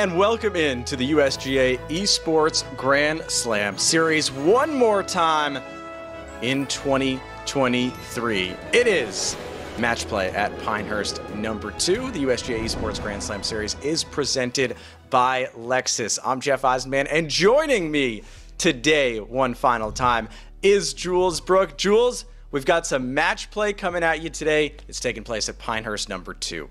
And welcome in to the USGA Esports Grand Slam Series one more time in 2023. It is match play at Pinehurst number two. The USGA Esports Grand Slam Series is presented by Lexus. I'm Jeff Eisenband, and joining me today, one final time, is Jules Brook. Jules, we've got some match play coming at you today. It's taking place at Pinehurst number two.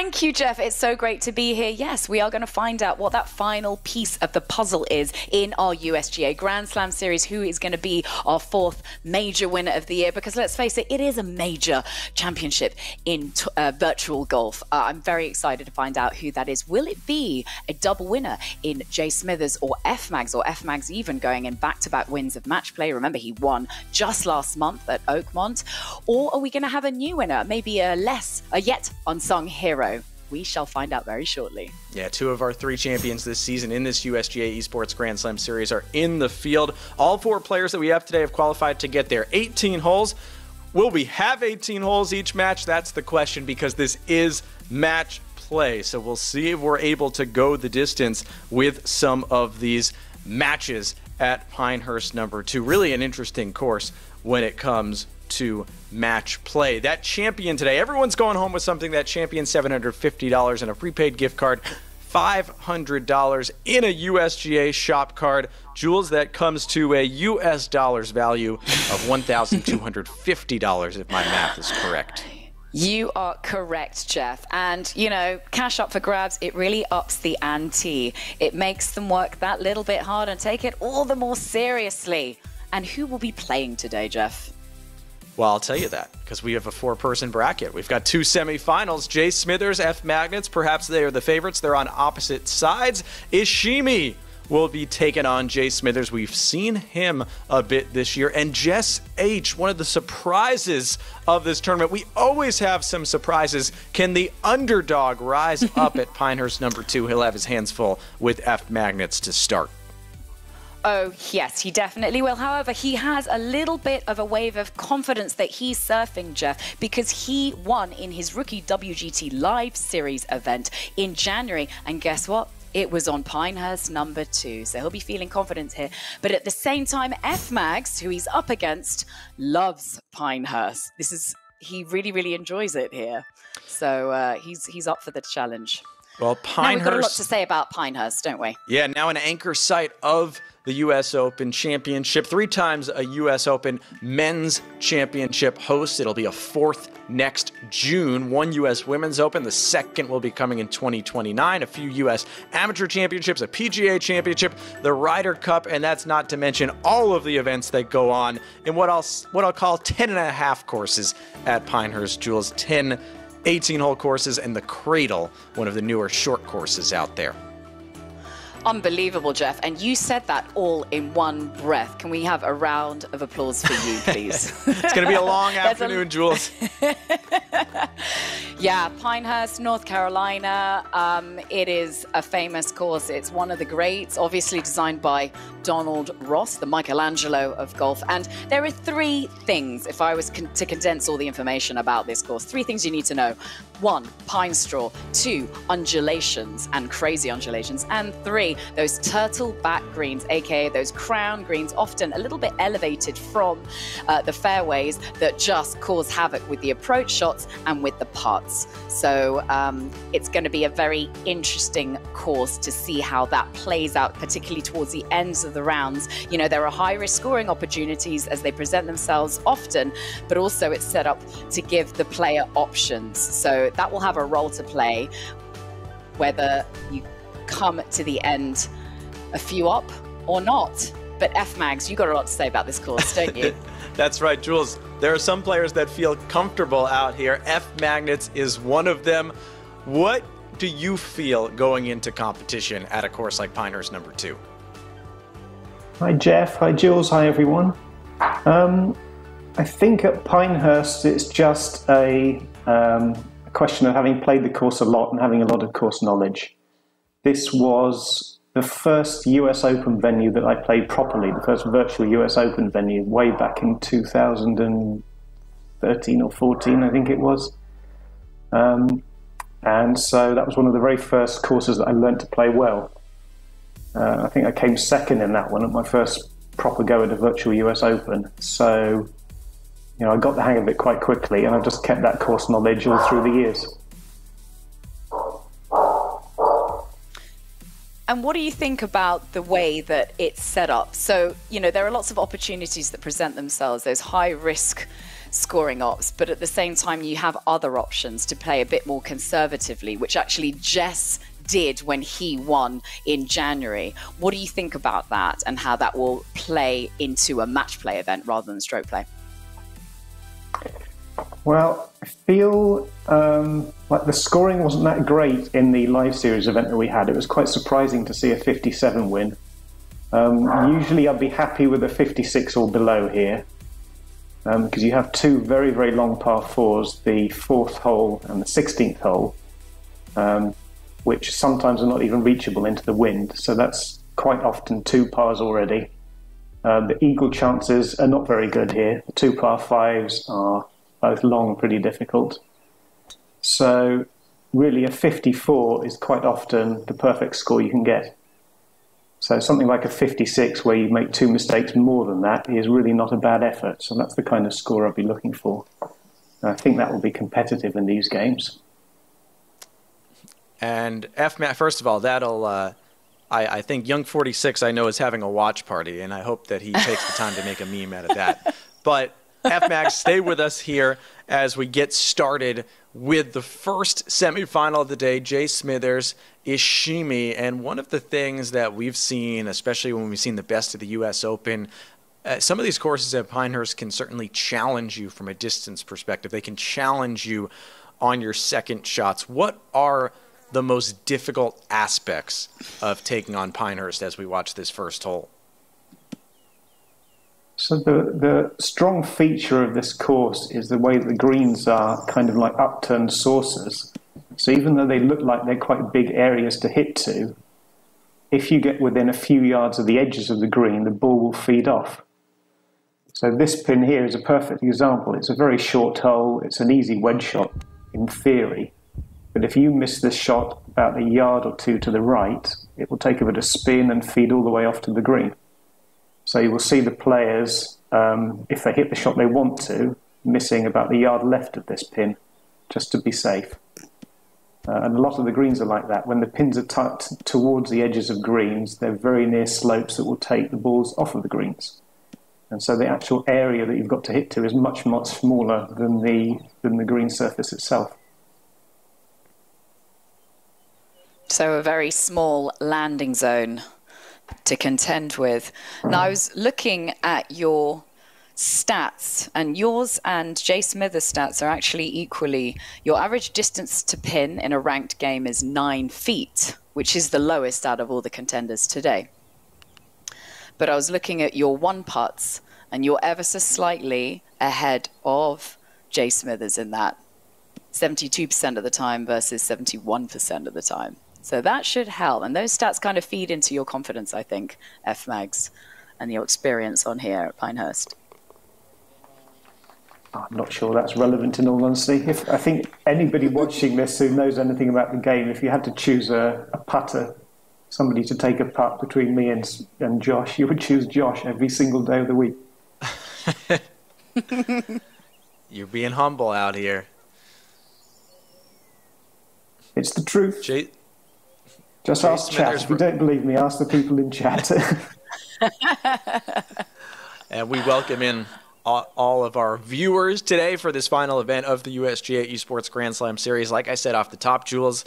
Thank you, Jeff. It's so great to be here. Yes, we are going to find out what that final piece of the puzzle is in our USGA Grand Slam Series. Who is going to be our fourth major winner of the year? Because let's face it, it is a major championship in uh, virtual golf. Uh, I'm very excited to find out who that is. Will it be a double winner in Jay Smithers or F-Mags, or F-Mags even going in back-to-back wins of match play? Remember, he won just last month at Oakmont. Or are we going to have a new winner, maybe a less, a yet unsung hero? We shall find out very shortly. Yeah, two of our three champions this season in this USGA Esports Grand Slam Series are in the field. All four players that we have today have qualified to get there. 18 holes. Will we have 18 holes each match? That's the question because this is match play. So we'll see if we're able to go the distance with some of these matches at Pinehurst number two. Really an interesting course when it comes to match play. That champion today, everyone's going home with something. That champion, $750 and a prepaid gift card. $500 in a USGA shop card. Jules, that comes to a US dollars value of $1,250 if my math is correct. You are correct, Jeff. And, you know, cash up for grabs, it really ups the ante. It makes them work that little bit harder and take it all the more seriously. And who will be playing today, Jeff? Well, I'll tell you that because we have a four person bracket. We've got two semifinals Jay Smithers, F Magnets. Perhaps they are the favorites. They're on opposite sides. Ishimi will be taking on Jay Smithers. We've seen him a bit this year. And Jess H, one of the surprises of this tournament. We always have some surprises. Can the underdog rise up at Pinehurst number two? He'll have his hands full with F Magnets to start. Oh, yes, he definitely will. However, he has a little bit of a wave of confidence that he's surfing, Jeff, because he won in his rookie WGT Live Series event in January. And guess what? It was on Pinehurst number two, so he'll be feeling confident here. But at the same time, F Mags, who he's up against, loves Pinehurst. This is he really, really enjoys it here. So uh, he's he's up for the challenge. Well, Pinehurst. Now we've got a lot to say about Pinehurst, don't we? Yeah, now an anchor site of the U.S. Open Championship, three times a U.S. Open Men's Championship host. It'll be a fourth next June. One U.S. Women's Open. The second will be coming in 2029. A few U.S. Amateur Championships, a PGA Championship, the Ryder Cup, and that's not to mention all of the events that go on in what I'll what I'll call 10 and a half courses at Pinehurst Jules. 10 18 hole courses and the Cradle, one of the newer short courses out there. Unbelievable, Jeff. And you said that all in one breath. Can we have a round of applause for you, please? it's going to be a long afternoon, a... Jules. yeah, Pinehurst, North Carolina. Um, it is a famous course. It's one of the greats, obviously designed by Donald Ross, the Michelangelo of golf. And there are three things, if I was con to condense all the information about this course, three things you need to know. One, pine straw. Two, undulations and crazy undulations. And three, those turtle back greens, aka those crown greens, often a little bit elevated from uh, the fairways that just cause havoc with the approach shots and with the putts. So um, it's going to be a very interesting course to see how that plays out, particularly towards the ends of the rounds. You know, there are high risk scoring opportunities as they present themselves often, but also it's set up to give the player options. So that will have a role to play whether you come to the end a few up or not. But F Mags, you got a lot to say about this course, don't you? That's right, Jules. There are some players that feel comfortable out here. F Magnets is one of them. What do you feel going into competition at a course like Pinehurst number two? Hi, Jeff. Hi, Jules. Hi, everyone. Um, I think at Pinehurst it's just a, um, a question of having played the course a lot and having a lot of course knowledge. This was the first US Open venue that I played properly, the first virtual US Open venue way back in 2013 or 14, I think it was. Um, And so that was one of the very first courses that I learned to play well. Uh, I think I came second in that one at my first proper go at a virtual US Open. So, you know, I got the hang of it quite quickly and I've just kept that course knowledge all through the years. And what do you think about the way that it's set up? So, you know, there are lots of opportunities that present themselves, those high risk scoring ops, but at the same time, you have other options to play a bit more conservatively, which actually Jess did when he won in January. What do you think about that and how that will play into a match play event rather than stroke play? Well, I feel um, like the scoring wasn't that great in the live series event that we had. It was quite surprising to see a 57 win. Um, usually, I'd be happy with a 56 or below here because um, you have two very, very long par fours, the fourth hole and the 16th hole, um, which sometimes are not even reachable into the wind. So that's quite often two pars already. Uh, the eagle chances are not very good here. The two par fives are both long and pretty difficult. So, really, a 54 is quite often the perfect score you can get. So, something like a 56, where you make two mistakes more than that, is really not a bad effort. So, that's the kind of score I'd be looking for. And I think that will be competitive in these games. And F first of all, that'll. Uh, I, I think Young 46 I know is having a watch party, and I hope that he takes the time to make a meme out of that. But FMAX, stay with us here as we get started with the first semifinal of the day, Jay Smithers, Ishimi. And one of the things that we've seen, especially when we've seen the best of the U.S. Open, uh, some of these courses at Pinehurst can certainly challenge you from a distance perspective. They can challenge you on your second shots. What are the most difficult aspects of taking on Pinehurst as we watch this first hole? So the, the strong feature of this course is the way the greens are kind of like upturned saucers. So even though they look like they're quite big areas to hit to, if you get within a few yards of the edges of the green, the ball will feed off. So this pin here is a perfect example. It's a very short hole. It's an easy wedge shot in theory. But if you miss this shot about a yard or two to the right, it will take a bit of spin and feed all the way off to the green. So you will see the players, um, if they hit the shot they want to, missing about the yard left of this pin, just to be safe. Uh, and a lot of the greens are like that. When the pins are tucked towards the edges of greens, they're very near slopes that will take the balls off of the greens. And so the actual area that you've got to hit to is much, much smaller than the, than the green surface itself. So a very small landing zone to contend with. Now, I was looking at your stats, and yours and Jay Smithers' stats are actually equally. Your average distance to pin in a ranked game is nine feet, which is the lowest out of all the contenders today. But I was looking at your one putts, and you're ever so slightly ahead of Jay Smithers in that 72% of the time versus 71% of the time. So that should help. And those stats kind of feed into your confidence, I think, FMAGs, and your experience on here at Pinehurst. I'm not sure that's relevant in all honesty. If, I think anybody watching this who knows anything about the game, if you had to choose a, a putter, somebody to take a putt between me and, and Josh, you would choose Josh every single day of the week. You're being humble out here. It's the truth. Jay, just ask chat. If you don't believe me, ask the people in chat. and we welcome in all of our viewers today for this final event of the USGA Esports Grand Slam Series. Like I said off the top, Jules,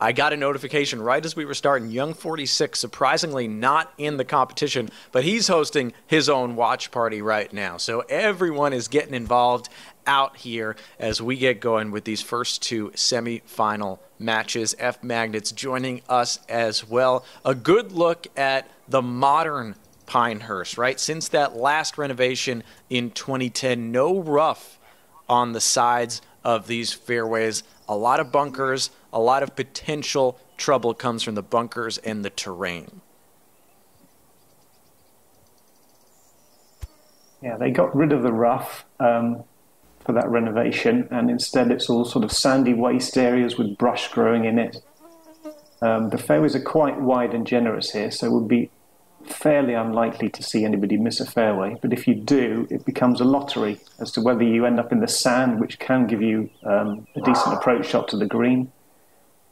I got a notification right as we were starting. Young 46, surprisingly not in the competition, but he's hosting his own watch party right now. So everyone is getting involved out here as we get going with these first two semifinal matches. F Magnets joining us as well. A good look at the modern Pinehurst, right? Since that last renovation in 2010, no rough on the sides of these fairways. A lot of bunkers, a lot of potential trouble comes from the bunkers and the terrain. Yeah, they got rid of the rough. Um, for that renovation, and instead it's all sort of sandy waste areas with brush growing in it. Um, the fairways are quite wide and generous here, so it would be fairly unlikely to see anybody miss a fairway. But if you do, it becomes a lottery as to whether you end up in the sand, which can give you um, a decent approach shot to the green,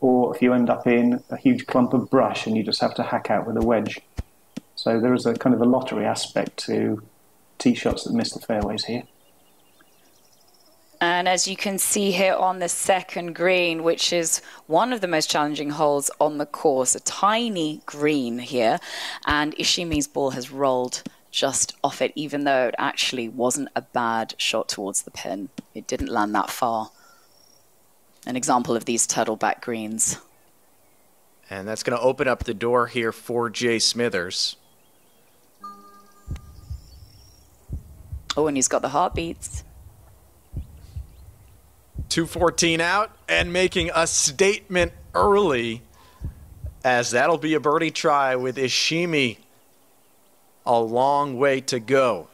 or if you end up in a huge clump of brush and you just have to hack out with a wedge. So there is a kind of a lottery aspect to tee shots that miss the fairways here. And as you can see here on the second green, which is one of the most challenging holes on the course, a tiny green here, and Ishimi's ball has rolled just off it, even though it actually wasn't a bad shot towards the pin. It didn't land that far. An example of these turtleback greens. And that's going to open up the door here for Jay Smithers. Oh, and he's got the heartbeats. 214 out and making a statement early as that'll be a birdie try with Ishimi. A long way to go.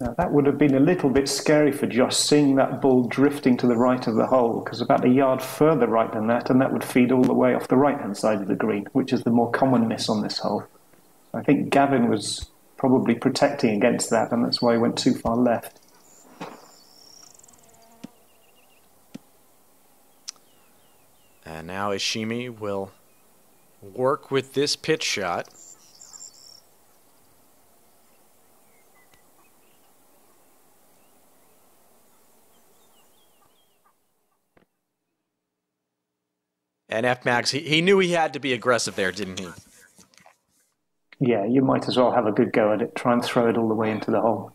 Now, that would have been a little bit scary for Josh, seeing that ball drifting to the right of the hole, because about a yard further right than that, and that would feed all the way off the right hand side of the green, which is the more common miss on this hole. I think Gavin was probably protecting against that, and that's why he went too far left. And now Ishimi will work with this pitch shot. And F Mags, he, he knew he had to be aggressive there, didn't he? Yeah, you might as well have a good go at it. Try and throw it all the way into the hole.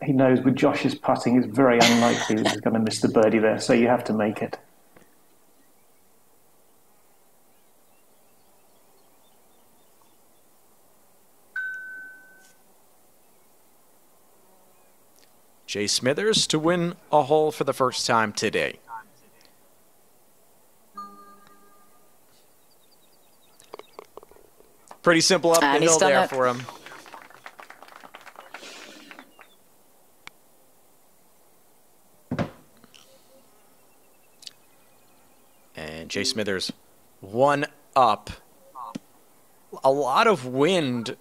He knows with Josh's putting, it's very unlikely that he's going to miss the birdie there, so you have to make it. Jay Smithers to win a hole for the first time today. Pretty simple up And the hill there it. for him. And Jay Smithers one up. A lot of wind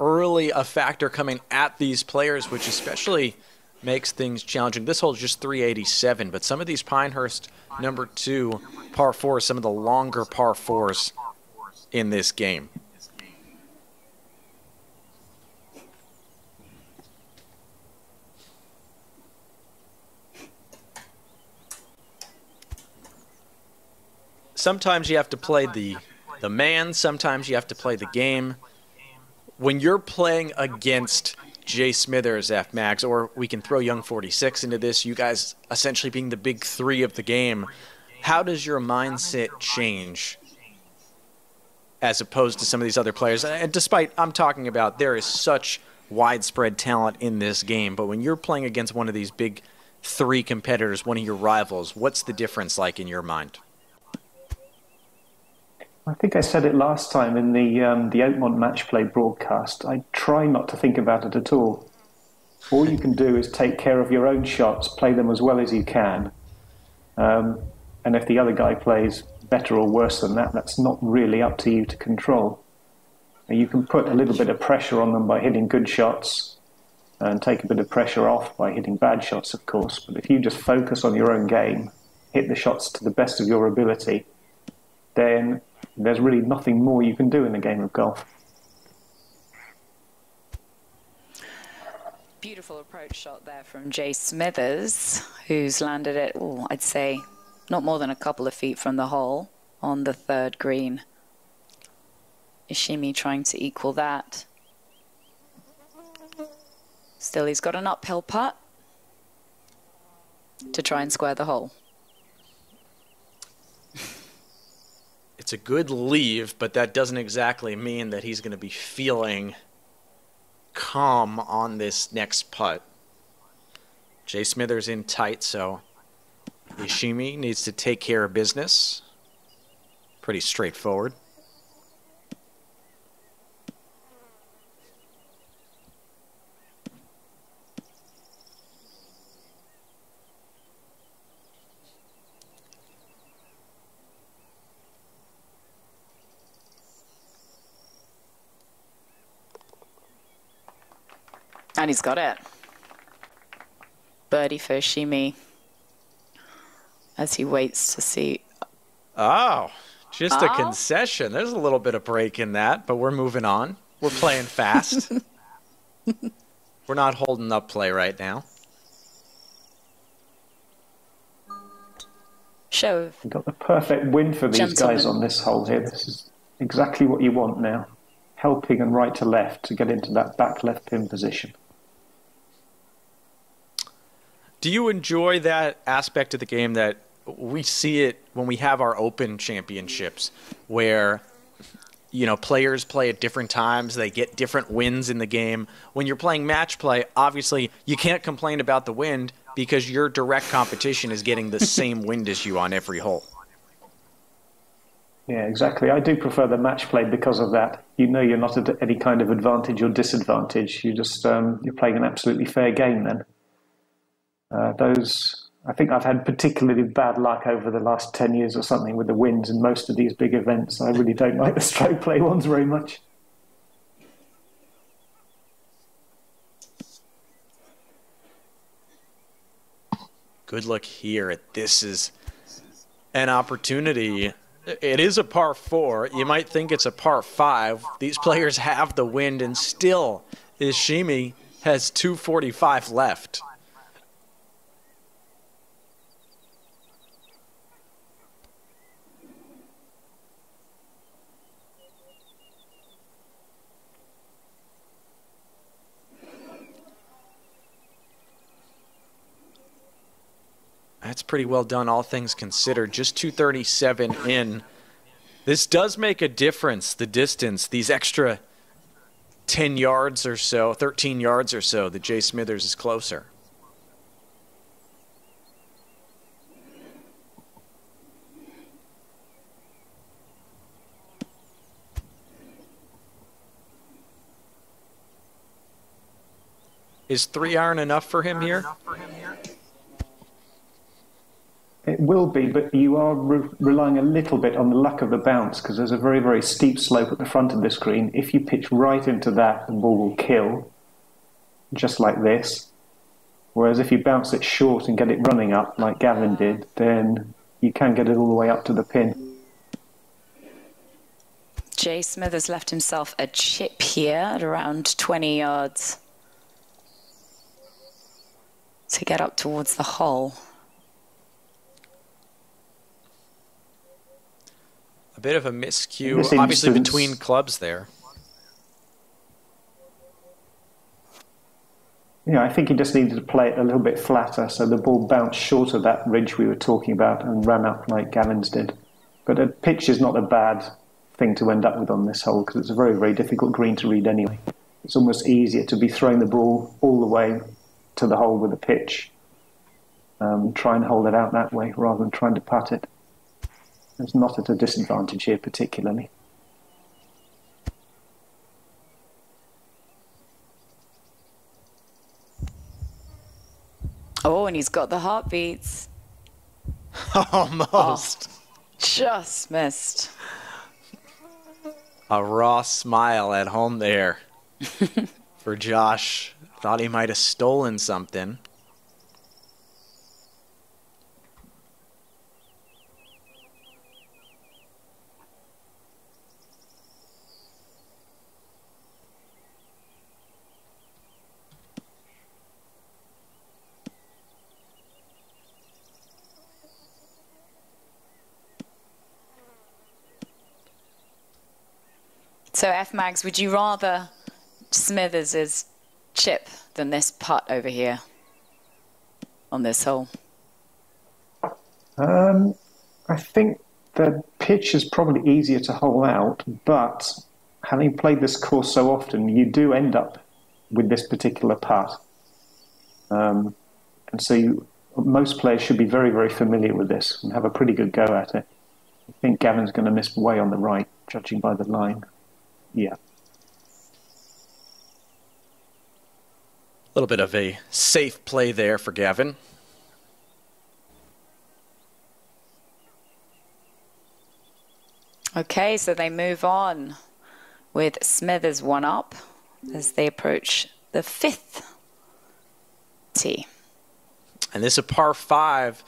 early a factor coming at these players, which especially makes things challenging. This hole's just 387, but some of these Pinehurst number two par fours, some of the longer par fours in this game. Sometimes you have to play the the man, sometimes you have to play the game. When you're playing against Jay Smithers, F Mags, or we can throw Young 46 into this, you guys essentially being the big three of the game, how does your mindset change as opposed to some of these other players? And despite I'm talking about there is such widespread talent in this game, but when you're playing against one of these big three competitors, one of your rivals, what's the difference like in your mind? I think I said it last time in the um, the Oakmont match play broadcast. I try not to think about it at all. All you can do is take care of your own shots, play them as well as you can, um, and if the other guy plays better or worse than that, that's not really up to you to control. You can put a little bit of pressure on them by hitting good shots, and take a bit of pressure off by hitting bad shots, of course. But if you just focus on your own game, hit the shots to the best of your ability, then there's really nothing more you can do in the game of golf. Beautiful approach shot there from Jay Smithers, who's landed it, oh, I'd say, not more than a couple of feet from the hole on the third green. Ishimi trying to equal that. Still, he's got an uphill putt to try and square the hole. It's a good leave, but that doesn't exactly mean that he's going to be feeling calm on this next putt. Jay Smithers in tight, so Ishimi needs to take care of business. Pretty straightforward. And he's got it. Birdie for Shimi as he waits to see. Oh, just oh. a ah. concession. There's a little bit of break in that, but we're moving on. We're playing fast. we're not holding up play right now. Show. You've got the perfect win for these gentlemen. guys on this hole here. This is exactly what you want now. Helping and right to left to get into that back left pin position. Do you enjoy that aspect of the game that we see it when we have our open championships where you know players play at different times they get different wins in the game? When you're playing match play obviously you can't complain about the wind because your direct competition is getting the same wind as you on every hole. Yeah exactly. I do prefer the match play because of that. You know you're not at any kind of advantage or disadvantage. You just um, you're playing an absolutely fair game then uh, those I think I've had particularly bad luck over the last 10 years or something with the wins in most of these big events. I really don't like the stroke play ones very much. Good luck here. This is an opportunity. It is a par four. You might think it's a par five. These players have the wind, and still, Ishimi has 245 left. That's pretty well done, all things considered. Just 237 in. This does make a difference, the distance, these extra 10 yards or so, 13 yards or so, that Jay Smithers is closer. Is three iron enough for him here? It will be, but you are re- relying a little bit on the luck of the bounce because there's a very, very steep slope at the front of this green. If you pitch right into that, the ball will kill, just like this. Whereas if you bounce it short and get it running up, like Gavin did, then you can get it all the way up to the pin. Jay Smithers left himself a chip here at around 20 yards to get up towards the hole. Bit of a miscue, obviously between clubs there. Yeah, I think he just needed to play it a little bit flatter, so the ball bounced short of that ridge we were talking about and ran up like Gavin's did. But a pitch is not a bad thing to end up with on this hole because it's a very, very difficult green to read anyway. It's almost easier to be throwing the ball all the way to the hole with a pitch. Um, try and hold it out that way rather than trying to putt it. It's not at a disadvantage here, particularly. Oh, and he's got the heartbeats. Almost. Oh, just missed. A raw smile at home there for Josh. Thought he might have stolen something. So F Mags, would you rather Smithers' chip than this putt over here on this hole? Um, I think the pitch is probably easier to hole out, but having played this course so often, you do end up with this particular putt. Um, and so you, most players should be very, very familiar with this and have a pretty good go at it. I think Gavin's going to miss way on the right, judging by the line. Yeah. A little bit of a safe play there for Gavin. Okay, so they move on with Smithers one up as they approach the fifth tee. And this is a par five.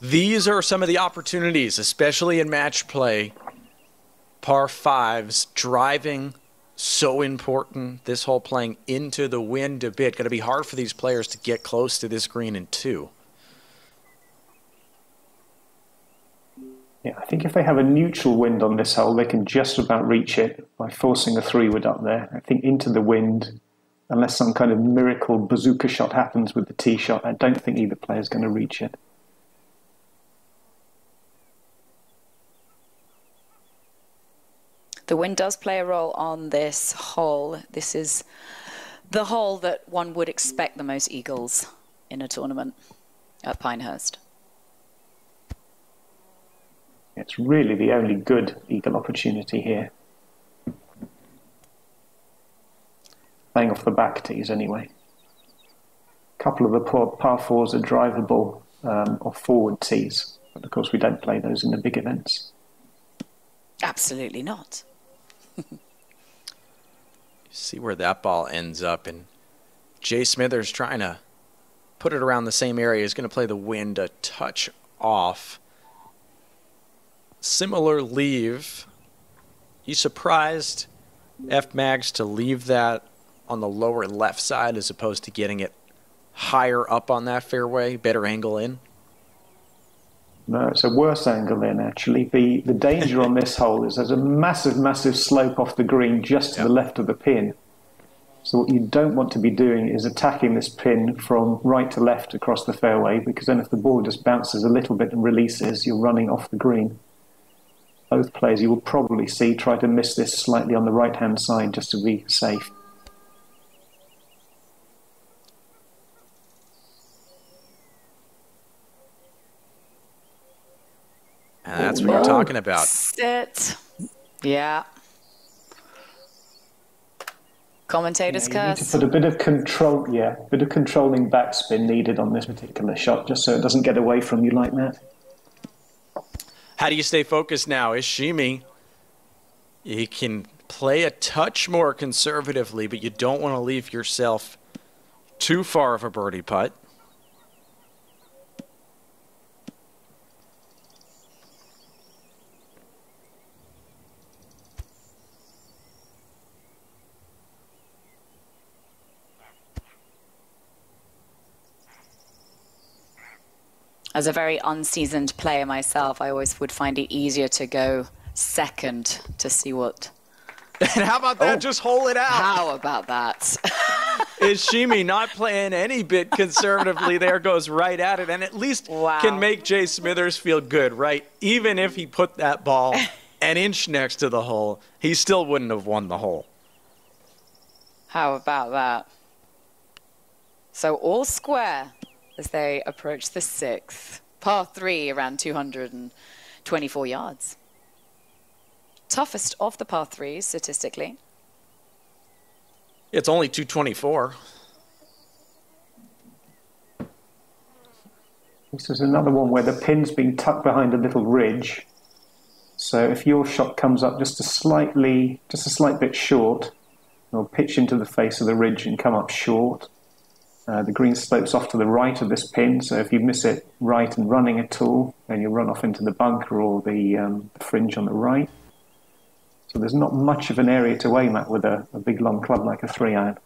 These are some of the opportunities, especially in match play. Par fives, driving, so important. This hole playing into the wind a bit. Going to be hard for these players to get close to this green in two. Yeah, I think if they have a neutral wind on this hole, they can just about reach it by forcing a three wood up there. I think into the wind, unless some kind of miracle bazooka shot happens with the tee shot, I don't think either player is going to reach it. The wind does play a role on this hole. This is the hole that one would expect the most eagles in a tournament at Pinehurst. It's really the only good eagle opportunity here. Playing off the back tees anyway. A couple of the par fours are drivable um, off forward tees, but of course we don't play those in the big events. Absolutely not. See where that ball ends up, and Jay Smithers trying to put it around the same area. He's going to play the wind a touch off similar leave. You surprised F Mags to leave that on the lower left side as opposed to getting it higher up on that fairway, better angle in? No, it's a worse angle in actually. The the danger on this hole is there's a massive, massive slope off the green just to yep. the left of the pin. So what you don't want to be doing is attacking this pin from right to left across the fairway because then if the ball just bounces a little bit and releases, you're running off the green both players you will probably see try to miss this slightly on the right hand side just to be safe. That's what you're talking about. Sit. Yeah. Commentators yeah, curse. Need to put a bit of control, yeah, a bit of controlling backspin needed on this particular shot, just so it doesn't get away from you like that. How do you stay focused now? Ishimi, you can play a touch more conservatively, but you don't want to leave yourself too far of a birdie putt. As a very unseasoned player myself, I always would find it easier to go second to see what. And how about that? Oh, Just hole it out. How about that? Ishimi not playing any bit conservatively there goes right at it and at least wow. can make Jay Smithers feel good, right? Even if he put that ball an inch next to the hole, he still wouldn't have won the hole. How about that? So all square as they approach the sixth. Par three, around 224 yards. Toughest of the par threes, statistically. It's only 224. This is another one where the pin's being tucked behind a little ridge. So if your shot comes up just a slightly, just a slight bit short, it'll pitch into the face of the ridge and come up short. Uh, the green slopes off to the right of this pin, so if you miss it right and running at all, then you run off into the bunker or the, um, the fringe on the right. So there's not much of an area to aim at with a, a big long club like a three iron.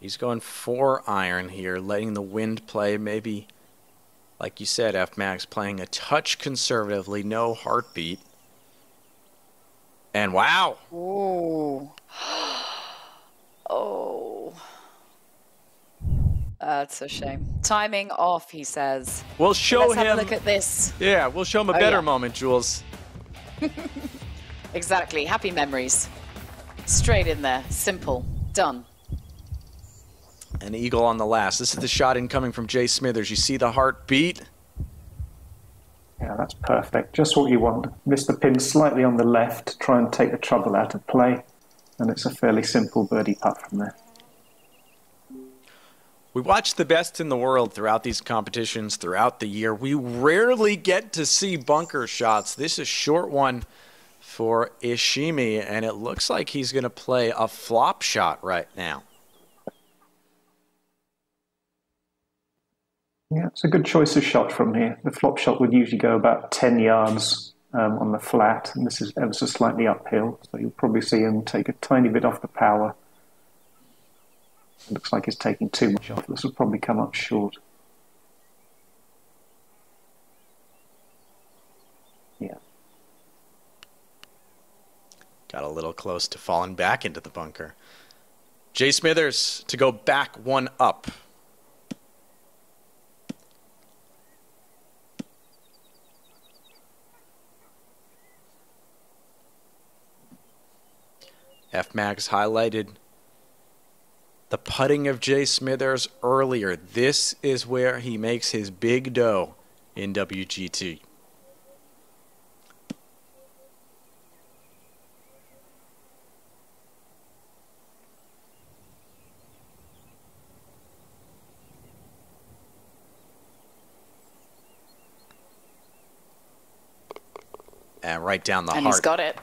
He's going four iron here, letting the wind play. Maybe, like you said, F Mags playing a touch conservatively, no heartbeat. And wow! Ooh. oh. That's a shame. Timing off, he says. We'll show Let's him. Have a look at this. Yeah, we'll show him a oh, better yeah. moment, Jules. exactly. Happy memories. Straight in there. Simple. Done. An eagle on the last. This is the shot incoming from Jay Smithers. You see the heartbeat? Yeah, that's perfect. Just what you want. Miss the pin slightly on the left, to try and take the trouble out of play, and it's a fairly simple birdie putt from there. We watch the best in the world throughout these competitions throughout the year. We rarely get to see bunker shots. This is a short one for Ishimi, and it looks like he's going to play a flop shot right now. Yeah, it's a good choice of shot from here. The flop shot would usually go about 10 yards um, on the flat, and this is ever so slightly uphill, so you'll probably see him take a tiny bit off the power. It looks like it's taking too much off. This will probably come up short. Yeah. Got a little close to falling back into the bunker. Jay Smithers to go back one up. F Mags highlighted the putting of Jay Smithers earlier. This is where he makes his big dough in WGT. And right down the and heart. he's got it.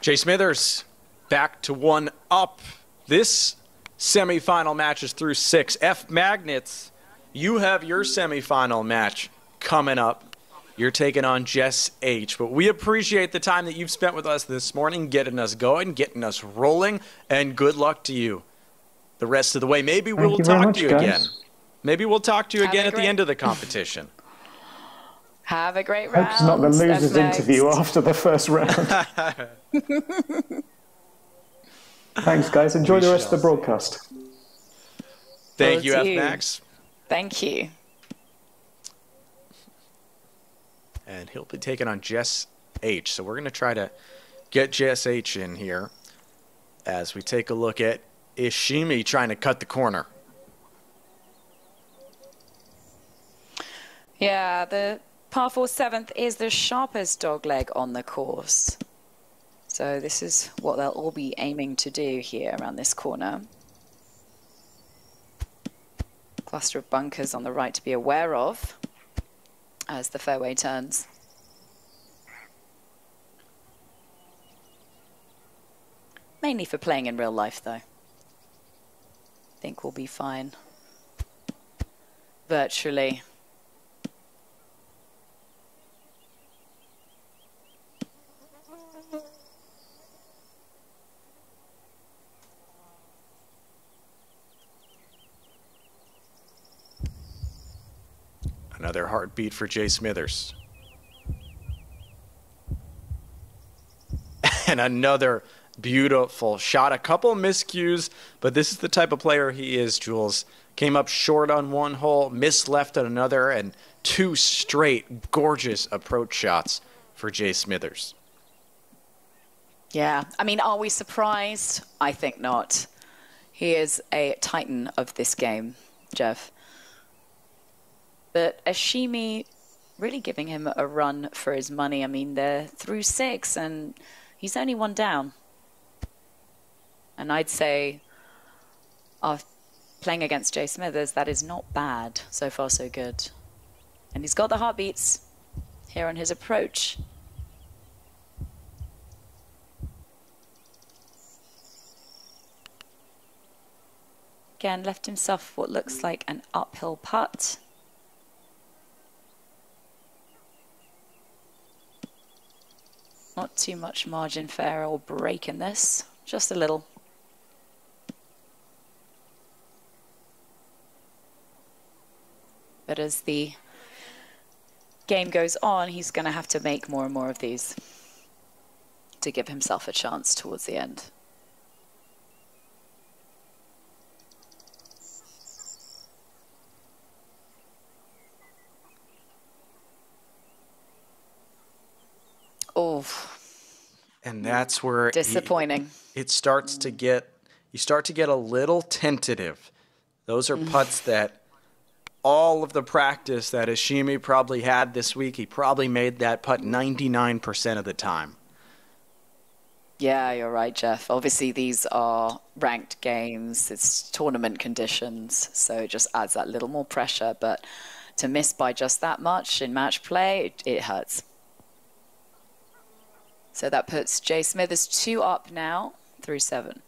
Jay Smithers back to one up. This semifinal match is through six. F Magnets, you have your semifinal match coming up. You're taking on Jess H. But we appreciate the time that you've spent with us this morning, getting us going, getting us rolling, and good luck to you the rest of the way. Maybe Thank we'll talk much, to you guys. again. Maybe we'll talk to you Have again a at the end of the competition. Have a great Hope round. it's not the loser's interview after the first round. Thanks, guys. Enjoy We the rest of the broadcast. Thank you, F Mags. Thank you. and he'll be taking on Jess H. So we're going to try to get Jess H in here as we take a look at Ishimi trying to cut the corner. Yeah, the par four seventh is the sharpest dog leg on the course. So this is what they'll all be aiming to do here around this corner. Cluster of bunkers on the right to be aware of as the fairway turns. Mainly for playing in real life though. Think we'll be fine. Virtually. Another heartbeat for Jay Smithers. and another beautiful shot. A couple miscues, but this is the type of player he is, Jules. Came up short on one hole, missed left on another, and two straight gorgeous approach shots for Jay Smithers. Yeah, I mean, are we surprised? I think not. He is a titan of this game, Jeff. But Ishimi really giving him a run for his money. I mean, they're through six and he's only one down. And I'd say, uh, playing against Jay Smithers, that is not bad. So far, so good. And he's got the heartbeats here on his approach. Again, left himself what looks like an uphill putt. Not too much margin for error or break in this, just a little. But as the game goes on, he's going to have to make more and more of these to give himself a chance towards the end. Oh, And that's where he- disappointing. it starts to get you start to get a little tentative. Those are mm. putts that all of the practice that Ishimi probably had this week, he probably made that putt 99% of the time. Yeah, you're right, Jeff. Obviously, these are ranked games, it's tournament conditions, so it just adds that little more pressure. But to miss by just that much in match play, it, it hurts. So that puts Jay Smithers two up now through seven.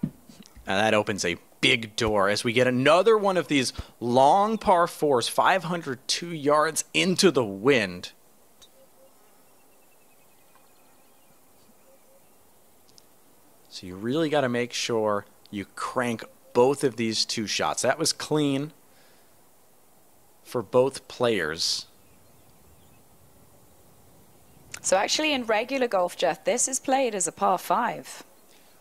And that opens a big door as we get another one of these long par fours, 502 yards into the wind. So you really got to make sure you crank both of these two shots. That was clean for both players. So actually, in regular golf, Jeff, this is played as a par five.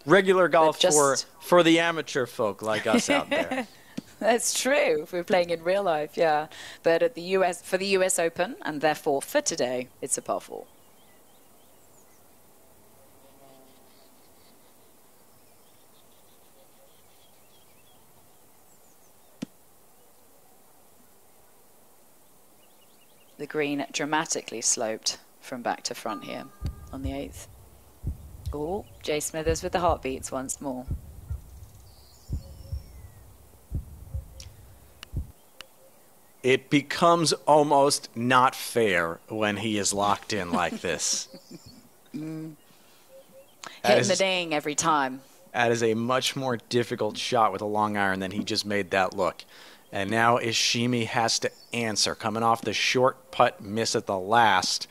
Regular golf just... for for the amateur folk like us out there. That's true. If we're playing in real life, yeah. But at the US for the US Open, and therefore for today, it's a par four. The green dramatically sloped from back to front here on the 8th. Oh, Jay Smithers with the heartbeats once more. It becomes almost not fair when he is locked in like this. mm. Hitting the ding every time. That is a much more difficult shot with a long iron than he just made that look. And now Ishimi has to answer, coming off the short putt miss at the last.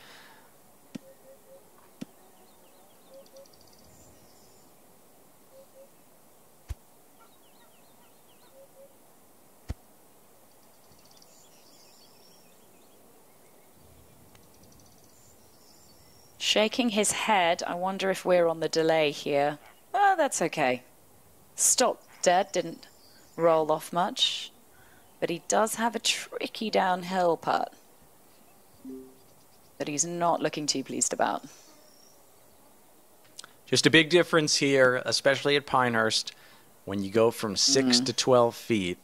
Shaking his head, I wonder if we're on the delay here. Well, that's okay. Stop dead, didn't roll off much. But he does have a tricky downhill putt that he's not looking too pleased about. Just a big difference here, especially at Pinehurst, when you go from 6 mm to 12 feet.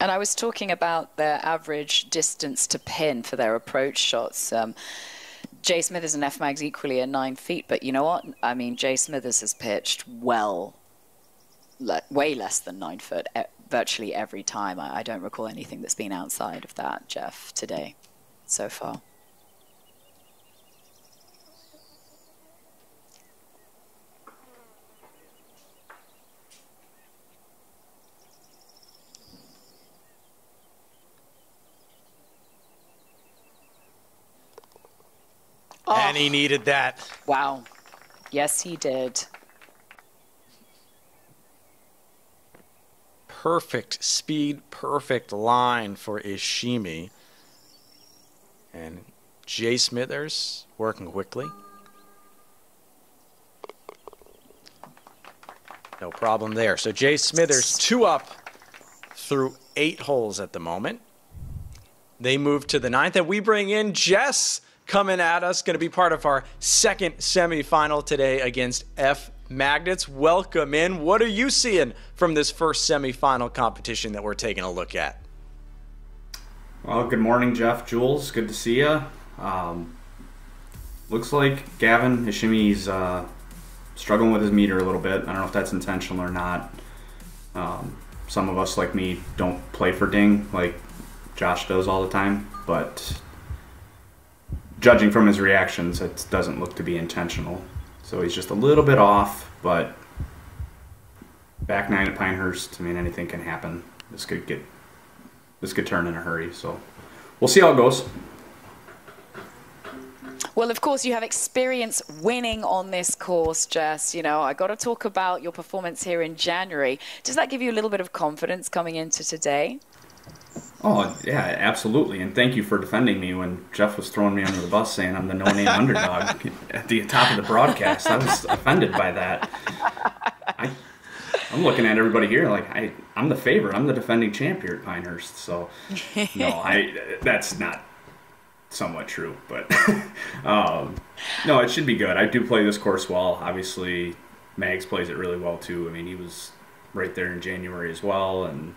And I was talking about their average distance to pin for their approach shots. Um, Jay Smithers and F Mags equally at nine feet, but you know what? I mean, Jay Smithers has pitched well, le way less than nine foot virtually every time. I, I don't recall anything that's been outside of that, Jeff, today so far. Oh. And he needed that. Wow. Yes, he did. Perfect speed, perfect line for Ishimi. And Jay Smithers working quickly. No problem there. So Jay Smithers two up through eight holes at the moment. They move to the ninth, and we bring in Jess coming at us, going to be part of our second semifinal today against F Magnets. Welcome in. What are you seeing from this first semifinal competition that we're taking a look at? Well, good morning, Jeff, Jules. Good to see you. Um, looks like Gavin Ishimi's uh, struggling with his meter a little bit. I don't know if that's intentional or not. Um, some of us, like me, don't play for ding like Josh does all the time, but judging from his reactions, it doesn't look to be intentional. So he's just a little bit off, but back nine at Pinehurst. I mean, anything can happen. This could get this could turn in a hurry. So we'll see how it goes. Well, of course, you have experience winning on this course, Jess. You know, I got to talk about your performance here in January. Does that give you a little bit of confidence coming into today? Oh yeah, absolutely, and thank you for defending me when Jeff was throwing me under the bus, saying I'm the no-name underdog at the top of the broadcast. I was offended by that. I, I'm looking at everybody here like I, I'm the favorite. I'm the defending champ here at Pinehurst. So no, I that's not somewhat true, but um, no, it should be good. I do play this course well. Obviously, Mags plays it really well too. I mean, he was right there in January as well, and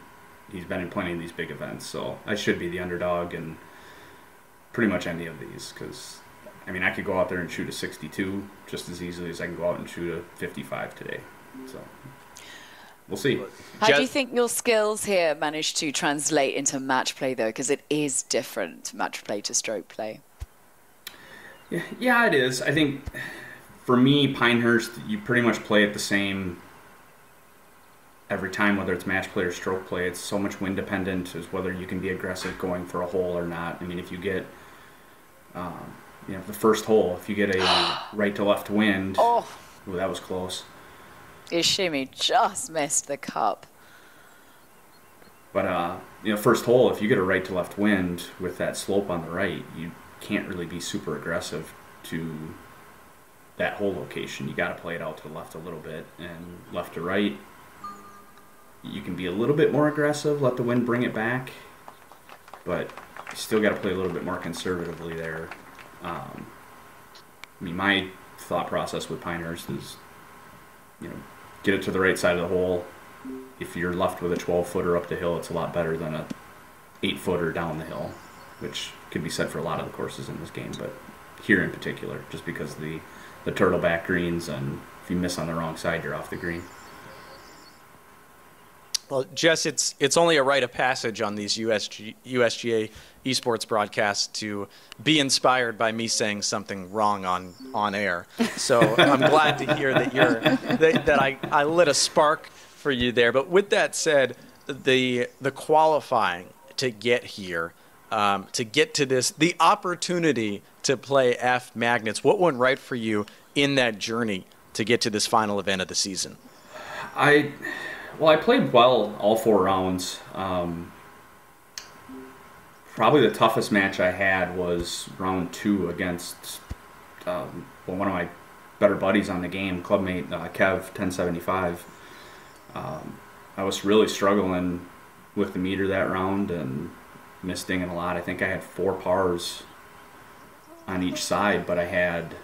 he's been in plenty of these big events, so I should be the underdog in pretty much any of these because I mean I could go out there and shoot a 62 just as easily as I can go out and shoot a 55 today. So we'll see. How do you think your skills here manage to translate into match play though? Because it is different match play to stroke play. Yeah, yeah, it is. I think for me, Pinehurst, you pretty much play at the same every time, whether it's match play or stroke play. It's so much wind dependent as whether you can be aggressive going for a hole or not. I mean, if you get, um, you know, the first hole, if you get a right to left wind, Oh, ooh, that was close. Ishimi just missed the cup. But uh, you know, first hole, if you get a right to left wind with that slope on the right, you can't really be super aggressive to that hole location. You got to play it out to the left a little bit and left to right. You can be a little bit more aggressive, let the wind bring it back, but you still got to play a little bit more conservatively there. Um, I mean, my thought process with Pinehurst is, you know, get it to the right side of the hole, if you're left with a 12 footer up the hill, it's a lot better than a 8 footer down the hill, which could be said for a lot of the courses in this game, but here in particular, just because the the turtleback greens and if you miss on the wrong side, you're off the green. Well, Jess, it's it's only a rite of passage on these USG, USGA esports broadcasts to be inspired by me saying something wrong on on air. So I'm glad to hear that you're that, that I, I lit a spark for you there. But with that said, the the qualifying to get here, um, to get to this, the opportunity to play F Magnets, what went right for you in that journey to get to this final event of the season? I well, I played well all four rounds. Um, probably the toughest match I had was round two against um, one of my better buddies on the game, clubmate uh, Kev, 1075. Um, I was really struggling with the meter that round and missed dinging a lot. I think I had four pars on each side, but I had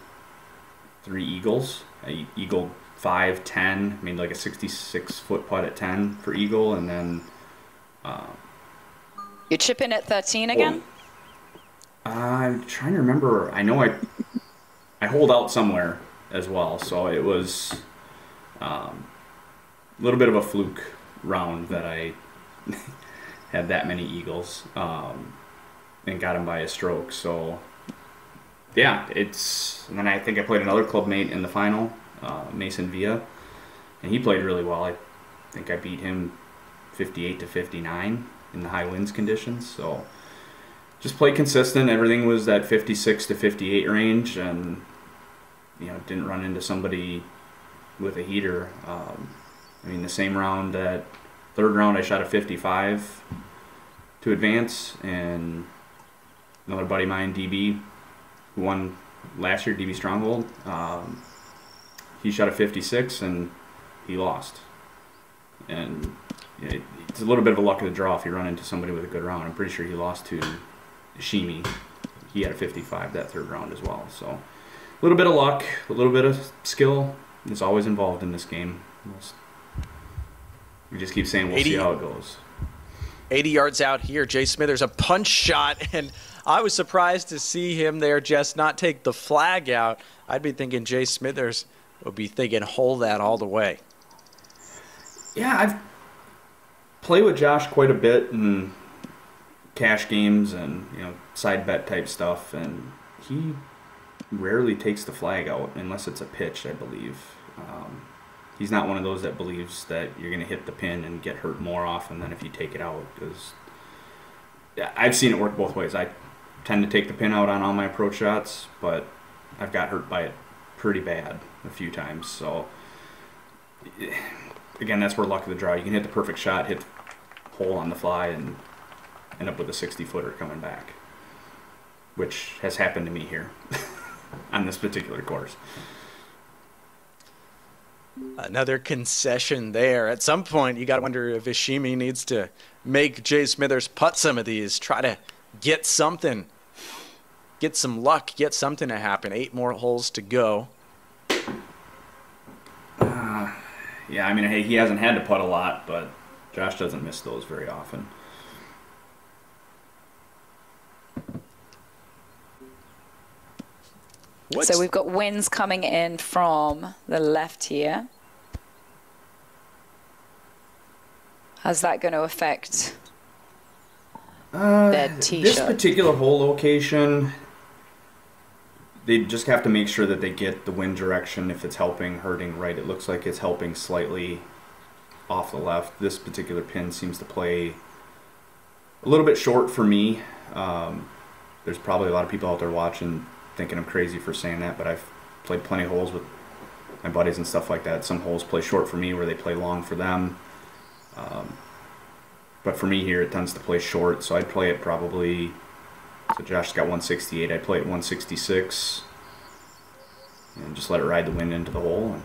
three eagles. I eagled five, ten, made like a 66 foot putt at 10 for eagle, and then You're chipping at 13 again? I'm trying to remember. I know I I hold out somewhere as well, so it was um, a little bit of a fluke round that I had that many eagles um, and got him by a stroke. So yeah, it's. And then I think I played another clubmate in the final, uh, Mason Villa, and he played really well. I think I beat him 58 to 59 in the high winds conditions. So just played consistent. Everything was that 56 to 58 range, and you know didn't run into somebody with a heater. Um, I mean, the same round that third round I shot a 55 to advance, and another buddy of mine, DB, who won last year, DB Stronghold, um, he shot a 56 and he lost. And know, it's a little bit of a luck of the draw if you run into somebody with a good round. I'm pretty sure he lost to Shimi. He had a 55 that third round as well. So a little bit of luck, a little bit of skill is always involved in this game. We just keep saying we'll 80 see how it goes. 80 yards out here, Jay Smithers, a punch shot, and I was surprised to see him there just not take the flag out. I'd be thinking Jay Smithers would be thinking hold that all the way. Yeah, I've played with Josh quite a bit in cash games and you know side bet type stuff, and he rarely takes the flag out unless it's a pitch, I believe. Um, he's not one of those that believes that you're going to hit the pin and get hurt more often than if you take it out. Because I've seen it work both ways. I tend to take the pin out on all my approach shots, but I've got hurt by it pretty bad a few times. So again, that's where luck of the draw. You can hit the perfect shot, hit the hole on the fly, and end up with a 60 footer coming back, which has happened to me here on this particular course. Another concession there. At some point, you got to wonder if Ishimi needs to make Jay Smithers putt some of these, try to get something, get some luck, get something to happen. Eight more holes to go. Yeah, I mean, hey, he hasn't had to putt a lot, but Josh doesn't miss those very often. What's, So we've got winds coming in from the left here. How's that going to affect Uh, their tee this shot? particular hole location, they just have to make sure that they get the wind direction if it's helping, hurting right. It looks like it's helping slightly off the left. This particular pin seems to play a little bit short for me. Um, there's probably a lot of people out there watching thinking I'm crazy for saying that, but I've played plenty of holes with my buddies and stuff like that. Some holes play short for me where they play long for them. Um, but for me here, it tends to play short, so I'd play it probably. So Josh's got 168. I'd play at 166 and just let it ride the wind into the hole. And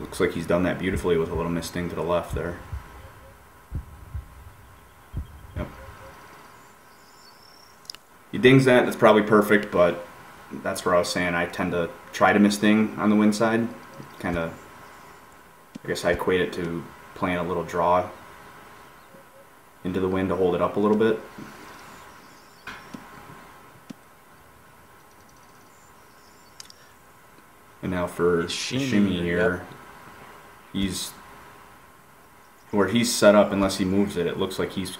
looks like he's done that beautifully with a little misting to the left there. Yep. He dings that. That's probably perfect, but that's where I was saying I tend to try to misting on the wind side. Kind of, I guess I equate it to playing a little draw into the wind to hold it up a little bit. And now for Shimmy, Shimmy here, yep. he's where he's set up. Unless he moves it, it looks like he's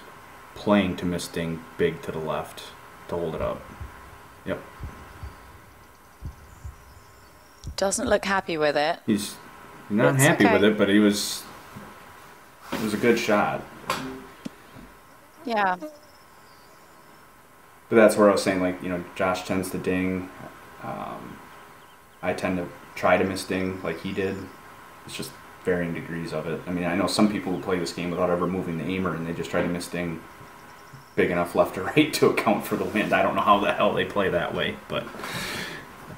playing to misting big to the left to hold it up. Yep, Doesn't look happy with it. he's not It's happy okay. with it, but he was. It was a good shot. Yeah. But that's where I was saying, like, you know, Josh tends to ding. Um, I tend to try to miss ding like he did. It's just varying degrees of it. I mean, I know some people who play this game without ever moving the aimer and they just try to miss ding big enough left or right to account for the wind. I don't know how the hell they play that way, but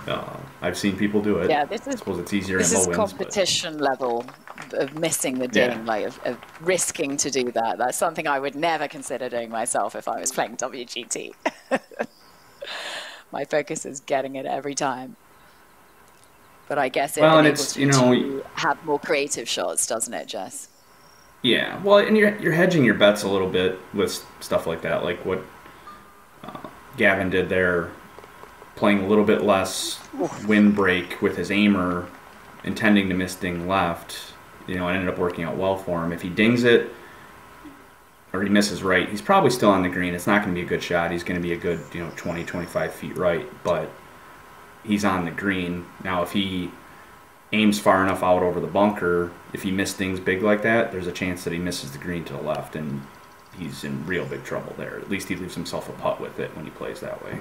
uh, I've seen people do it. Yeah, this I is suppose it's easier this in low is winds. but- competition level of missing the Yeah. ding, like of, of risking to do that. That's something I would never consider doing myself if I was playing WGT. My focus is getting it every time. But I guess it Well, enables it's, you you know, to have more creative shots, doesn't it, Jess? Yeah, well, and you're you're hedging your bets a little bit with stuff like that, like what uh, Gavin did there, playing a little bit less windbreak with his aimer, intending to miss ding left. You know, it ended up working out well for him. If he dings it or he misses right, he's probably still on the green. It's not going to be a good shot. He's going to be a good, you know, 20, 25 feet right, but he's on the green. Now, if he aims far enough out over the bunker, if he misses things big like that, there's a chance that he misses the green to the left, and he's in real big trouble there. At least he leaves himself a putt with it when he plays that way.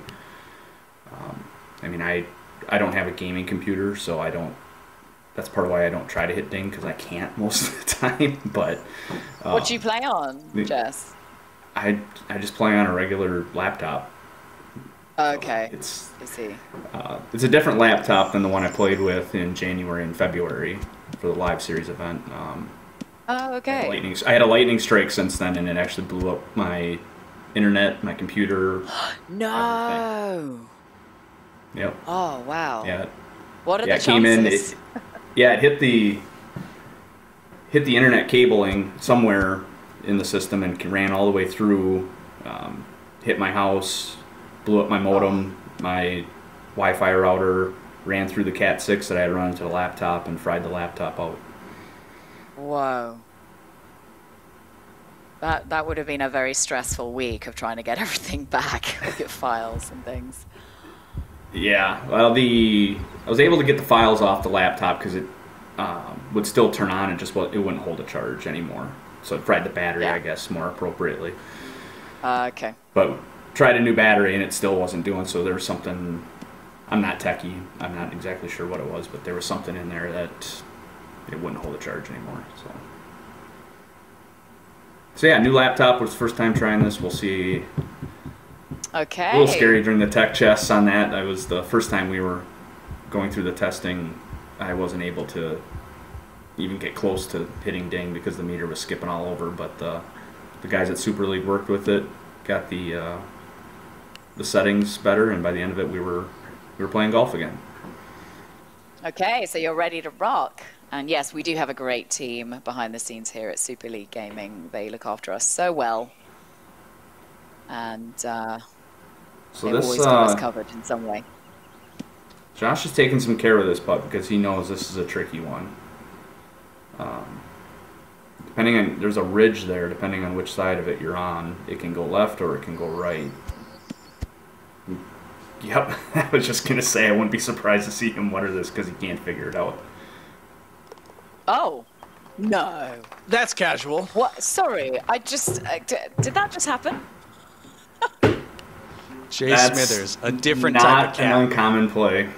Um, I mean, I I don't have a gaming computer, so I don't. That's part of why I don't try to hit ding because I can't most of the time. But uh, what do you play on, Jess? I I just play on a regular laptop. Okay, It's I see. uh, it's a different laptop than the one I played with in January and February for the live series event. Um, Oh, I had a okay. lightning, I had a lightning strike since then, and it actually blew up my internet, my computer. No. Yep. Oh, wow. Yeah. What are Yeah. the It came in. chances? It, yeah. It hit the hit the internet cabling somewhere in the system and ran all the way through. Um, hit my house, blew up my modem, my Wi-Fi router, ran through the Cat six that I had run into the laptop and fried the laptop out. Whoa. That that would have been a very stressful week of trying to get everything back, all your files and things. Yeah, well, the I was able to get the files off the laptop because it um, would still turn on and just it wouldn't hold a charge anymore. So it fried the battery, Yeah. I guess, more appropriately. Uh, okay. But tried a new battery and it still wasn't doing. So there was something. I'm not techie. I'm not exactly sure what it was, but there was something in there that it wouldn't hold a charge anymore. So. So yeah, new laptop was the first time trying this. We'll see Okay. a little scary during the tech chests on that. I was the first time we were going through the testing. I wasn't able to even get close to hitting ding because the meter was skipping all over. But the the guys at Super League worked with it, got the uh, the settings better, and by the end of it, we were we were playing golf again. Okay, so you're ready to rock. And yes, we do have a great team behind the scenes here at Super League Gaming. They look after us so well. And uh, So they've this always got uh, us covered in some way. Josh is taking some care with this putt because he knows this is a tricky one. Um, depending on there's a ridge there. Depending on which side of it you're on, it can go left or it can go right. Yep, I was just gonna say I wouldn't be surprised to see him water this because he can't figure it out. Oh, no. That's casual. What? Sorry, I just. Uh, d- did that just happen? Jay That's Smithers, a different not type of an uncommon play.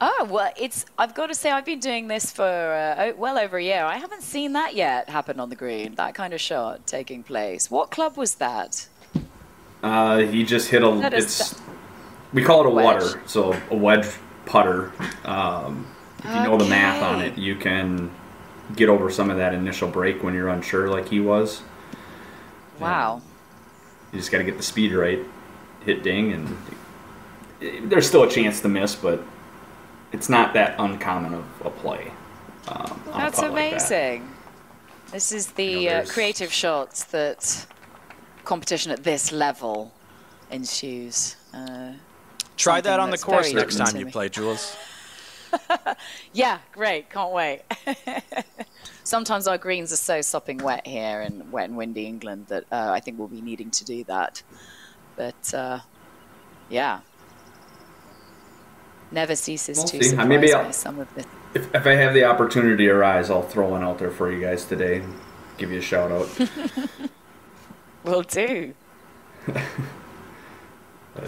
Oh, well, it's. I've got to say, I've been doing this for uh, well over a year. I haven't seen that yet happen on the green, that kind of shot taking place. What club was that? Uh, he just hit a. That It's we call it a Wedge. water, so a wedge putter. Um, if you know the math on it, you can get over some of that initial break when you're unsure, like he was. Wow. You just got to get the speed right, hit ding, and there's still a chance to miss, but it's not that uncommon of a play. Um, on a That's like that. amazing. This is the You know, uh, creative shots that competition at this level ensues. Uh, Try that on the course next time you play, Jules. yeah, great. Can't wait. Sometimes our greens are so sopping wet here in wet and windy England that uh, I think we'll be needing to do that. But uh, yeah, never ceases We'll to see. surprise Maybe me. I'll- Some of the If, if I have the opportunity to rise, I'll throw one out there for you guys today. and Give you a shout out. will do. But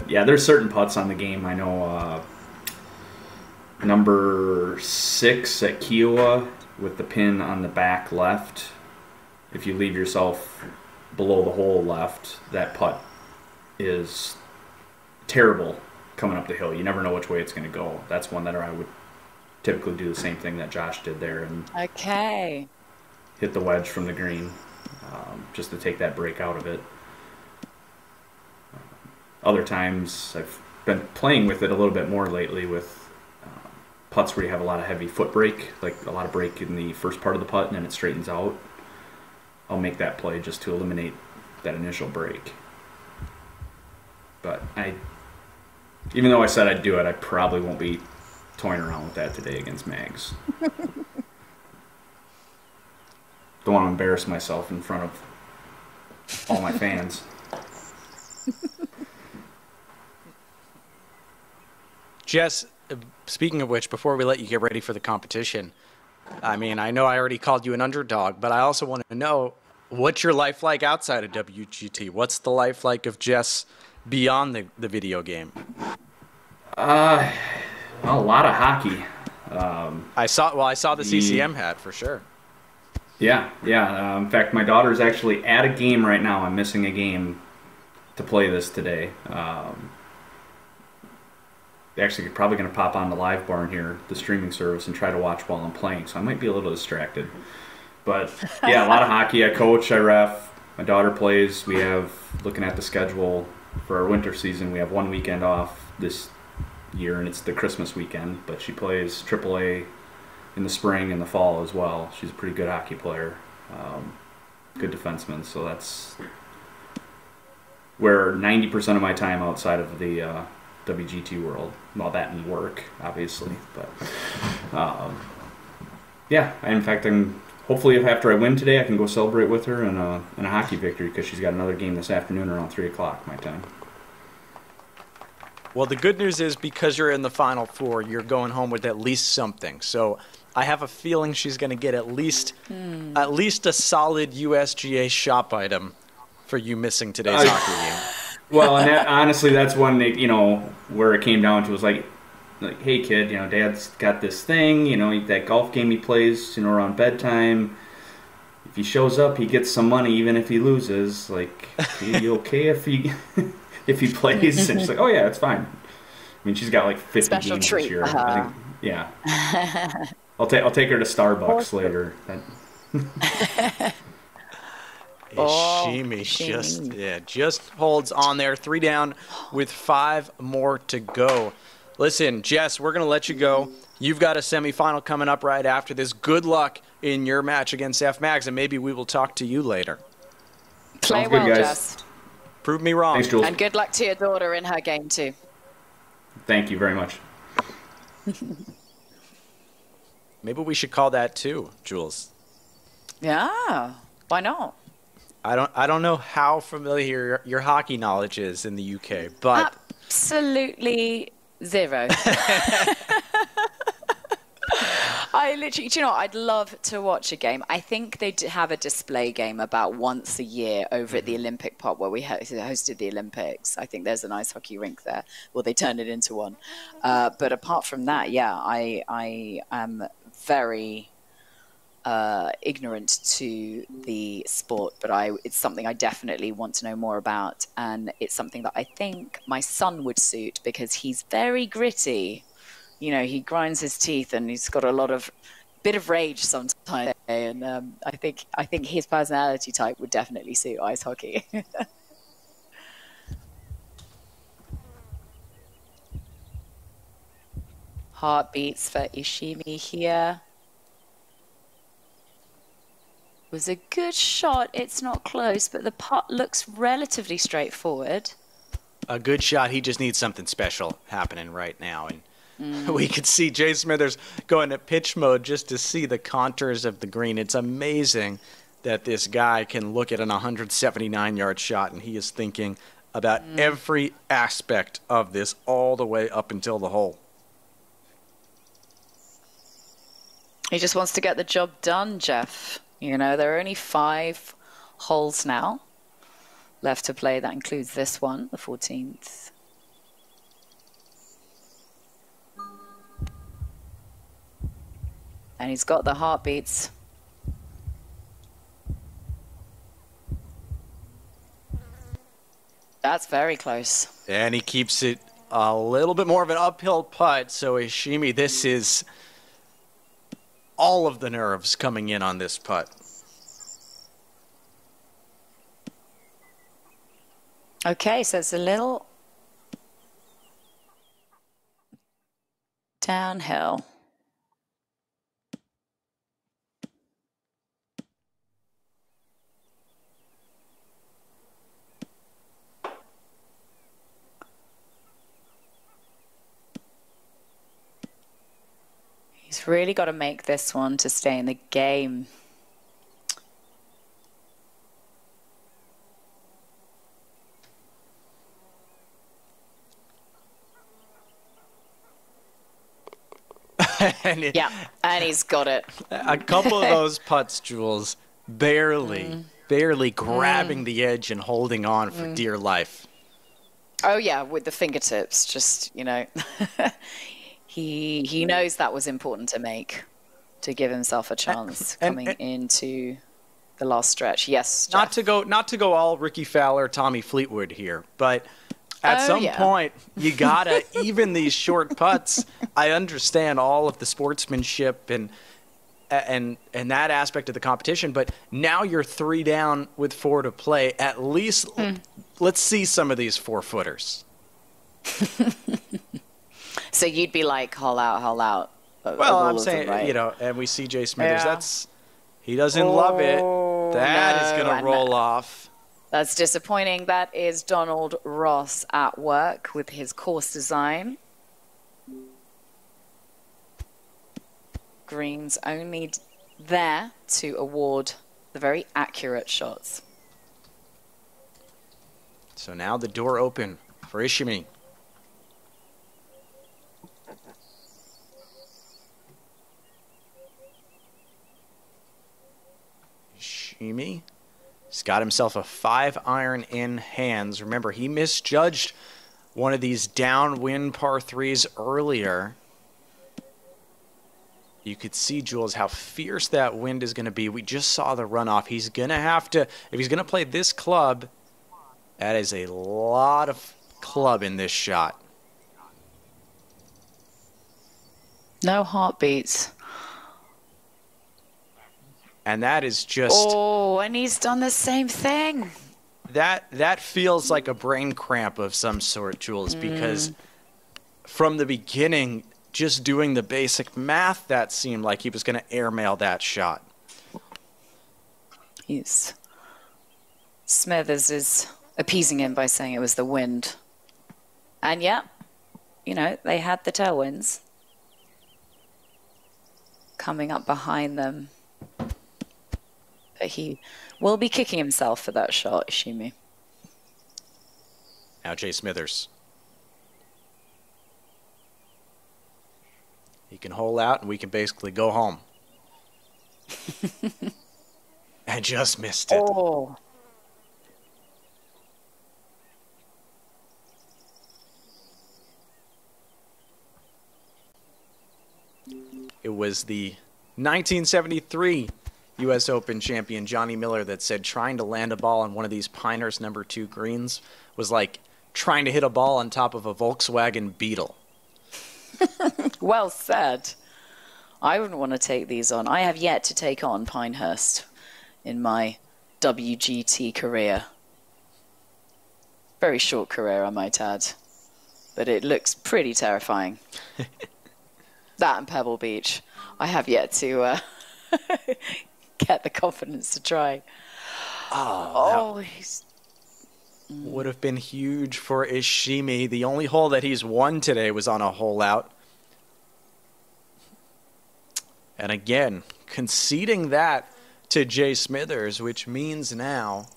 yeah, there's certain putts on the game. I know uh, number six at Kiawah with the pin on the back left. If you leave yourself below the hole left, that putt is terrible coming up the hill. You never know which way it's going to go. That's one that I would typically do the same thing that Josh did there and Okay. hit the wedge from the green um, just to take that break out of it. Other times, I've been playing with it a little bit more lately with uh, putts where you have a lot of heavy foot break, like a lot of break in the first part of the putt and then it straightens out. I'll make that play just to eliminate that initial break. But I, even though I said I'd do it, I probably won't be toying around with that today against Mags. Don't want to embarrass myself in front of all my fans. Jess, uh, speaking of which, before we let you get ready for the competition, I mean, I know I already called you an underdog, but I also want to know what's your life like outside of WGT? What's the life like of Jess beyond the, the video game? Uh, a lot of hockey. I saw, well, I saw the CCM hat for sure. Yeah, yeah. Uh, in fact, my daughter's actually at a game right now. I'm missing a game to play this today. Um, actually, probably going to pop on the LiveBarn here, the streaming service, and try to watch while I'm playing. So I might be a little distracted. But yeah, a lot of hockey. I coach, I ref. My daughter plays. We have looking at the schedule for our winter season. We have one weekend off this year, and it's the Christmas weekend. But she plays AAA in the spring and the fall as well. She's a pretty good hockey player, um, good defenseman. So that's where 90% of my time outside of the uh, WGT world. Well, that and work, obviously, but um, yeah. In fact, I'm hopefully if after I win today, I can go celebrate with her in a in a hockey victory because she's got another game this afternoon around three o'clock my time. Well, the good news is because you're in the final four, you're going home with at least something. So I have a feeling she's going to get at least at least a solid USGA shop item for you missing today's I- hockey game. Well, and that, honestly, that's one that you know where it came down to was like, like, hey kid, you know, Dad's got this thing, you know, that golf game he plays, you know, around bedtime. If he shows up, he gets some money, even if he loses. Like, are you okay if he if he plays? And she's like, oh yeah, it's fine. I mean, she's got like fifty Special games treat this year. for I uh-huh. think, yeah. I'll take I'll take her to Starbucks later. That, Oh, Ishimi Ishimi. just yeah, just holds on there, three down with five more to go. Listen, Jess, we're gonna let you go. You've got a semifinal coming up right after this. Good luck in your match against F Mags, and maybe we will talk to you later. Play Sounds good, well, guys. Jess. Prove me wrong. thanks, Jules. And good luck to your daughter in her game, too. Thank you very much. Maybe we should call that too, Jules. Yeah, why not? I don't I don't know how familiar your, your hockey knowledge is in the UK, but absolutely zero. I literally, do you know. I'd love to watch a game. I think they have a display game about once a year over at the Olympic Park where we hosted the Olympics. I think there's an ice hockey rink there. Well, they turned it into one. Uh, but apart from that, yeah, I I am very uh, ignorant to the sport, but I it's something I definitely want to know more about, and it's something that I think my son would suit because he's very gritty you know, he grinds his teeth and he's got a lot of bit of rage sometimes. And um, I think I think his personality type would definitely suit ice hockey. Heartbeats for Ishimi here. was a good shot. It's not close, but the putt looks relatively straightforward. A good shot. He just needs something special happening right now, and Mm. We could see Jay Smithers going into pitch mode just to see the contours of the green. It's amazing that this guy can look at an 179 yard shot and he is thinking about mm. every aspect of this all the way up until the hole. He just wants to get the job done, Jeff. You know, there are only five holes now left to play. That includes this one, the 14th. And he's got the heartbeats. That's very close. And he keeps it a little bit more of an uphill putt. So Ishimi, this is all of the nerves coming in on this putt. Okay, so it's a little downhill. He's really got to make this one to stay in the game. and it, yeah, and he's got it. A couple of those putts, Jules, barely, mm. barely grabbing mm. the edge and holding on for mm. dear life. Oh yeah, with the fingertips, just you know. he he knows that was important to make to give himself a chance and, coming and, into the last stretch. Yes, Jeff. not to go not to go all Rickie Fowler, Tommy Fleetwood here, but at oh, some yeah. point you gotta even these short putts. I understand all of the sportsmanship and and and that aspect of the competition, but now you're three down with four to play. At least hmm. let's see some of these four footers. So you'd be like, haul out, haul out. Well, I'm saying, them, right? you know, and we see Jay Smithers. Yeah. That's he doesn't oh, love it. Oh, That no, is going to roll off. That's disappointing. That is Donald Ross at work with his course design. Greens only there to award the very accurate shots. So now the door open for Ishimi. Ishimi. He's got himself a five iron in hands. Remember, he misjudged one of these downwind par threes earlier. You could see, Jules, how fierce that wind is going to be. We just saw the runoff. He's going to have to, if he's going to play this club, that is a lot of club in this shot. No heartbeats. And that is just oh and he's done the same thing. That that feels like a brain cramp of some sort jules mm. because from the beginning just doing the basic math that seemed like he was going to airmail that shot. He's smithers is appeasing him by saying it was the wind. And yeah you know they had the tailwinds coming up behind them but he will be kicking himself for that shot, Ishimi. Now Jay Smithers. He can hole out and we can basically go home. and just missed it. Oh. It was the 1973 U.S. Open champion Johnny Miller that said trying to land a ball on one of these Pinehurst number two greens was like trying to hit a ball on top of a Volkswagen Beetle. well said. I wouldn't want to take these on. I have yet to take on Pinehurst in my WGT career. Very short career, I might add. But it looks pretty terrifying. that and Pebble Beach. I have yet to uh, get the confidence to try. Oh, oh he's would have been huge for Ishimi. The only hole that he's won today was on a hole out. And again, conceding that to Jay Smithers, which means now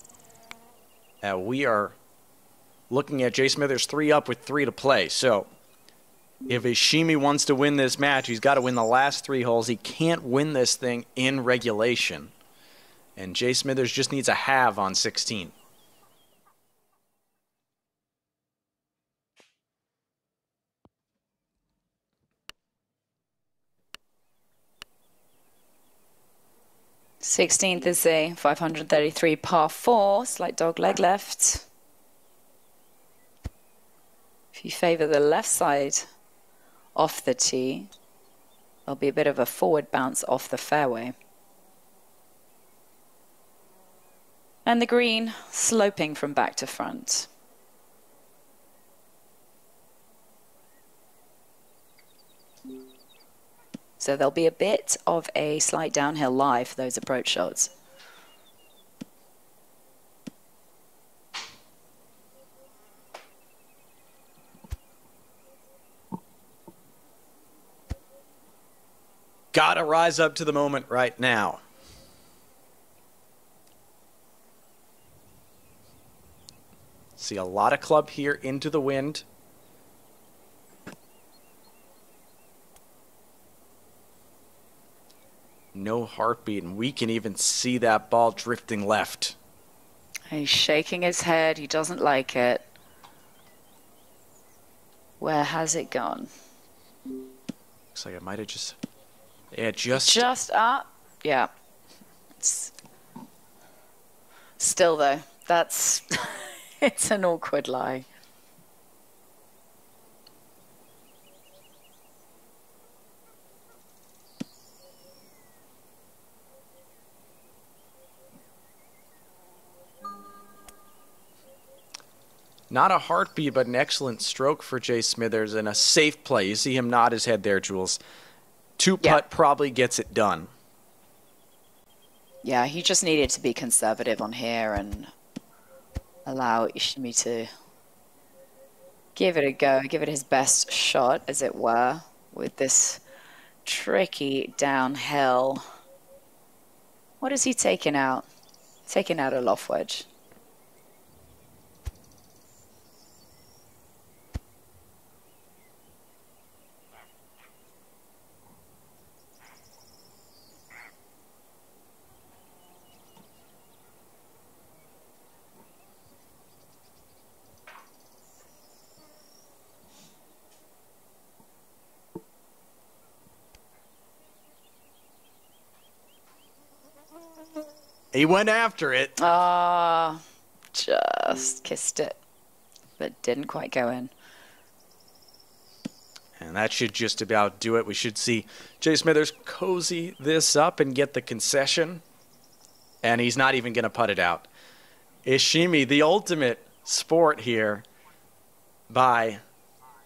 that we are looking at Jay Smithers three up with three to play. So if Ishimi wants to win this match, he's got to win the last three holes. He can't win this thing in regulation. And Jay Smithers just needs a halve on 16. Sixteenth is a 533 par four, slight dog leg left. If you favour the left side off the tee, there'll be a bit of a forward bounce off the fairway. And the green sloping from back to front. So there'll be a bit of a slight downhill lie for those approach shots. Gotta rise up to the moment right now. See a lot of club here into the wind. no heartbeat, and we can even see that ball drifting left. He's shaking his head. He doesn't like it. Where has it gone? Looks like it might have just. Yeah, just. Just up. Yeah. It's still though, that's it's an awkward lie. Not a heartbeat, but an excellent stroke for Jay Smithers and a safe play. You see him nod his head there, Jules. Two putt yeah. probably gets it done. Yeah, he just needed to be conservative on here and allow Ishimi to give it a go, give it his best shot, as it were, with this tricky downhill. What is he taking out? Taking out a loft wedge. He went after it. Ah, uh, just kissed it, but didn't quite go in. And that should just about do it. We should see Jay Smithers cozy this up and get the concession. And he's not even going to put it out. Ishimi, the ultimate sport here, by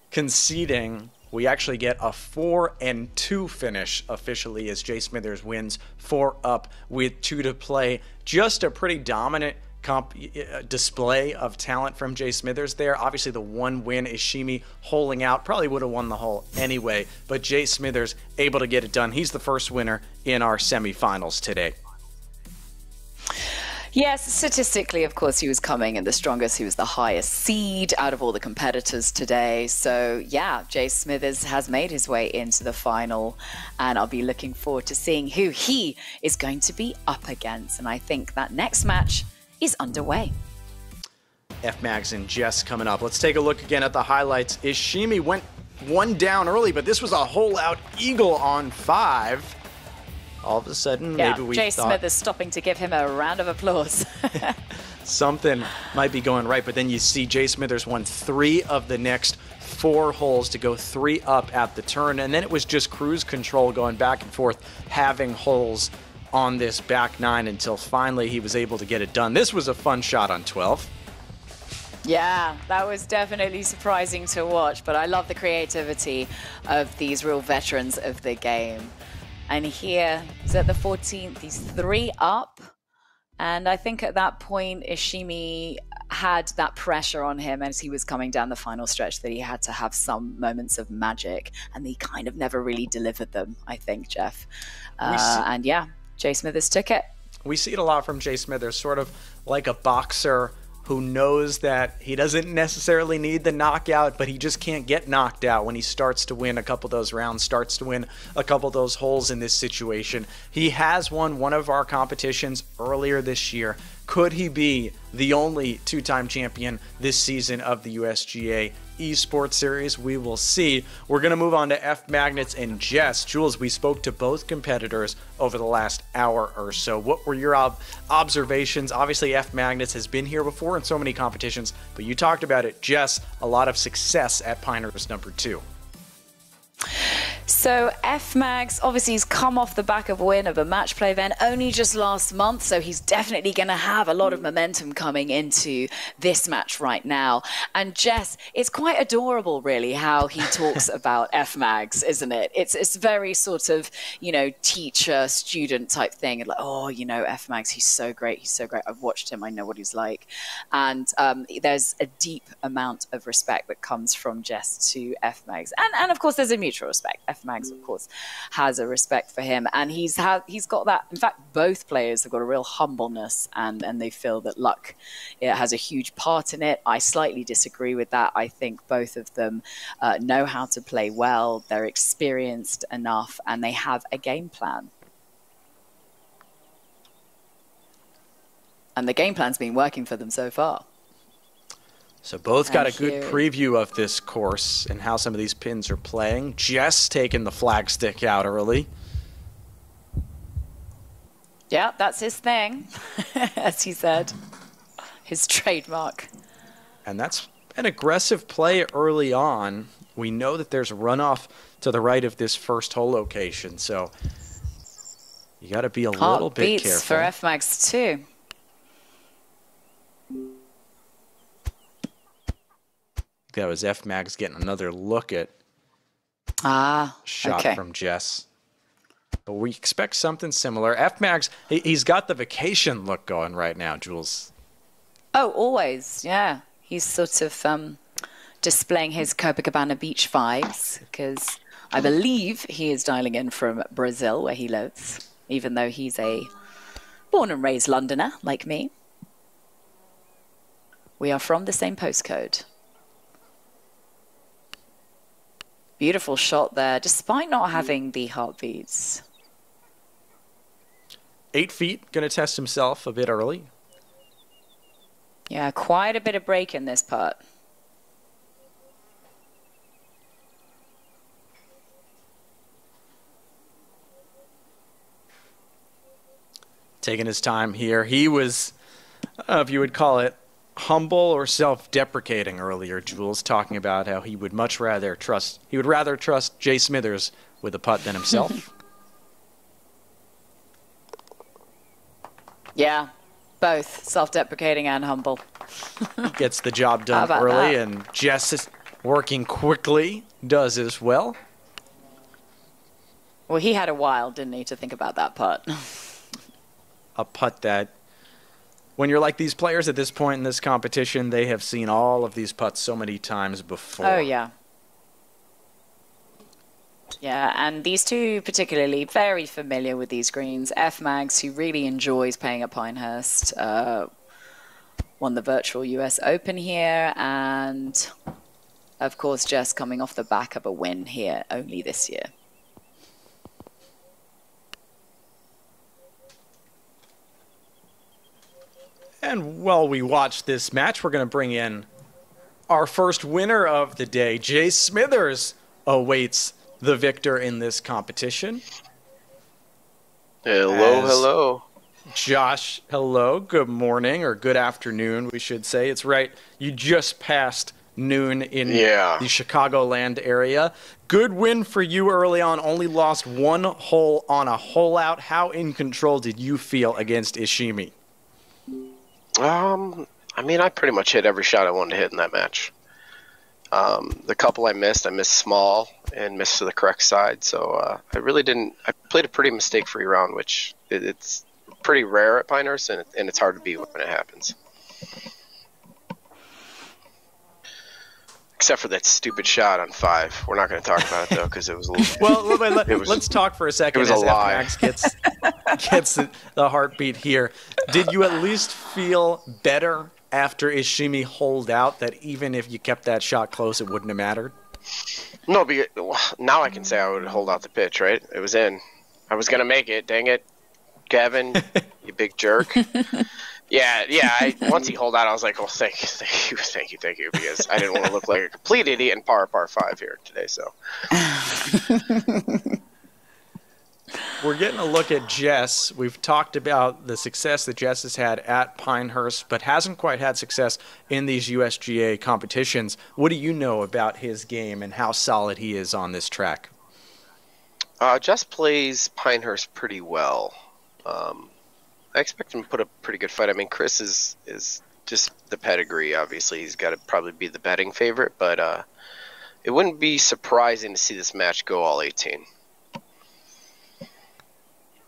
conceding we actually get a four and two finish officially as Jay Smithers wins four up with two to play. Just a pretty dominant comp uh, display of talent from Jay Smithers there. Obviously, the one win Ishimi holding out probably would have won the hole anyway, but Jay Smithers able to get it done. He's the first winner in our semifinals today. Yes, statistically, of course, he was coming in the strongest. He was the highest seed out of all the competitors today. So, yeah, Jay Smithers has made his way into the final, and I'll be looking forward to seeing who he is going to be up against. And I think that next match is underway. F Mags and Jess coming up. Let's take a look again at the highlights. Ishimi went one down early, but this was a hole out eagle on five all of a sudden, yeah, maybe we Jay thought Smithers stopping to give him a round of applause. something might be going right, but then you see Jay Smithers won three of the next four holes to go three up at the turn, and then it was just cruise control going back and forth, having holes on this back nine until finally he was able to get it done. This was a fun shot on 12. Yeah, that was definitely surprising to watch, but I love the creativity of these real veterans of the game. And here he's at the 14th. He's three up. And I think at that point, Ishimi had that pressure on him as he was coming down the final stretch that he had to have some moments of magic. And he kind of never really delivered them, I think, Jeff. Uh, and yeah, Jay Smithers took it. We see it a lot from Jay Smithers, sort of like a boxer who knows that he doesn't necessarily need the knockout, but he just can't get knocked out when he starts to win a couple of those rounds, starts to win a couple of those holes in this situation. He has won one of our competitions earlier this year. Could he be the only two time champion this season of the USGA esports series? We will see. We're going to move on to F Magnets and Jess. Jules, we spoke to both competitors over the last hour or so. What were your ob- observations? Obviously, F Magnets has been here before in so many competitions, but you talked about it. Jess, a lot of success at Pinehurst number two. So F Mags obviously he's come off the back of a win of a match play event only just last month, so he's definitely going to have a lot of momentum coming into this match right now. And Jess, it's quite adorable, really, how he talks about F Mags, isn't it? It's it's very sort of you know teacher student type thing, like oh you know F Mags, he's so great, he's so great. I've watched him, I know what he's like, and um, there's a deep amount of respect that comes from Jess to F Mags, and and of course there's a mutual respect. F Mags, of course, has a respect for him, and he's had he's got that. In fact, both players have got a real humbleness, and and they feel that luck it has a huge part in it. I slightly disagree with that. I think both of them uh, know how to play well. They're experienced enough, and they have a game plan. And the game plan's been working for them so far. So both got a good preview of this course and how some of these pins are playing. Jess taking the flagstick out early. Yeah, that's his thing, as he said. His trademark. And that's an aggressive play early on. We know that there's a runoff to the right of this first hole location, so you got to be a little bit careful. for F-Mags too. That was F Mags getting another look at ah shot okay. from Jess. But we expect something similar. F Mags, he, he's got the vacation look going right now, Jules. Oh, always, yeah. He's sort of um, displaying his Copacabana beach vibes because I believe he is dialing in from Brazil, where he lives, even though he's a born and raised Londoner like me. We are from the same postcode. Beautiful shot there, despite not mm. having the heartbeats. Eight feet, going to test himself a bit early. Yeah, quite a bit of break in this putt. Taking his time here. He was, I don't know if you would call it humble or self-deprecating earlier. Jules talking about how he would much rather trust he would rather trust Jay Smithers with a putt than himself. yeah, both self-deprecating and humble. Gets the job done early, that? and Jess is working quickly does as well. Well, he had a while, didn't he, to think about that putt. a putt that when you're like these players at this point in this competition, they have seen all of these putts so many times before. Oh, yeah. Yeah, and these two particularly very familiar with these greens. F Mags, who really enjoys playing at Pinehurst, uh, won the virtual US Open here, and of course, Jess coming off the back of a win here only this year. And while we watch this match, we're going to bring in our first winner of the day. Jay Smithers awaits the victor in this competition. Hello, As hello. Josh, hello. Good morning or good afternoon, we should say. It's right. You just passed noon in yeah. the Chicagoland area. Good win for you early on. Only lost one hole on a hole out. How in control did you feel against Ishimi? Um, I mean, I pretty much hit every shot I wanted to hit in that match. Um, the couple I missed, I missed small and missed to the correct side. So uh, I really didn't. I played a pretty mistake-free round, which it, it's pretty rare at Pinehurst, and, and it's hard to beat when it happens. Except for that stupid shot on five. We're not going to talk about it though because it was a little. well, let, us talk for a second. It was as a lie. Mags gets gets the heartbeat here. Did you at least feel better after Ishimi holed out that even if you kept that shot close, it wouldn't have mattered? No, because now I can say I would hold out the pitch. Right? It was in. I was going to make it. Dang it, Gavin, you big jerk. Yeah, yeah. I, once he hold out, I was like, "Well, thank you, thank you, thank you, thank you," because I didn't want to look like a complete idiot in par par five here today. So we're getting a look at Jess. We've talked about the success that Jess has had at Pinehurst, but hasn't quite had success in these USGA competitions. What do you know about his game and how solid he is on this track? Uh, Jess plays Pinehurst pretty well. Um, I expect him to put up a pretty good fight. I mean, Chris is is just the pedigree. Obviously, he's got to probably be the betting favorite, but uh, it wouldn't be surprising to see this match go all 18.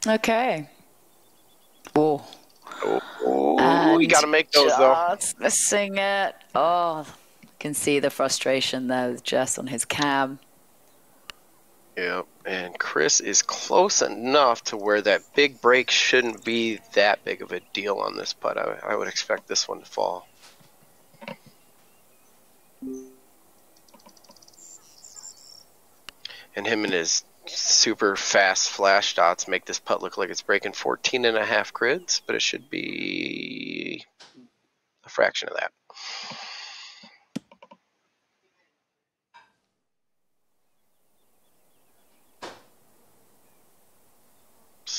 Okay. Oh. Oh, we got to make those though. Missing it. Oh, can see the frustration there with Jess on his cam. Yep, and Chris is close enough to where that big break shouldn't be that big of a deal on this putt. I, I would expect this one to fall. And him and his super fast flash dots make this putt look like it's breaking 14 and a half grids, but it should be a fraction of that.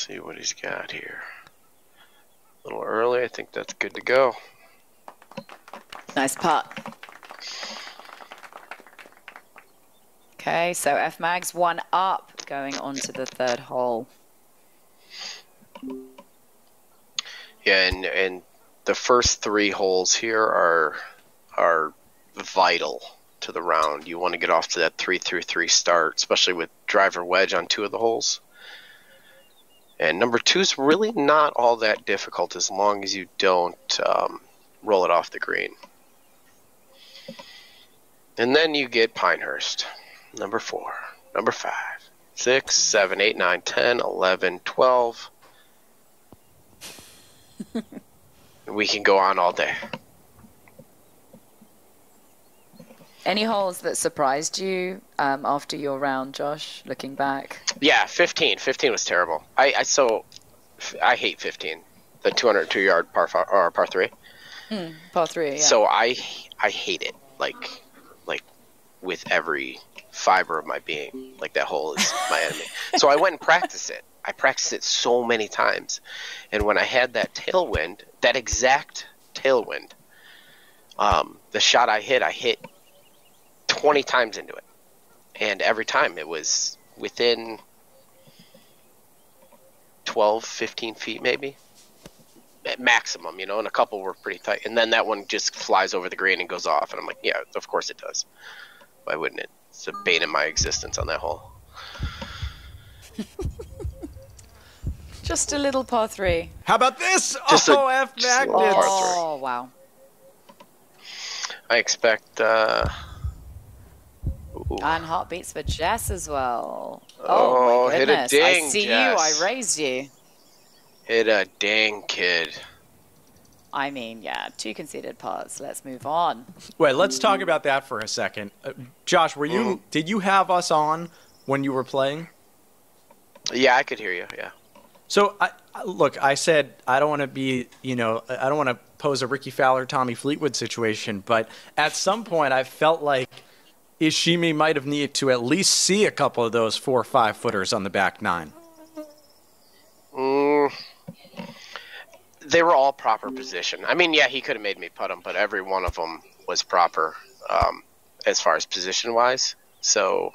See what he's got here. A little early, I think that's good to go. Nice putt. Okay, so F Mags one up going on to the third hole. Yeah, and and the first three holes here are are vital to the round. You want to get off to that three through three start, especially with driver wedge on two of the holes. And number two is really not all that difficult as long as you don't um, roll it off the green. And then you get Pinehurst. Number four, number five, six, seven, eight, nine, ten, eleven, twelve. we can go on all day. Any holes that surprised you um, after your round, Josh? Looking back. Yeah, 15. 15 was terrible. I, I so I hate 15, the 202 yard par five, or par three. Hmm, par three. Yeah. So I I hate it like like with every fiber of my being. Like that hole is my enemy. so I went and practiced it. I practiced it so many times, and when I had that tailwind, that exact tailwind, um, the shot I hit, I hit 20 times into it. And every time it was within 12, 15 feet maybe. At maximum, you know, and a couple were pretty tight. And then that one just flies over the green and goes off. And I'm like, yeah, of course it does. Why wouldn't it? It's a bane of my existence on that hole. just a little par three. How about this? Just oh, a, F magnets. Oh, wow. I expect uh, And heartbeats for Jess as well. Oh, Oh, my hit a goodness. ding, I see Jess. you. I raised you. Hit a dang kid. I mean, yeah, two conceded parts. Let's move on. Wait, let's talk about that for a second. Uh, Josh, were you? Did you have us on when you were playing? Yeah, I could hear you. Yeah. So, I, I- look, I said I don't want to be, you know, I don't want to pose a Rickie Fowler, Tommy Fleetwood situation, but at some point I felt like Ishimi might have needed to at least see a couple of those four or five footers on the back nine. Mm, they were all proper position. I mean, yeah, he could have made me put them, but every one of them was proper um, as far as position wise. So,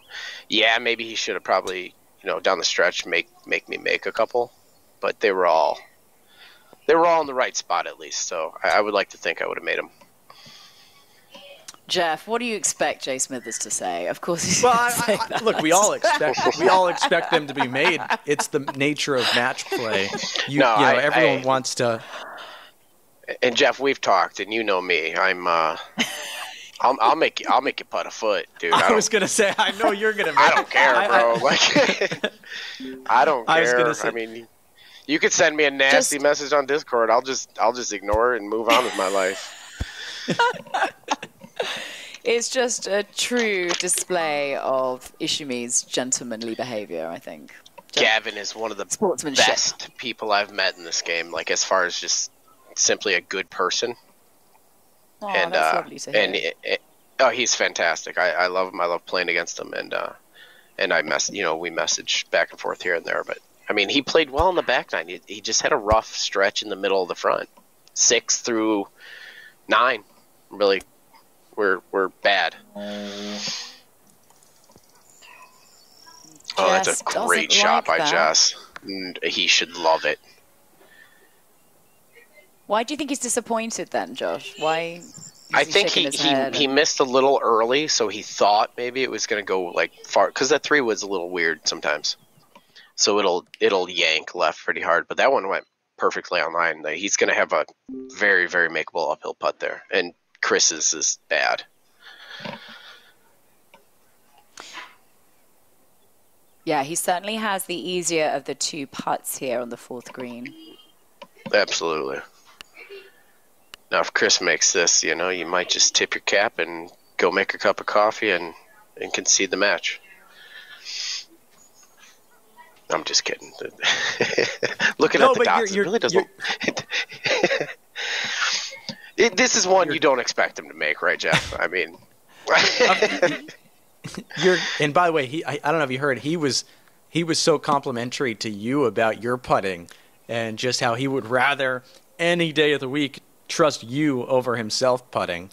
yeah, maybe he should have probably, you know, down the stretch make make me make a couple, but they were all they were all in the right spot at least. So I, I would like to think I would have made them. Jeff, what do you expect Jay Smithers to say? Of course he's Well, gonna I, say I, I, that. look, we all expect we all expect them to be made. It's the nature of match play. You, No, you know, I- everyone I- wants to. And Jeff, we've talked, and you know me. I'm. uh I'll, I'll make you. I'll make you putt a foot, dude. I, I was gonna say, I know you're gonna. I don't care, bro. I- like, I don't care. I was I, gonna say- mean, you could send me a nasty Just- message on Discord. I'll just, I'll just ignore it and move on with my life. It's just a true display of Ishimi's gentlemanly behavior, I think. Gavin is one of the best people I've met in this game. Like, as far as just simply a good person. Oh, and that's uh, lovely to hear. and it, it, oh, he's fantastic. I, I love him. I love playing against him, and uh, and I mess, you know, we message back and forth here and there. But I mean, he played well in the back nine. He, he just had a rough stretch in the middle of the front, six through nine. Really, we're we're bad. Oh, that's a great shot like by that. Jess. He should love it. Why do you think he's disappointed then, Josh? Why? I think he, he, head he missed a little early, so he thought maybe it was going to go like far because that three was a little weird sometimes. So it'll it'll yank left pretty hard, but that one went perfectly online. He's going to have a very very makeable uphill putt there, and Chris's is bad. Yeah, he certainly has the easier of the two putts here on the fourth green. Absolutely. Now, if Chris makes this, you know, you might just tip your cap and go make a cup of coffee and and concede the match. I'm just kidding. Looking No, at the but you're- dots, it you're- really doesn't. it, this is one you don't expect him to make, right, Jeff? I mean, You're, and by the way, he I, I don't know if you heard, he was he was so complimentary to you about your putting and just how he would rather any day of the week trust you over himself putting.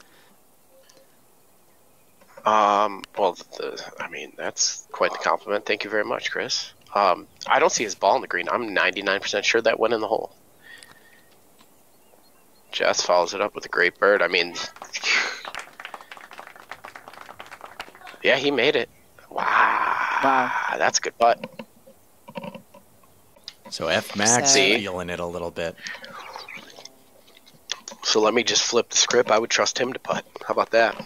Um, well, the, I mean, that's quite the compliment. Thank you very much, Chris. Um, I don't see his ball in the green. I'm 99% sure that went in the hole. Jess follows it up with a great bird. I mean, yeah, he made it. Wow. Wow. That's a good putt. So F Mags So- feeling it a little bit. So let me just flip the script. I would trust him to putt. How about that?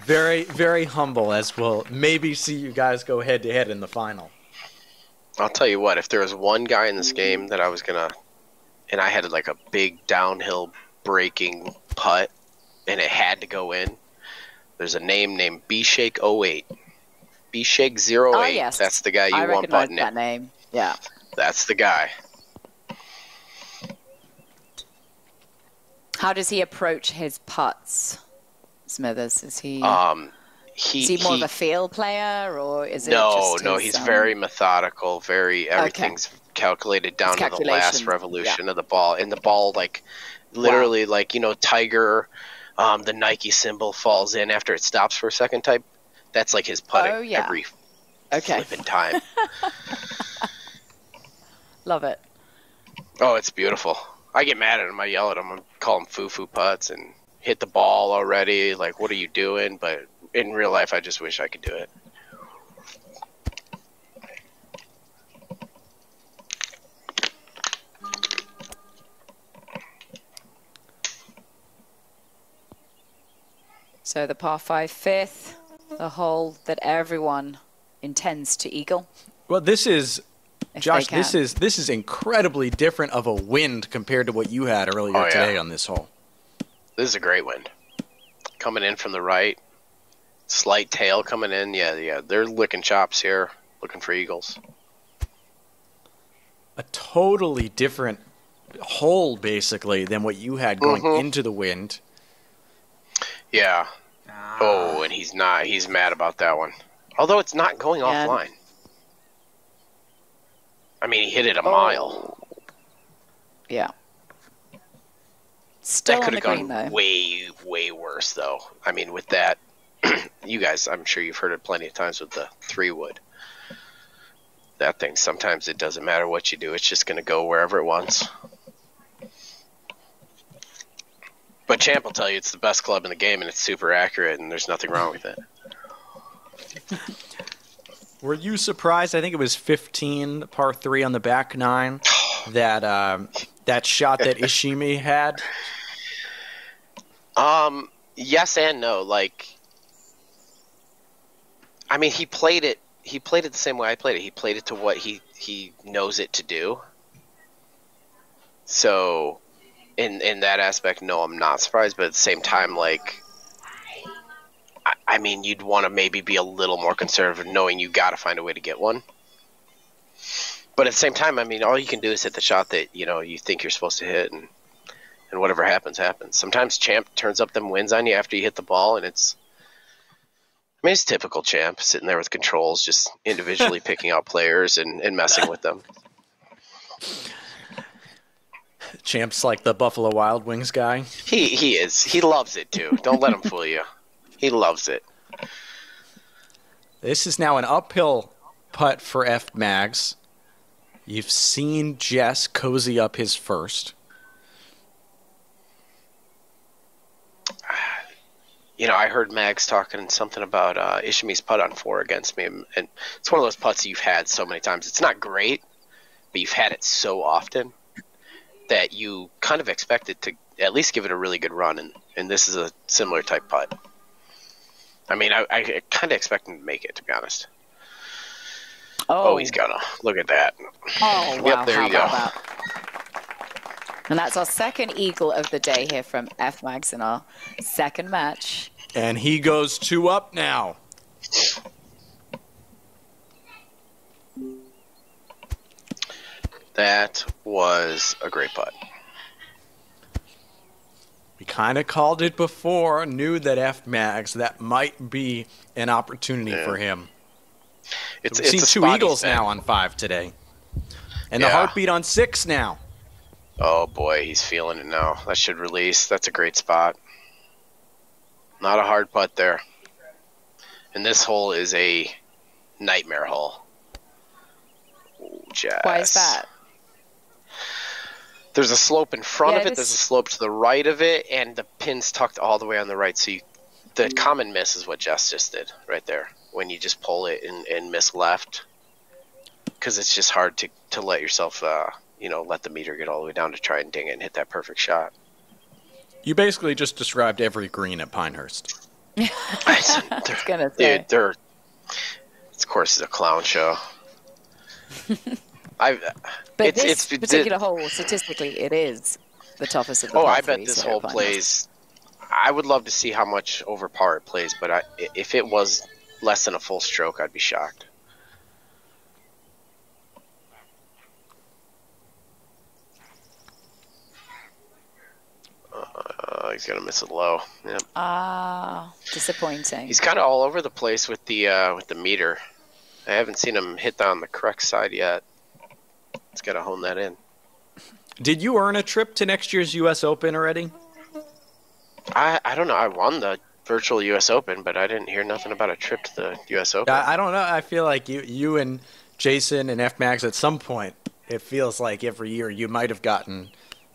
Very, very humble as we'll maybe see you guys go head to head in the final. I'll tell you what, if there was one guy in this game that I was gonna, and I had like a big downhill breaking putt, and it had to go in, there's a name named B Shake 08. B Shake 08. Oh, yes. That's the guy you I want button that it. name. Yeah. That's the guy. How does he approach his putts, Smithers? Is he Um, he, is he more he- of a field player or is it no, just no, he's um, very methodical. Very everything's calculated down to the last revolution of the ball, and the ball like literally like you know Tiger, um, the Nike symbol falls in after it stops for a second type. That's like his putting Oh, yeah. every okay? flipping time. Love it. oh, it's beautiful. I get mad at him. I yell at him. I call him foo foo putts and hit the ball already. Like, what are you doing? But in real life, I just wish I could do it. So the par five fifth. the hole that everyone intends to eagle. Well, this is if Josh. This is this is incredibly different of a wind compared to what you had earlier Oh, yeah. today on this hole. This is a great wind. Coming in from the right. Slight tail coming in. Yeah, yeah. They're licking chops here, looking for eagles. A totally different hole, basically, than what you had going Mhm. into the wind. Yeah. Ah, Oh, and he's not. He's mad about that one. Although it's not going Yeah. offline. I mean, he hit it a Oh. mile. Yeah. Still that could have gone though. way, way worse, though. I mean, with that, you guys, I'm sure you've heard it plenty of times with the three wood. That thing, sometimes it doesn't matter what you do, it's just going to go wherever it wants. But Champ will tell you it's the best club in the game and it's super accurate and there's nothing wrong with it. Were you surprised? I think it was 15 par three on the back nine. That um, that shot that Ishimi had. Um, yes and no. Like, I mean, he played it. He played it the same way I played it. He played it to what he he knows it to do. So, in in that aspect, no, I'm not surprised. But at the same time, like, I, I mean, you'd want to maybe be a little more conservative, knowing you got to find a way to get one. But at the same time, I mean, all you can do is hit the shot that you know you think you're supposed to hit, and and whatever happens, happens. Sometimes Champ turns up them wins on you after you hit the ball, and it's. I mean, it's typical Champ sitting there with controls, just individually picking out players and, and messing with them. Champs like the Buffalo Wild Wings guy. He he is. He loves it too. Don't let him fool you. He loves it. This is now an uphill putt for F Mags. You've seen Jess cozy up his first. You know, I heard Mags talking something about uh, Ishimi's putt on four against me, and and it's one of those putts you've had so many times. It's not great, but you've had it so often that you kind of expect it to at least give it a really good run, and, and this is a similar type putt. I mean, I, I kind of expect him to make it, to be honest. Oh, oh he's gonna. Look at that. Oh, wow. There how you go. that? And that's our second eagle of the day here from F Mags in our second match. And he goes two up now. That was a great putt. We kind of called it before, knew that F Mags, that might be an opportunity Yeah. for him. It's, We've it's seen two Eagles he's in. now on five today. And the heartbeat on six now. Oh boy, he's feeling it now. That should release. That's a great spot. Not a hard putt there. And this hole is a nightmare hole. Ooh, Jess. Why is that? There's a slope in front Yeah, of it it. There's a slope to the right of it, and the pin's tucked all the way on the right. So you, the common miss is what Jess just did right there. When you just pull it and, and miss left, because it's just hard to to let yourself, uh, you know, let the meter get all the way down to try and ding it and hit that perfect shot. You basically just described every green at Pinehurst. I was gonna say. Dude, they're this course is a clown show. I but it's this it's particular hole, statistically, it is the toughest of the Oh, I bet this hole plays. I would love to see how much over par it plays, but I, if it was less than a full stroke, I'd be shocked. Uh, he's gonna miss it low. Yep. Ah, disappointing. He's kind of all over the place with the uh, with the meter. I haven't seen him hit on the correct side yet. He's got to hone that in. Did you earn a trip to next year's U.S. Open already? I I don't know. I won the virtual U.S. Open, but I didn't hear nothing about a trip to the U.S. Open. I, I don't know. I feel like you, you and Jason and F Mags at some point. It feels like every year you might have gotten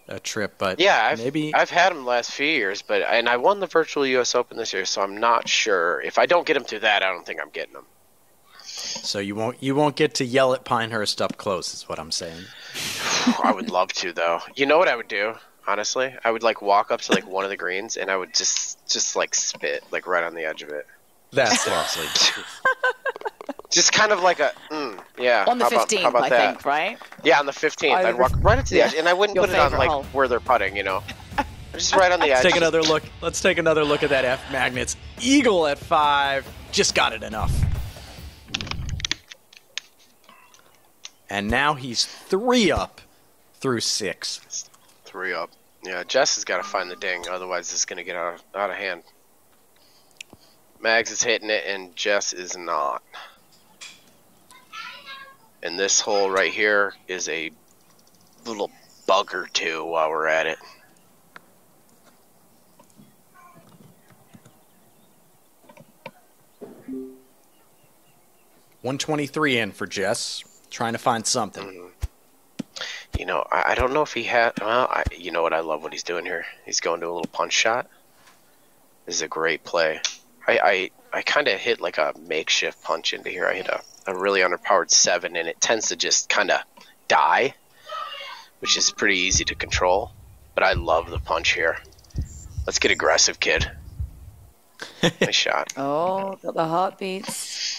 a trip, but Yeah, I've, maybe I've had them the last few years, but and I won the virtual U.S. Open this year, so I'm not sure. If I don't get them through that, I don't think I'm getting him. So you won't you won't get to yell at Pinehurst up close. Is what I'm saying. I would love to though. You know what I would do? Honestly, I would like walk up to like one of the greens and I would just just like spit like right on the edge of it. That's lovely. Just kind of like a, mm, yeah. On the 15th, I that? think, right? Yeah, on the 15th. I I'd walk right up to the yeah. edge, and I wouldn't Your put it on like hole. where they're putting, you know. Just right on the edge. Let's take another look. Let's take another look at that F Magnets. Eagle at five. Just got it enough. And now he's three up through six. Three up. Yeah, Jess has got to find the ding, otherwise it's going to get out of, out of hand. Mags is hitting it, and Jess is not. And this hole right here is a little bug or two while we're at it. One twenty-three in for Jess, trying to find something. Mm. You know, I, I don't know if he had. Well, I, you know what? I love what he's doing here. He's going to a little punch shot. This is a great play. I I, I kind of hit like a makeshift punch into here. I hit a, a really underpowered seven, and it tends to just kind of die, which is pretty easy to control. But I love the punch here. Let's get aggressive, kid. nice shot. Oh, got the heartbeats.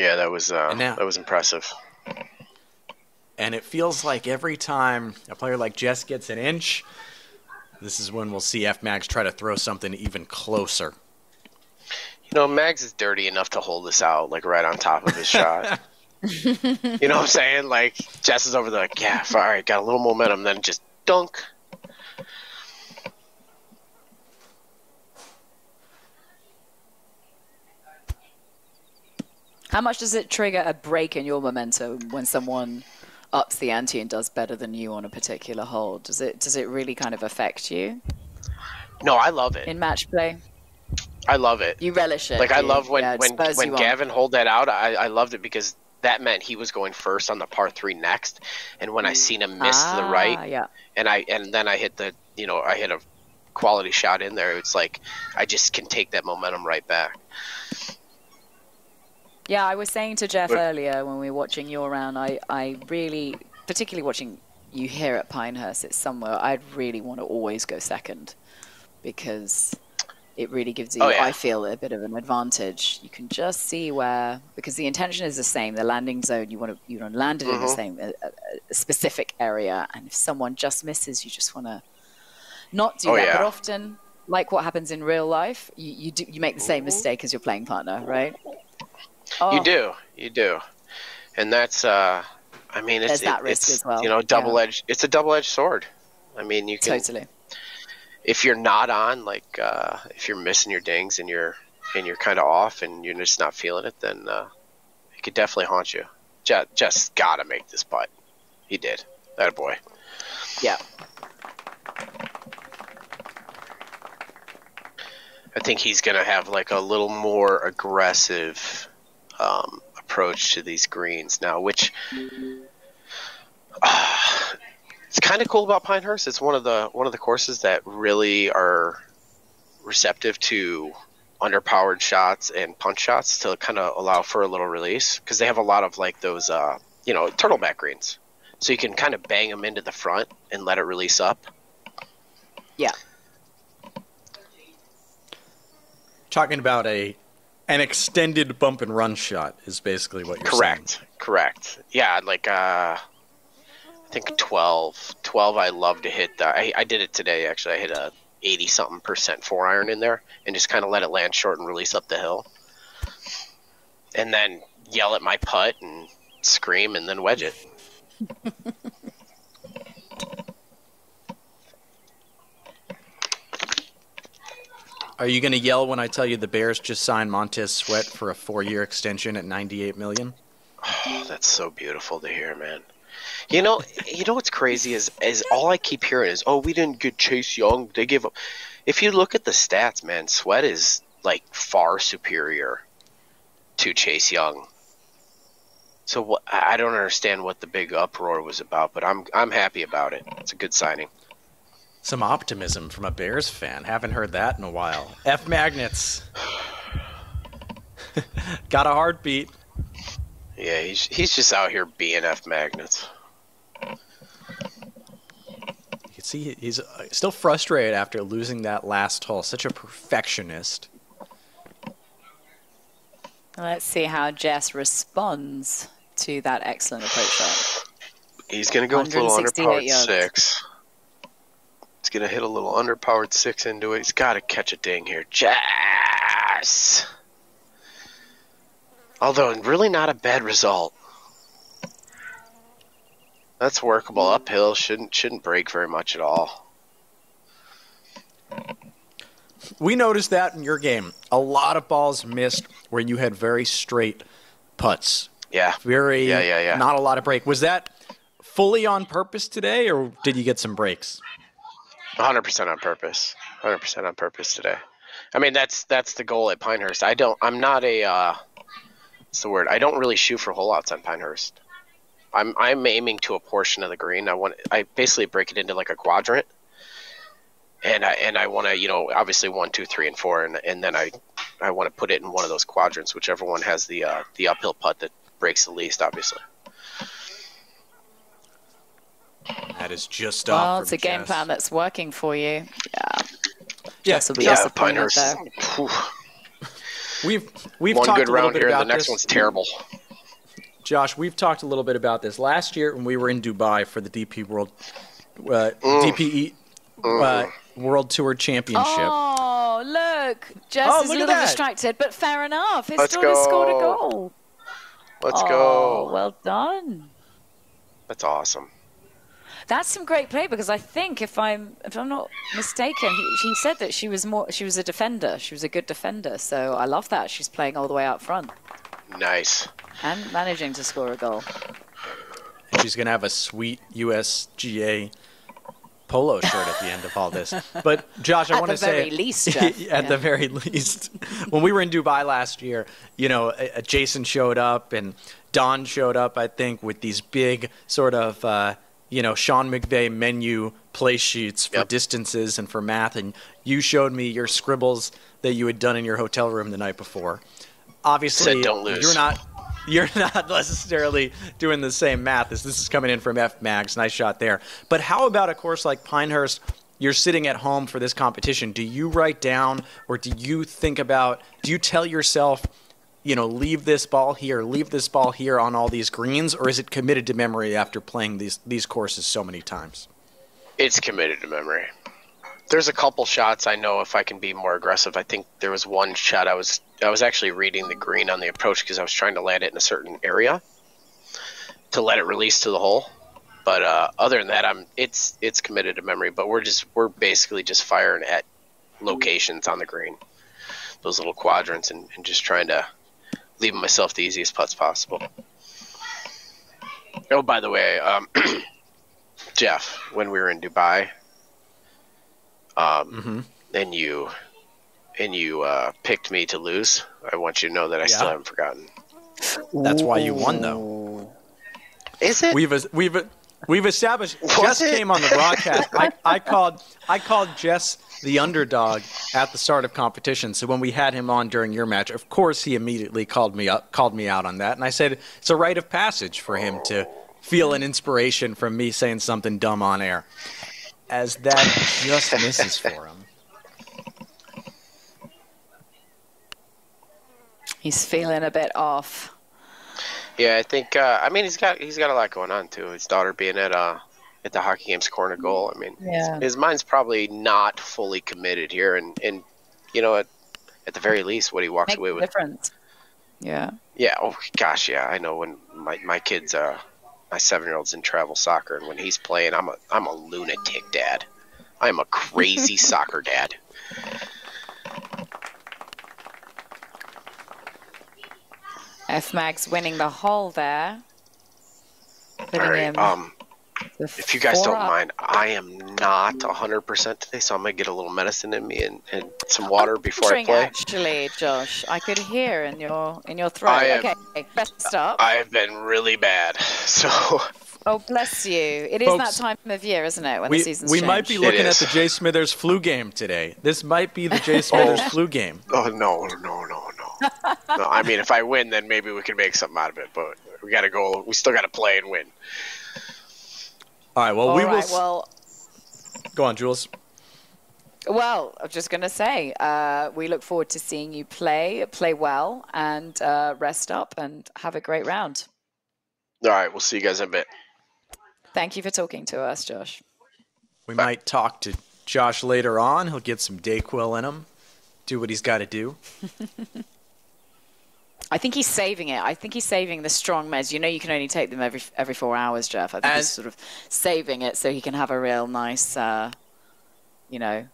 Yeah, that was uh, now- that was impressive. And it feels like every time a player like Jess gets an inch, this is when we'll see F Mags try to throw something even closer. You know, Mags is dirty enough to hold this out, like right on top of his shot. you know what I'm saying? Like Jess is over there, like, yeah, all right, got a little momentum, then just dunk. How much does it trigger a break in your momentum when someone ups the ante and does better than you on a particular hole? Does it does it really kind of affect you No, I love it. in match play? I love it. You relish it. Like I you? love when Yeah, when when. Gavin hold that out. I, I loved it because that meant he was going first on the par three next, and when I seen him miss to the Ah, right, Yeah. and I and then I hit the you know I hit a quality shot in there. It's like I just can take that momentum right back. Yeah, I was saying to Jeff But- earlier when we were watching your round, I, I really, particularly watching you here at Pinehurst, it's somewhere I'd really want to always go second because it really gives you, Oh, yeah. I feel, a bit of an advantage. You can just see where, because the intention is the same, the landing zone, you want to, you want to land it in the Mhm. same, a, a- specific area, and if someone just misses, you just want to not do Oh, that. But often, like what happens in real life, you, you, do, you make the same mistake as your playing partner, right? Oh. You do, you do, and that's uh, I mean it's There's that it- risk it's as well, you know yeah. double edged. It's a double edged sword. I mean you can Totally. if you're not on like uh, if you're missing your dings and you're and you're kind of off and you're just not feeling it, then uh, it could definitely haunt you. Just, just gotta make this putt. He did. That boy. Yeah. I think he's gonna have like a little more aggressive um, approach to these greens now, which uh, it's kind of cool about Pinehurst. It's one of the one of the courses that really are receptive to underpowered shots and punch shots to kind of allow for a little release because they have a lot of like those uh, you know turtleback greens, so you can kind of bang them into the front and let it release up. Yeah. Talking about a an extended bump and run shot is basically what you're Correct. Correct. Yeah, like uh I think 12. 12 I love to hit the I, I did it today actually. I hit a 80 something percent four iron in there and just kind of let it land short and release up the hill. And then yell at my putt and scream and then wedge it. Are you going to yell when I tell you the Bears just signed Montez Sweat for a four-year extension at 98 million? Oh, that's so beautiful to hear, man. You know, you know what's crazy is is all I keep hearing is, "Oh, we didn't get Chase Young. They gave up." If you look at the stats, man, Sweat is like far superior to Chase Young. So I I don't understand what the big uproar was about, but I'm I'm happy about it. It's a good signing. Some optimism from a Bears fan. Haven't heard that in a while. F Magnets. Got a heartbeat. Yeah, he's he's just out here being F magnets. You can see, he's uh, still frustrated after losing that last hole. Such a perfectionist. Let's see how Jess responds to that excellent approach shot. He's going to go with a little 168 underpowered yards. six. He's going to hit a little underpowered six into it. He's got to catch a ding here. Jazz! Although, really not a bad result. That's workable uphill. Shouldn't shouldn't break very much at all. We noticed that in your game. A lot of balls missed where you had very straight putts. Yeah. Very, Yeah, yeah, yeah. not a lot of break. Was that fully on purpose today, or did you get some breaks? 100% on purpose. 100% on purpose today. I mean, that's that's the goal at Pinehurst. I don't. I'm not a. Uh, what's the word? I don't really shoot for holeouts on Pinehurst. I'm I'm aiming to a portion of the green. I want. I basically break it into like a quadrant, and I and I want to you know obviously one, two, three, and four, and and then I I want to put it in one of those quadrants, whichever one has the uh, the uphill putt that breaks the least, obviously. That is just off. Well, it's a game plan that's working for you. Yeah. Yeah, Jess will be Yeah, disappointed Pinehurst. though. We've we've One talked good a little round bit here, about the next this. one's terrible. Josh, we've talked a little bit about this last year when we were in Dubai for the DP World uh, Mm. DPE uh, World Tour Championship. Oh, look. Jess Oh, is a look at little that. distracted, but fair enough. His Let's daughter scored a go. goal. Let's oh, go. Well done. That's awesome. That's some great play because I think if I'm if I'm not mistaken, he, he said that she was more she was a defender. She was a good defender. So I love that she's playing all the way out front Nice. and managing to score a goal. And she's gonna have a sweet USGA polo shirt at the end of all this. But Josh, I want to say very least, Jeff. at Yeah. the very least, when we were in Dubai last year, you know, uh, uh, Jason showed up and Don showed up. I think with these big sort of. Uh, you know, Sean McVay menu play sheets for Yep. distances and for math, and you showed me your scribbles that you had done in your hotel room the night before. Obviously, Said don't lose. you're not you're not necessarily doing the same math as this is coming in from F Mags. Nice shot there. But how about a course like Pinehurst? You're sitting at home for this competition. Do you write down or do you think about, do you tell yourself, you know, leave this ball here, leave this ball here on all these greens, or is it committed to memory after playing these, these courses so many times? It's committed to memory. There's a couple shots I know if I can be more aggressive. I think there was one shot I was I was actually reading the green on the approach because I was trying to land it in a certain area to let it release to the hole. But uh, other than that, I'm it's it's committed to memory. But we're just we're basically just firing at locations on the green, those little quadrants, and, and just trying to leave myself the easiest putts possible. Oh, by the way, um, Jeff, when we were in Dubai, um, Mm-hmm. and you and you uh, picked me to lose, I want you to know that I still haven't forgotten. That's why you won, though. Is it? We've we've we've established. Was Jess it? came on the broadcast. I, I called I called Jess the underdog at the start of competition. So when we had him on during your match, of course he immediately called me up, called me out on that, and I said it's a rite of passage for him to feel an inspiration from me saying something dumb on air, as that just misses for him. He's feeling a bit off. Yeah, I think. Uh, I mean, he's got he's got a lot going on too. His daughter being at uh at the hockey game scoring a goal. I mean, Yeah. his mind's probably not fully committed here, and and you know at at the very least, what he walks Makes away a with. difference. Yeah. Yeah. Oh gosh, yeah. I know when my my kids uh my seven year old's in travel soccer, and when he's playing, I'm a I'm a lunatic dad. I'm a crazy soccer dad. F Mags winning the hole there. Putting All right. Um, if you guys don't up. mind, I am not 100% today, so I'm gonna get a little medicine in me and, and some water before I play. Actually, Josh, I could hear in your in your throat. I okay, rest up. I have been really bad, so oh, bless you. It is Folks, that time of year, isn't it, when the We, season's we might be looking at the Jay Smithers flu game today. This might be the Jay Smithers flu game. oh no, no, no, no. No, I mean, if I win, then maybe we can make something out of it. But we gotta go. We still gotta play and win. All right. Well, All we right, will. s- well, Go on, Jules. Well, I'm just going to say, uh, we look forward to seeing you play, play well, and uh, rest up and have a great round. All right, we'll see you guys in a bit. Thank you for talking to us, Josh. We might talk to Josh later on. He'll get some Dayquil in him, do what he's got to do. I think he's saving it. I think he's saving the strong meds. You know, you can only take them every every four hours, Jeff. I think he's sort of saving it so he can have a real nice, uh, you know,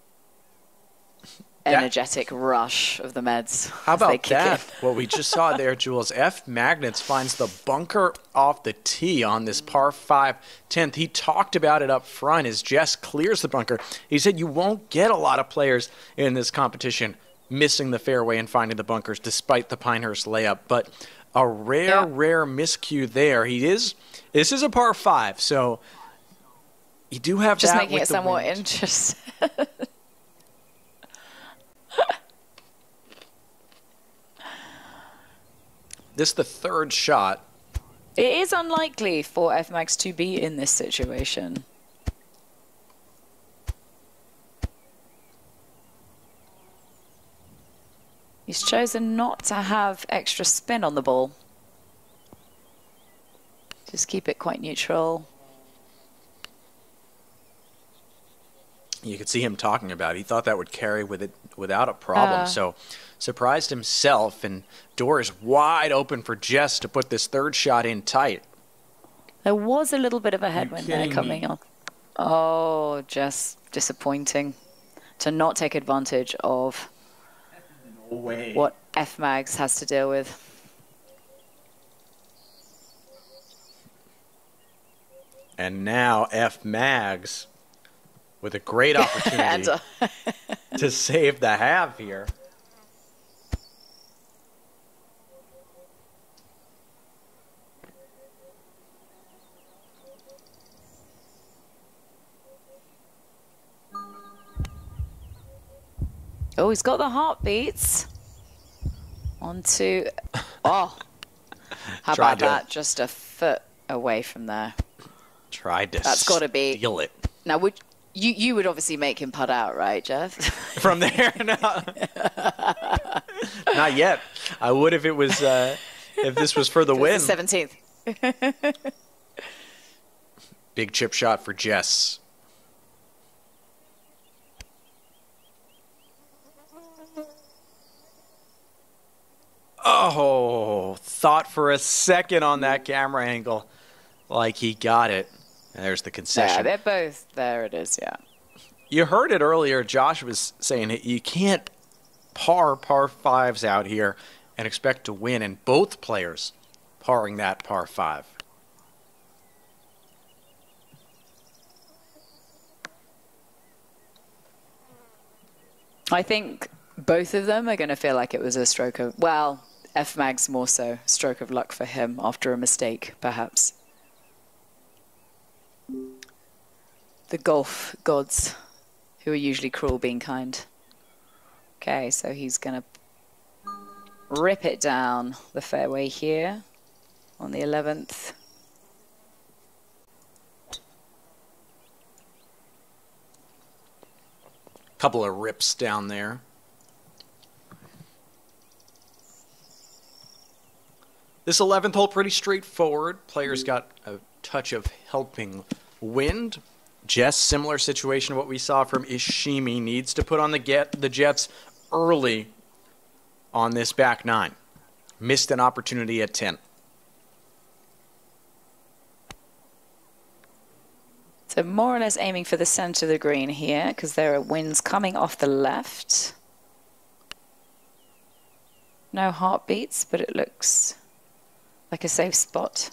energetic that, rush of the meds. How about that? what we just saw there, Jules. F Magnets finds the bunker off the tee on this par 5 10th. He talked about it up front as Jess clears the bunker. He said you won't get a lot of players in this competition missing the fairway and finding the bunkers despite the Pinehurst layup, but a rare, yeah. rare miscue there. He is. This is a par 5, so you do have just that making it somewhat interesting. This is the third shot. It is unlikely for F Mags to be in this situation. He's chosen not to have extra spin on the ball. Just keep it quite neutral. You could see him talking about it. He thought that would carry with it without a problem. Uh, so surprised himself, and doors wide open for Jess to put this third shot in tight. There was a little bit of a headwind there coming me? on. Oh, just disappointing to not take advantage of no what F Mags has to deal with. And now F Mags with a great opportunity uh, to save the half here. Oh, he's got the heartbeats. On to, oh, how about that? Just a foot away from there. Tried to That's got to be. steal it. Now, would you you would obviously make him putt out, right, Jeff? From there, no. Not yet. I would if it was uh, if this was for the win. Seventeenth. Big chip shot for Jess. Oh, thought for a second on that camera angle like he got it. There's the concession. Yeah, they're both. There it is, yeah. You heard it earlier. Josh was saying it. You can't par par fives out here and expect to win, and both players parring that par five. I think both of them are going to feel like it was a stroke of, well, F Mags more so. Stroke of luck for him after a mistake, perhaps. The golf gods, who are usually cruel being kind. Okay, so he's going to rip it down the fairway here on the 11th. Couple of rips down there. This 11th hole, pretty straightforward. Players got a touch of helping wind. Jess, similar situation to what we saw from Ishimi, needs to put on the get the Jets early on this back nine. Missed an opportunity at 10. So more or less aiming for the center of the green here because there are winds coming off the left. No heartbeats, but it looks like a safe spot.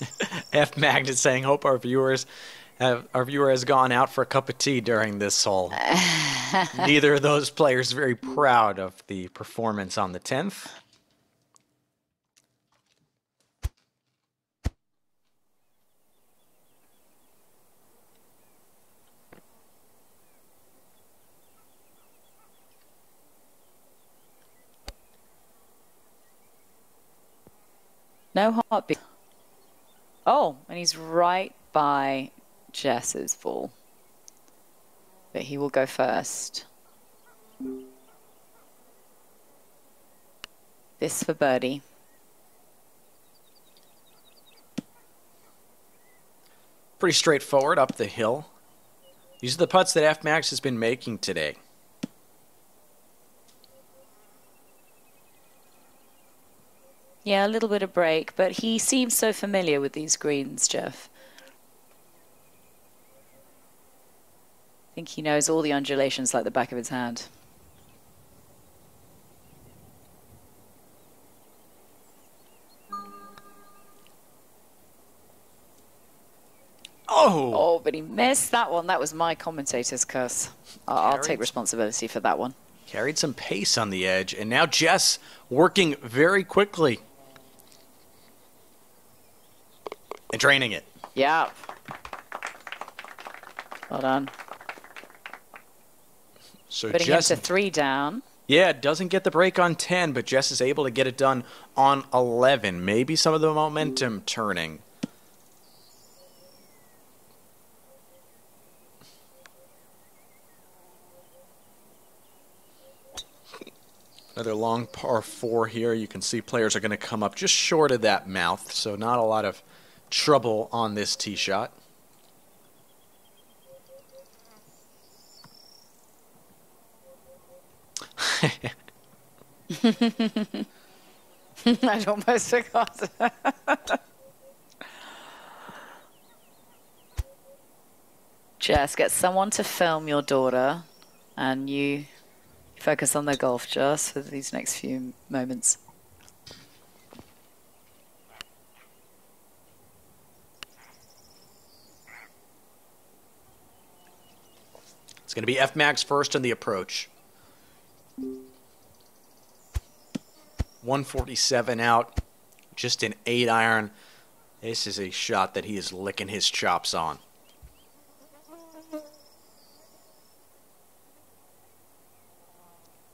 F Magnet saying, "Hope our viewers." Have, our viewer has gone out for a cup of tea during this hole. Neither of those players very proud of the performance on the 10th. No heartbeat. Oh, and he's right by Jess's ball. But he will go first. This for birdie. Pretty straightforward up the hill. These are the putts that F Mags has been making today. Yeah, a little bit of break, but he seems so familiar with these greens, Jeff. I think he knows all the undulations like the back of his hand. Oh! Oh, but he missed that one. That was my commentator's curse. I'll, I'll take responsibility for that one. Carried some pace on the edge, and now Jess working very quickly. And draining it. Yeah. Well done. So Putting Jess, him to three down. yeah, doesn't get the break on 10, but Jess is able to get it done on 11. Maybe some of the momentum turning. Another long par four here. You can see players are going to come up just short of that mouth, so not a lot of trouble on this tee shot. I almost forgot. Jess, get someone to film your daughter and you focus on the golf just for these next few moments. It's going to be F Mags first in the approach. 147 out, just an 8 iron. This is a shot that he is licking his chops on.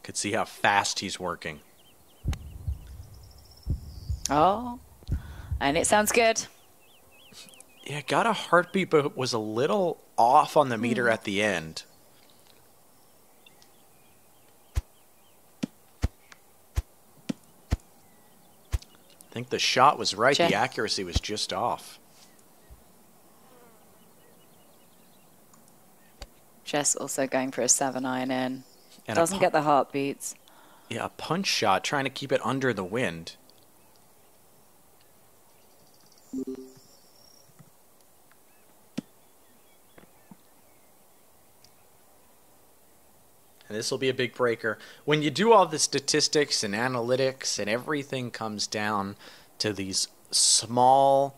Could see how fast he's working. Oh, and it sounds good. Yeah, got a heartbeat, but was a little off on the meter hmm. at the end. I think the shot was right. Check. The accuracy was just off. Jess also going for a seven iron in. And Doesn't get the heartbeats. yeah, a punch shot, trying to keep it under the wind. And this will be a big breaker. When you do all the statistics and analytics and everything comes down to these small,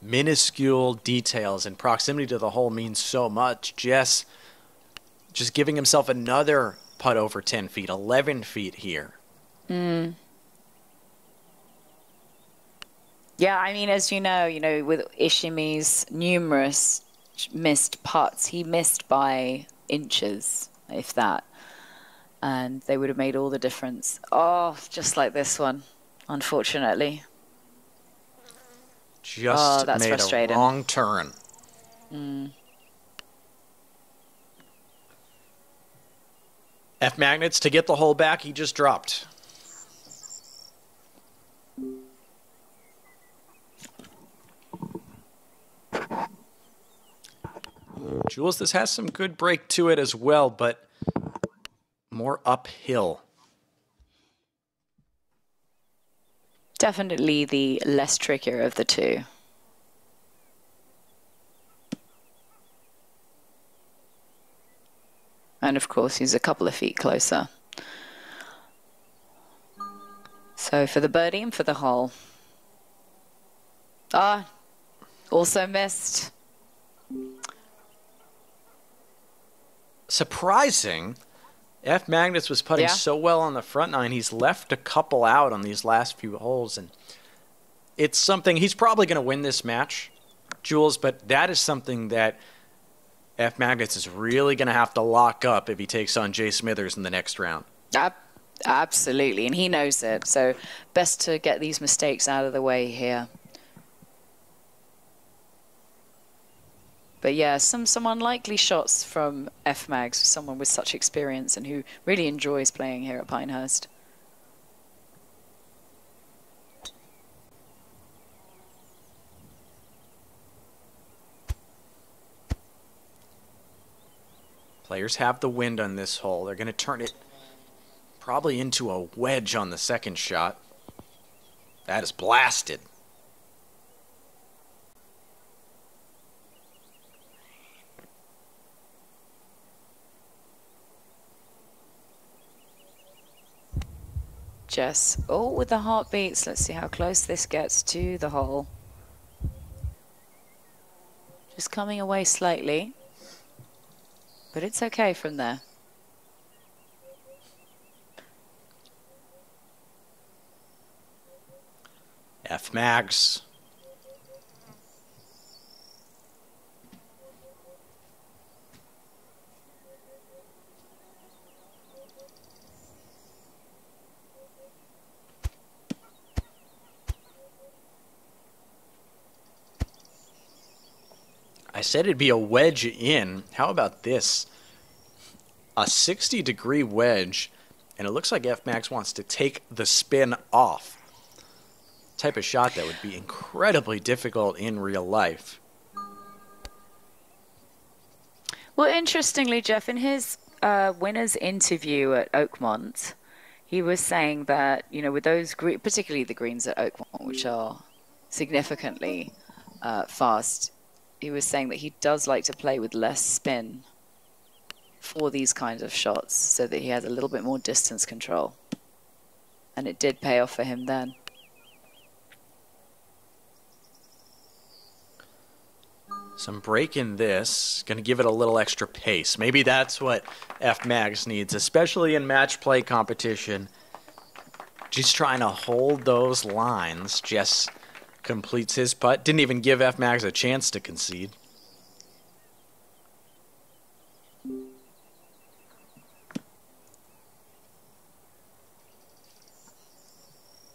minuscule details and proximity to the hole means so much. Jess just giving himself another putt over 10 feet, 11 feet here. Mm. Yeah, I mean, as you know, you know, with Ishimi's numerous missed putts, he missed by inches, if that, and they would have made all the difference. Oh, just like this one, unfortunately. Just Oh, that's made a frustrating. wrong turn. Hmm. F magnets to get the hole back, he just dropped. Jules, this has some good break to it as well, but more uphill. Definitely the less trickier of the two. And of course, he's a couple of feet closer. So for the birdie and for the hole. Ah, also missed. surprising. F Magnus was putting Yeah. so well on the front nine. He's left a couple out on these last few holes, and it's something he's probably going to win this match, Jules. But that is something that F Magnus is really going to have to lock up if he takes on Jay Smithers in the next round. Ab- absolutely, and he knows it. So best to get these mistakes out of the way here. But yeah, some some unlikely shots from F Mags, someone with such experience and who really enjoys playing here at Pinehurst. Players have the wind on this hole. They're going to turn it probably into a wedge on the second shot. That is blasted. Jess. Oh, with the heartbeats. Let's see how close this gets to the hole. Just coming away slightly. But it's okay from there. F Mags. I said it'd be a wedge in. How about this? A 60 degree wedge, and it looks like F Mags wants to take the spin off. Type of shot that would be incredibly difficult in real life. Well, interestingly, Jeff, in his uh, winner's interview at Oakmont, he was saying that, you know, with those, particularly the greens at Oakmont, which are significantly uh, fast, he was saying that he does like to play with less spin for these kinds of shots so that he has a little bit more distance control. And it did pay off for him then. Some break in this, going to give it a little extra pace. Maybe that's what F Mags needs, especially in match play competition. Just trying to hold those lines. Jess completes his putt. Didn't even give F Mags a chance to concede.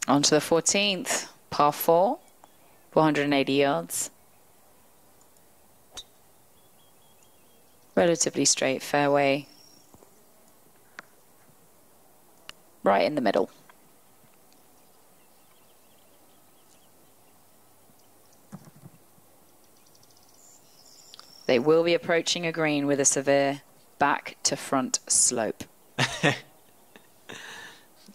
On to the 14th, par 4, 480 yards. Relatively straight fairway. Right in the middle. They will be approaching a green with a severe back to front slope. it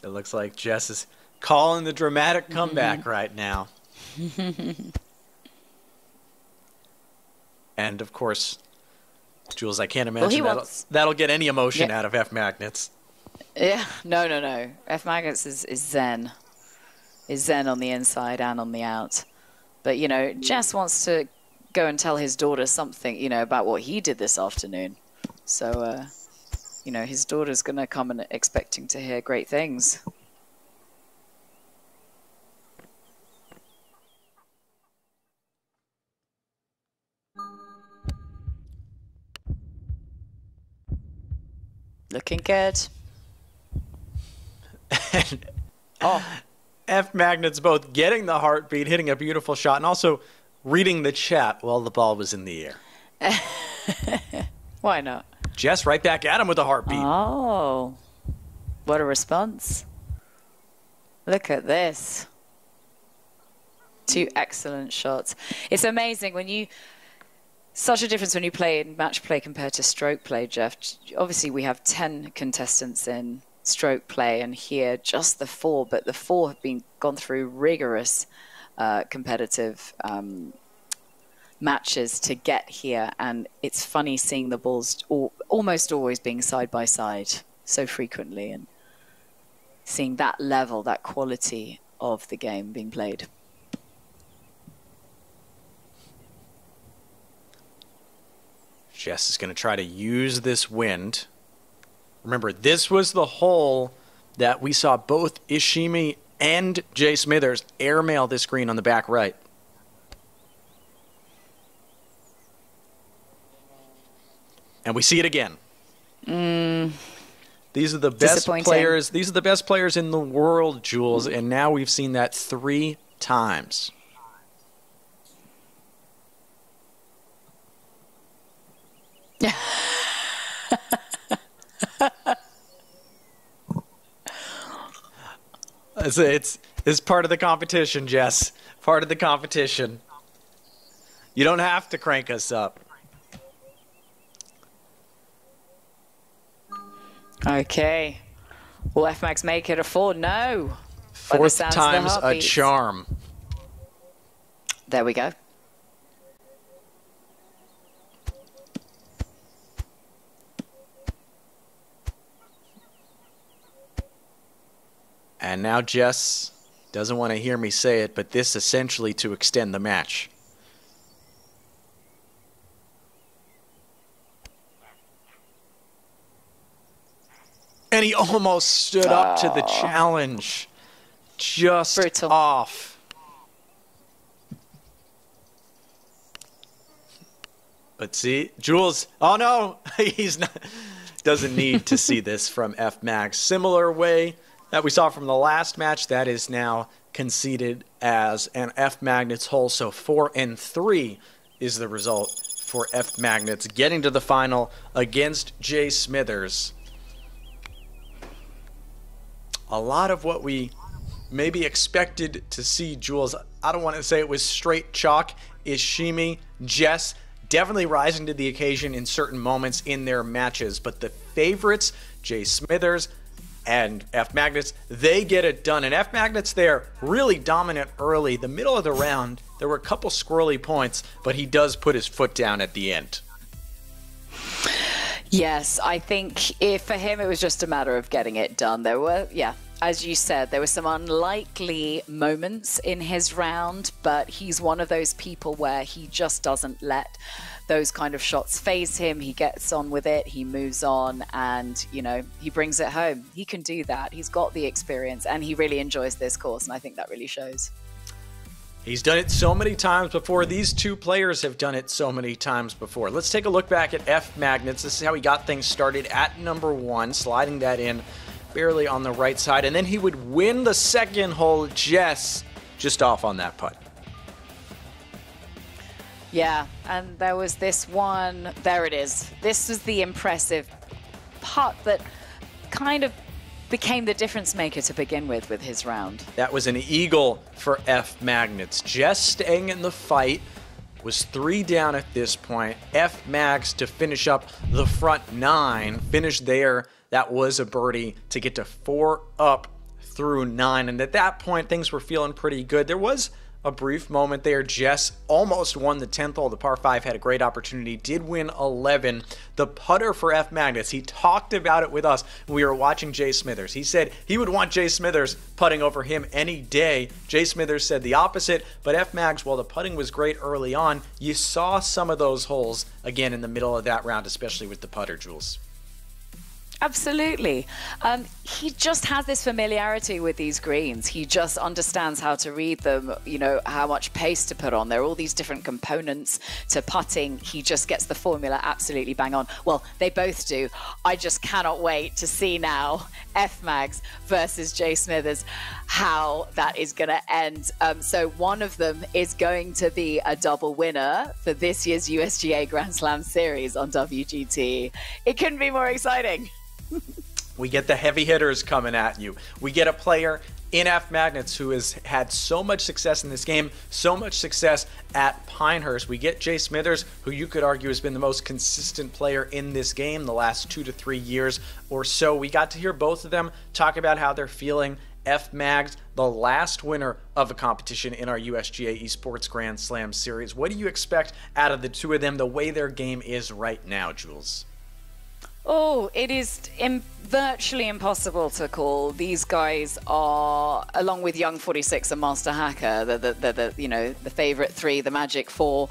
looks like Jess is calling the dramatic comeback mm-hmm. right now. and of course, Jules, I can't imagine well, that'll, that'll get any emotion yeah. out of F Magnets. Yeah, no, no, no. F Magnets is, is zen. Is zen on the inside and on the out. But, you know, Jess wants to go and tell his daughter something, you know, about what he did this afternoon. So, uh, you know, his daughter's going to come and expecting to hear great things. Looking good. oh. F Magnets both getting the heartbeat, hitting a beautiful shot, and also reading the chat while the ball was in the air. Why not? Jess right back at him with a heartbeat. Oh, what a response. Look at this. Two excellent shots. It's amazing when you such a difference when you play in match play compared to stroke play, Jeff. Obviously, we have 10 contestants in stroke play, and here just the four, but the four have been gone through rigorous uh, competitive um, matches to get here. And it's funny seeing the balls all, almost always being side by side so frequently and seeing that level, that quality of the game being played. Jess is going to try to use this wind. Remember, this was the hole that we saw both Ishimi and Jay Smithers airmail this screen on the back right. And we see it again. Mm. These are the best players. These are the best players in the world, Jules, and now we've seen that three times. It's, it's, it's part of the competition, Jess. Part of the competition. You don't have to crank us up. Okay. Will F Mags make it a four? No. Fourth time's a charm. There we go. And now Jess doesn't want to hear me say it, but this essentially to extend the match. And he almost stood up to the ah. challenge. Just Brutal. off. But see, Jules, oh no, he's not, doesn't need to see this from F Mags. Similar way that we saw from the last match, that is now conceded as an F Magnets hole. So four and three is the result for F Magnets getting to the final against Jay Smithers a lot of what we maybe expected to see Jules. I don't want to say it was straight chalk. Ishimi, Jess, definitely rising to the occasion in certain moments in their matches. But the favorites, Jay Smithers and F Magnets, they get it done. And F Magnets there really dominant early. The middle of the round, there were a couple squirrely points, but he does put his foot down at the end. Yes, I think if for him it was just a matter of getting it done. There were, yeah, as you said, there were some unlikely moments in his round, but he's one of those people where he just doesn't let those kind of shots phase him. He gets on with it, he moves on, and, you know, he brings it home. He can do that. He's got the experience, and he really enjoys this course, and I think that really shows. He's done it so many times before. These two players have done it so many times before. Let's take a look back at F Magnets. This is how he got things started at number one, sliding that in barely on the right side. And then he would win the second hole, Jess, just off on that putt. Yeah, and there was this one. There it is. This was the impressive putt that kind of became the difference maker to begin with with his round. That was an eagle for F Magnets. Just staying in the fight was three down at this point. F Mags to finish up the front nine. Finished there. That was a birdie to get to four up through nine. And at that point, things were feeling pretty good. There was a brief moment there. Jess almost won the 10th hole. The par 5 had a great opportunity, did win 11. The putter for F Magnus, he talked about it with us we were watching Jay Smithers. He said he would want Jay Smithers putting over him any day. Jay Smithers said the opposite, but F Mags, while the putting was great early on, you saw some of those holes again in the middle of that round, especially with the putter, Jules. Absolutely. Um, he just has this familiarity with these greens. He just understands how to read them, you know, how much pace to put on. There are all these different components to putting. He just gets the formula absolutely bang on. Well, they both do. I just cannot wait to see now F Mags versus Jay Smithers, how that is going to end. Um, so one of them is going to be a double winner for this year's USGA Grand Slam Series on WGT. It couldn't be more exciting. we get the heavy hitters coming at you. We get a player in F Magnets who has had so much success in this game, so much success at Pinehurst. We get Jay Smithers, who you could argue has been the most consistent player in this game the last two to three years or so. We got to hear both of them talk about how they're feeling. F Mags, the last winner of a competition in our USGA Esports Grand Slam series. What do you expect out of the two of them, the way their game is right now, Jules? Oh, it is virtually impossible to call. These guys are, along with Young 46 and Master Hacker, the, the, the, the you know the favorite three, the Magic Four,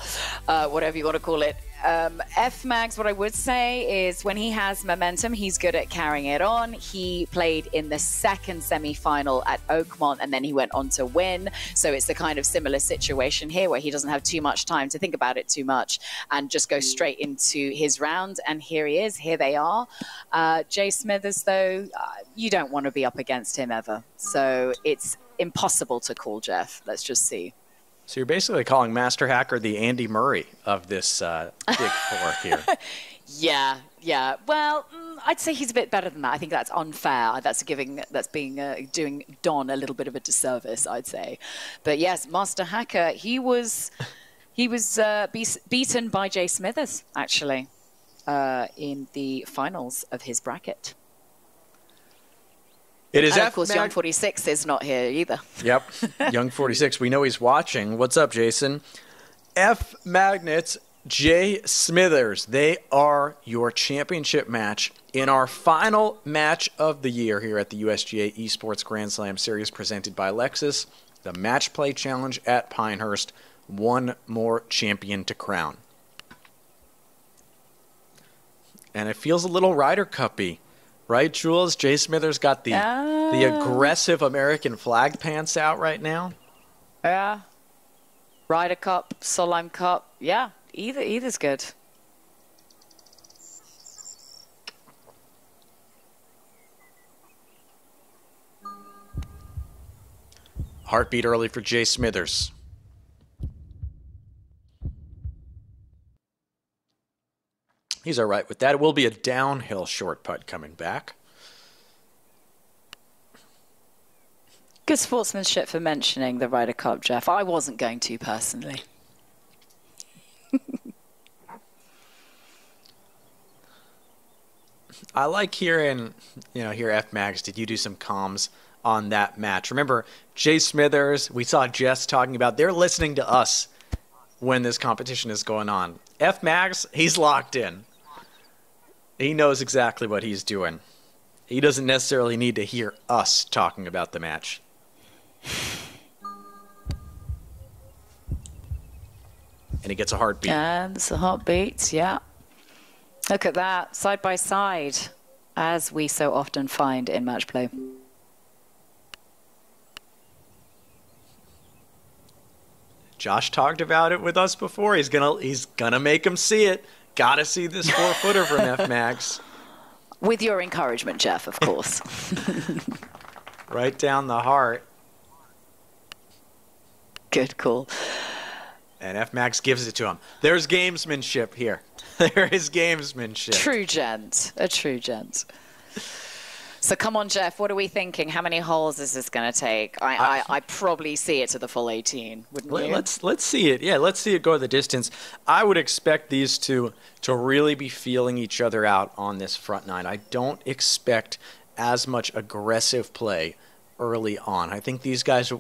uh, whatever you want to call it. Um, F Mags, what I would say is when he has momentum, he's good at carrying it on. He played in the second semi final at Oakmont and then he went on to win. So it's a kind of similar situation here where he doesn't have too much time to think about it too much and just go straight into his round. And here he is, here they are. Uh, Jay Smithers, though, uh, you don't want to be up against him ever. So it's impossible to call Jeff. Let's just see. So you're basically calling Master Hacker the Andy Murray of this uh, big four here. yeah, yeah. Well, mm, I'd say he's a bit better than that. I think that's unfair. That's giving, that's being, uh, doing Don a little bit of a disservice, I'd say. But yes, Master Hacker, he was, he was uh, be- beaten by Jay Smithers actually uh, in the finals of his bracket. It is and F of course, Mag- Young 46 is not here either. Yep. Young 46. We know he's watching. What's up, Jason? F Magnets, Jay Smithers. They are your championship match in our final match of the year here at the USGA Esports Grand Slam Series presented by Lexus. The Match Play Challenge at Pinehurst. One more champion to crown. And it feels a little Ryder Cuppy. Right, Jules? Jay Smithers got the the Ah. aggressive American flag pants out right now. Yeah. Ryder Cup, Solheim Cup. Yeah, either either's good. Heartbeat early for Jay Smithers. He's all right with that. It will be a downhill short putt coming back. Good sportsmanship for mentioning the Ryder Cup, Jeff. I wasn't going to personally. I like hearing, you know, here F Mags, did you do some comms on that match? Remember, Jay Smithers, we saw Jess talking about, they're listening to us when this competition is going on. F Mags, he's locked in. He knows exactly what he's doing. He doesn't necessarily need to hear us talking about the match. And he gets a heartbeat. And the heartbeat, yeah. Look at that, side by side, as we so often find in match play. Josh talked about it with us before. He's gonna he's gonna make him see it. Gotta see this four footer from F Mags. With your encouragement, Jeff, of course. Right down the heart. good call. And F Mags gives it to him. There's gamesmanship here. There is gamesmanship. True gent, a true gent. So come on, Jeff. What are we thinking? How many holes is this going to take? I, I, I probably see it to the full 18, wouldn't Let- you? Let's let's see it. Yeah, let's see it go the distance. I would expect these two to really be feeling each other out on this front nine. I don't expect as much aggressive play early on. I think these guys,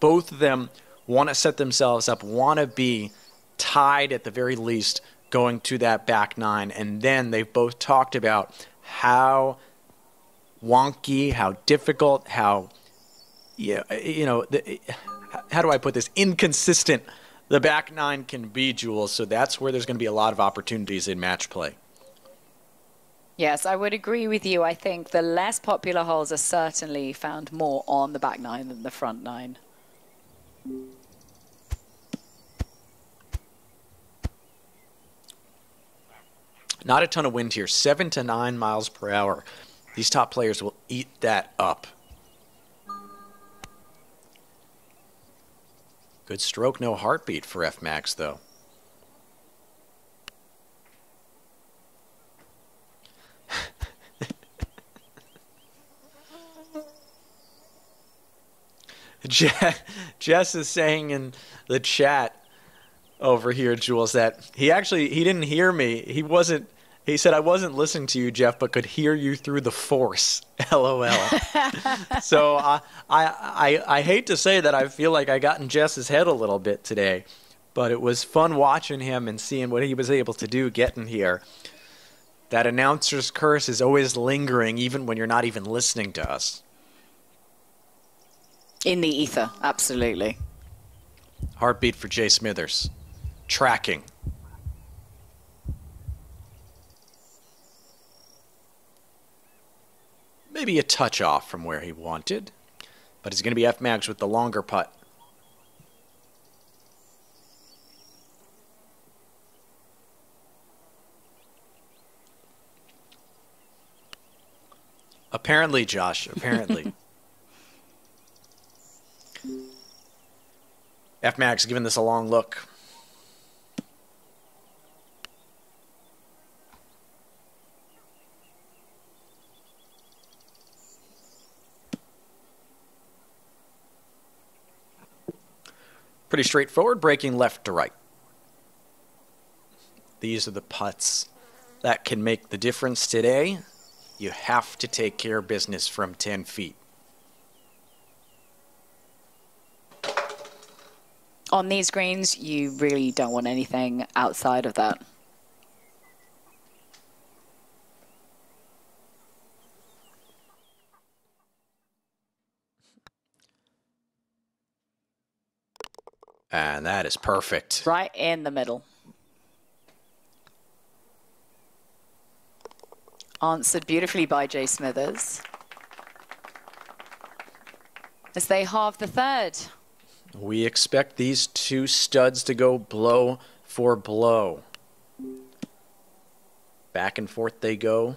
both of them, want to set themselves up, want to be tied at the very least going to that back nine, and then they've both talked about how wonky, how difficult, how yeah, uh, you know, the, how do I put this? Inconsistent the back nine can be, Jules. So that's where there's going to be a lot of opportunities in match play. Yes, I would agree with you. I think the less popular holes are certainly found more on the back nine than the front nine. Not a ton of wind here, seven to nine miles per hour. These top players will eat that up. Good stroke, no heartbeat for F Mags, though. Je- Jess is saying in the chat over here, Jules, that he actually he didn't hear me. He wasn't. He said I wasn't listening to you, Jeff, but could hear you through the force. LOL. so I, I I I hate to say that I feel like I got in Jess's head a little bit today, but it was fun watching him and seeing what he was able to do getting here. That announcer's curse is always lingering, even when you're not even listening to us. In the ether, absolutely. Heartbeat for Jay Smithers. Tracking. Maybe a touch off from where he wanted, but he's going to be F Mags with the longer putt. Apparently, Josh, apparently. F Mags giving this a long look. Pretty straightforward, breaking left to right. These are the putts that can make the difference today. You have to take care of business from 10 feet. On these greens, you really don't want anything outside of that. And that is perfect. Right in the middle. Answered beautifully by Jay Smithers. As they halve the third. We expect these two studs to go blow for blow. Back and forth they go,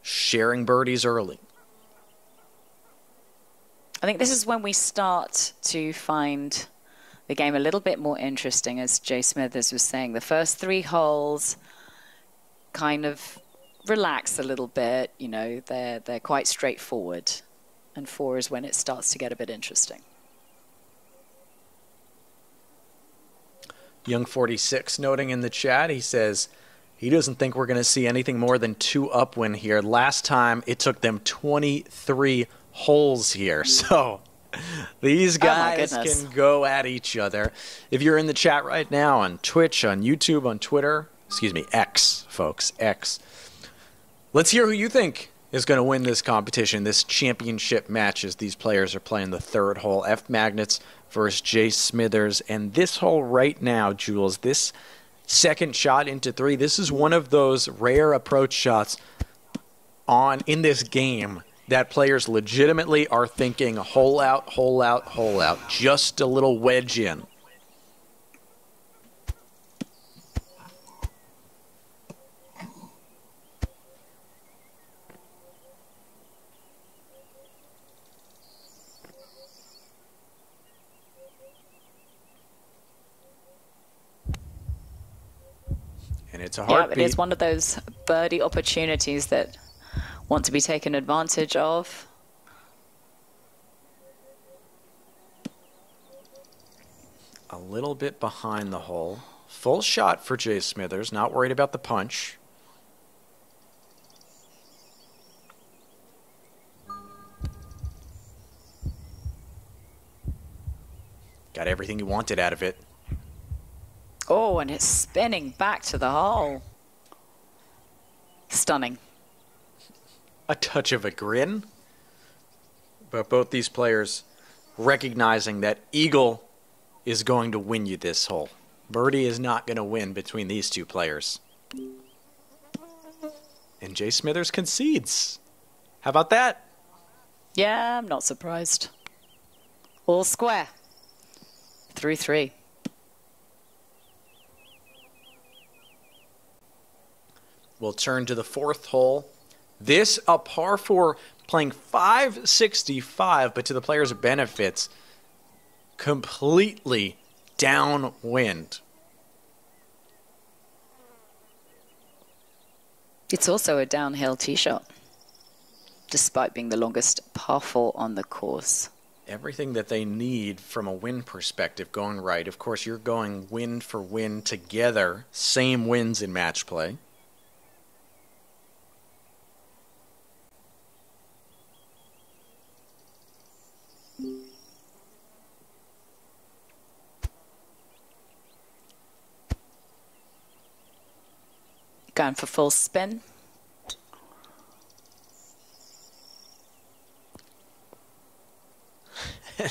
sharing birdies early. I think this is when we start to find the game a little bit more interesting, as Jay Smithers was saying. The first three holes kind of relax a little bit. You know, they're they're quite straightforward, and four is when it starts to get a bit interesting. Young 46 noting in the chat, he says he doesn't think we're going to see anything more than two upwind here. Last time it took them 23 holes here, so these Oh guys can go at each other. If you're in the chat right now on Twitch, on YouTube, on Twitter, excuse me, X, folks, X. Let's hear who you think is going to win this competition, this championship match, as these players are playing the third hole. F Magnets versus Jay Smithers. And this hole right now, Jules, this second shot into three, this is one of those rare approach shots on in this game that players legitimately are thinking hole out, hole out, hole out, just a little wedge in. And it's a Yeah, it is one of those birdie opportunities that want to be taken advantage of. a little bit behind the hole. Full shot for Jay Smithers, not worried about the punch. Got everything he wanted out of it. Oh, and it's spinning back to the hole. Stunning. A touch of a grin. But both these players recognizing that Eagle is going to win you this hole. Birdie is not going to win between these two players. And Jay Smithers concedes. How about that? Yeah, I'm not surprised. All square. Through three. We'll turn to the fourth hole. This a par four playing 565, but to the player's benefits, completely downwind. It's also a downhill tee shot, despite being the longest par four on the course. Everything that they need from a wind perspective going right. Of course, you're going wind for wind together, same wins in match play. Going for full spin. we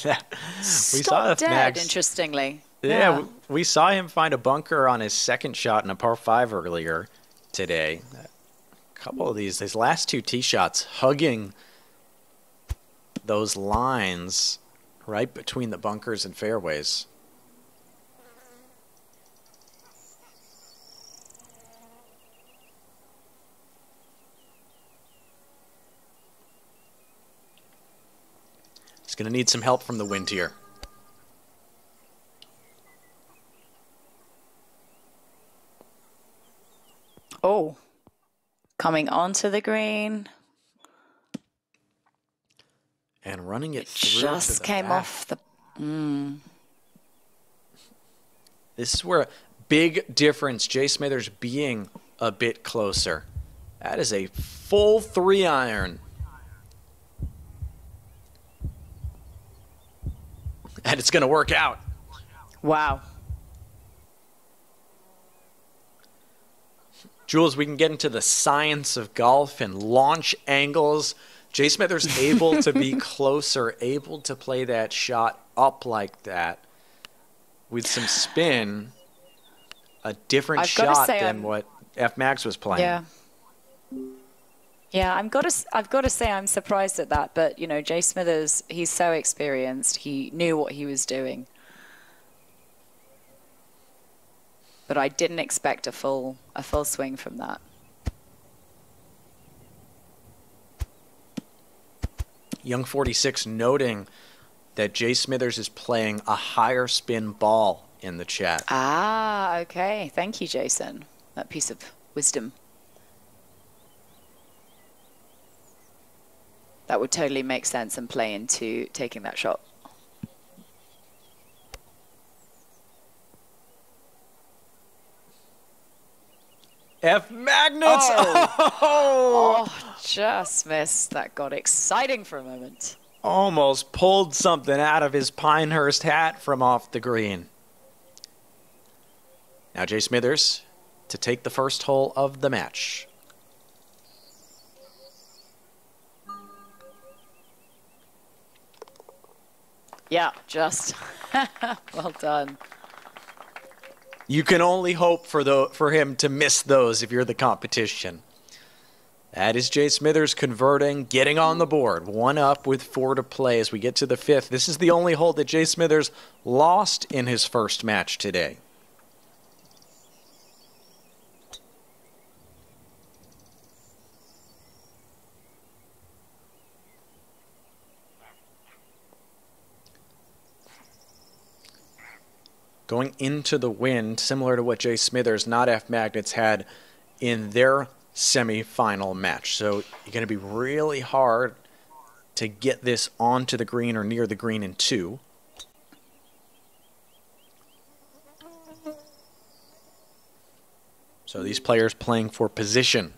saw dead, Max. interestingly. Yeah, w- we saw him find a bunker on his second shot in a par five earlier today. A couple of these, his last two tee shots, hugging those lines right between the bunkers and fairways. To need some help from the wind here. Oh, coming onto the green. and running it through to Just came back. off the. Mm. This is where a big difference. Jay Smithers being a bit closer. That is a full three iron. And it's going to work out. Wow. Jules, we can get into the science of golf and launch angles. Jay Smithers able to be closer, able to play that shot up like that with some spin, a different I've shot say than I'm- what F Mags was playing. Yeah. Yeah, I'm got to. I've got to say I'm surprised at that. But you know, Jay Smithers, he's so experienced. He knew what he was doing. But I didn't expect a full a full swing from that. Young 46 noting that Jay Smithers is playing a higher spin ball in the chat. Ah, okay. Thank you, Jason. That piece of wisdom. That would totally make sense and play into taking that shot. F Magnets! Oh. oh! Oh, just missed. That got exciting for a moment. Almost pulled something out of his Pinehurst hat from off the green. Now, Jay Smithers to take the first hole of the match. Yeah, just. well done. You can only hope for the for him to miss those if you're the competition. That is Jay Smithers converting, getting on the board, one up with four to play as we get to the fifth. This is the only hole that Jay Smithers lost in his first match today. Going into the wind, similar to what Jay Smithers, not F Magnets, had in their semifinal match. So you're going to be really hard to get this onto the green or near the green in two. So these players playing for position.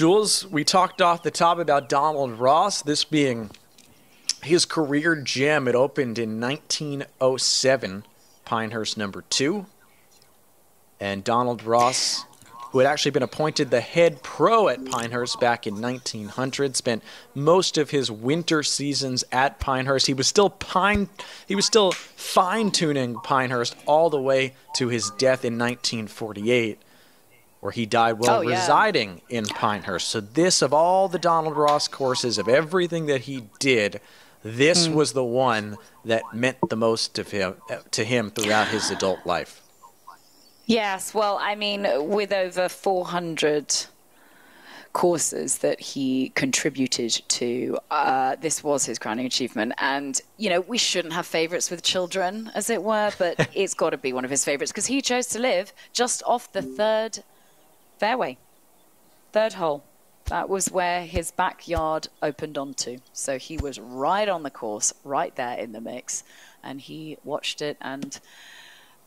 Jules, we talked off the top about Donald Ross, this being his career gem. It opened in 1907, Pinehurst number two. And Donald Ross, who had actually been appointed the head pro at Pinehurst back in 1900, spent most of his winter seasons at Pinehurst. He was still pine, he was still fine-tuning Pinehurst all the way to his death in 1948 where he died while Oh, yeah. residing in Pinehurst. So this of all the Donald Ross courses of everything that he did, this Hmm. was the one that meant the most to him to him throughout his adult life. Yes, well, I mean, with over 400 courses that he contributed to, uh, this was his crowning achievement. And, you know, we shouldn't have favorites with children, as it were, but it's got to be one of his favorites because he chose to live just off the third fairway, third hole. That was where his backyard opened onto. So he was right on the course, right there in the mix. And he watched it and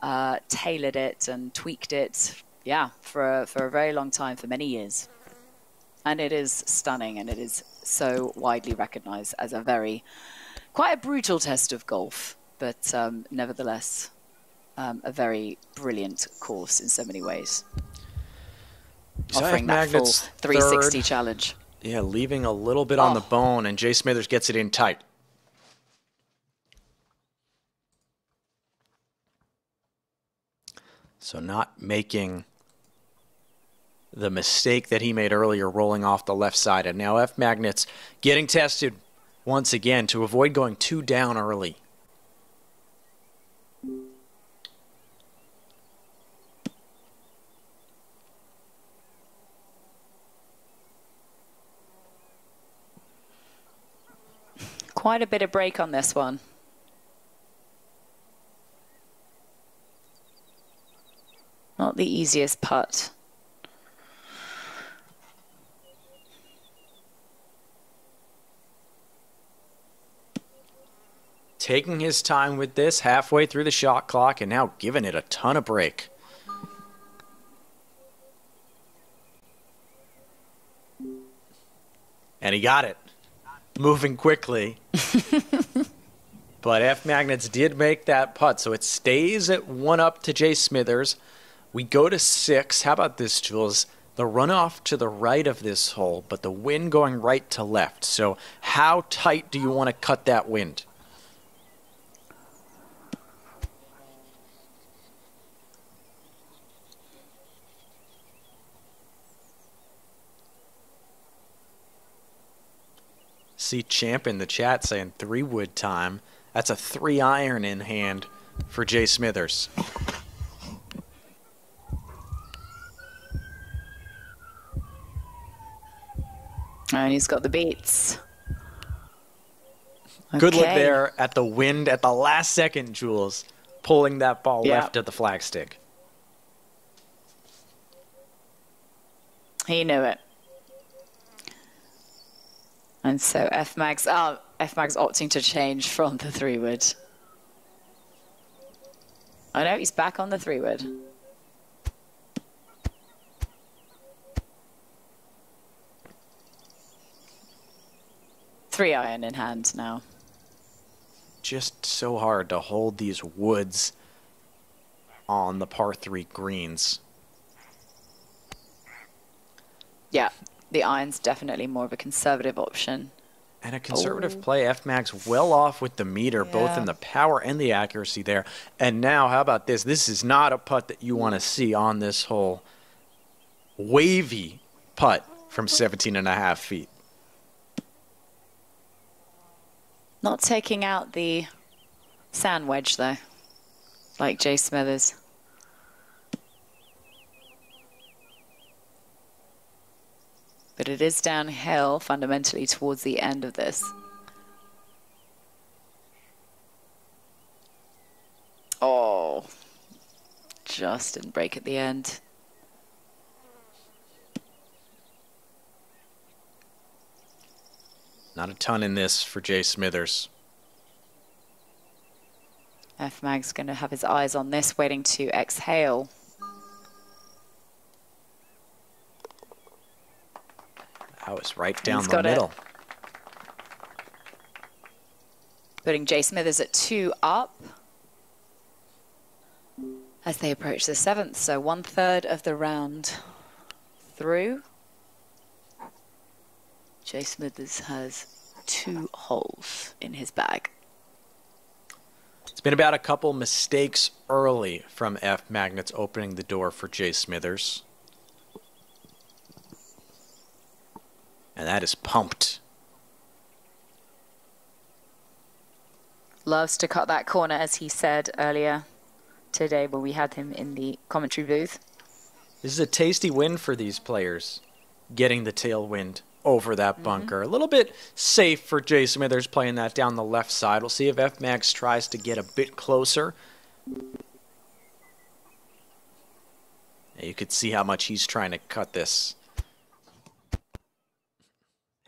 uh, tailored it and tweaked it, yeah, for a, for a very long time, for many years. And it is stunning, and it is so widely recognized as a very, quite a brutal test of golf, but um, nevertheless, um, a very brilliant course in so many ways, offering that full Magnets 360 third. challenge. Yeah, leaving a little bit on the Oh. bone, and Jay Smithers gets it in tight. So not making the mistake that he made earlier, rolling off the left side. And now F Magnets getting tested once again to avoid going too down early. Quite a bit of break on this one. Not the easiest putt. taking his time with this halfway through the shot clock and now giving it a ton of break. And he got it. Moving quickly. but F Magnets did make that putt, so it stays at one up to Jay Smithers. We go to six. How about this, Jules? The runoff to the right of this hole, but the wind going right to left. So, how tight do you want to cut that wind? See Champ in the chat saying three wood time. That's a three iron in hand for Jay Smithers. And he's got the beats. Good look there at the wind at the last second, Jules, pulling that ball Yeah. left at the flagstick. He knew it. And so F Mags, oh, F Mags opting to change from the three wood. I know he's back on the three wood. Three iron in hand now. Just so hard to hold these woods on the par three greens. Yeah, the iron's definitely more of a conservative option. And a conservative oh. play, F Mags well off with the meter, both in the power and the accuracy there. And now, how about this? This is not a putt that you want to see on this hole. Wavy putt from 17 and a half feet. Not taking out the sand wedge though, like Jay Smithers. But it is downhill fundamentally towards the end of this. Oh, just didn't break at the end. Not a ton in this for Jay Smithers. F Mag's going to have his eyes on this, waiting to exhale. That was right down He's the got it. middle. putting Jay Smithers at two up as they approach the seventh. So one third of the round through. Jay Smithers has two holes in his bag. It's been about a couple mistakes early from F Magnets opening the door for Jay Smithers. And that is pumped. Loves to cut that corner, as he said earlier today when we had him in the commentary booth. This is a tasty win for these players, getting the tailwind over that mm-hmm. bunker. A little bit safe for Jay Smithers playing that down the left side. We'll see if F Mags tries to get a bit closer. You could see how much he's trying to cut this.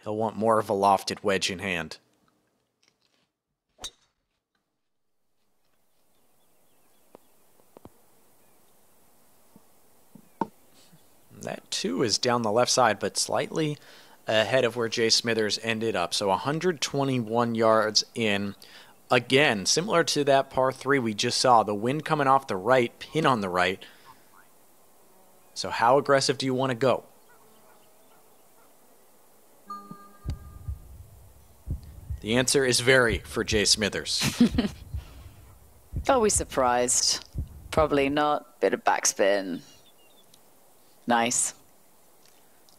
He'll want more of a lofted wedge in hand. That too is down the left side, but slightly ahead of where Jay Smithers ended up. So 121 yards in. Again, similar to that par three we just saw, the wind coming off the right, pin on the right. So, how aggressive do you want to go? The answer is very for Jay Smithers. Are we surprised? Probably not. Bit of backspin. Nice.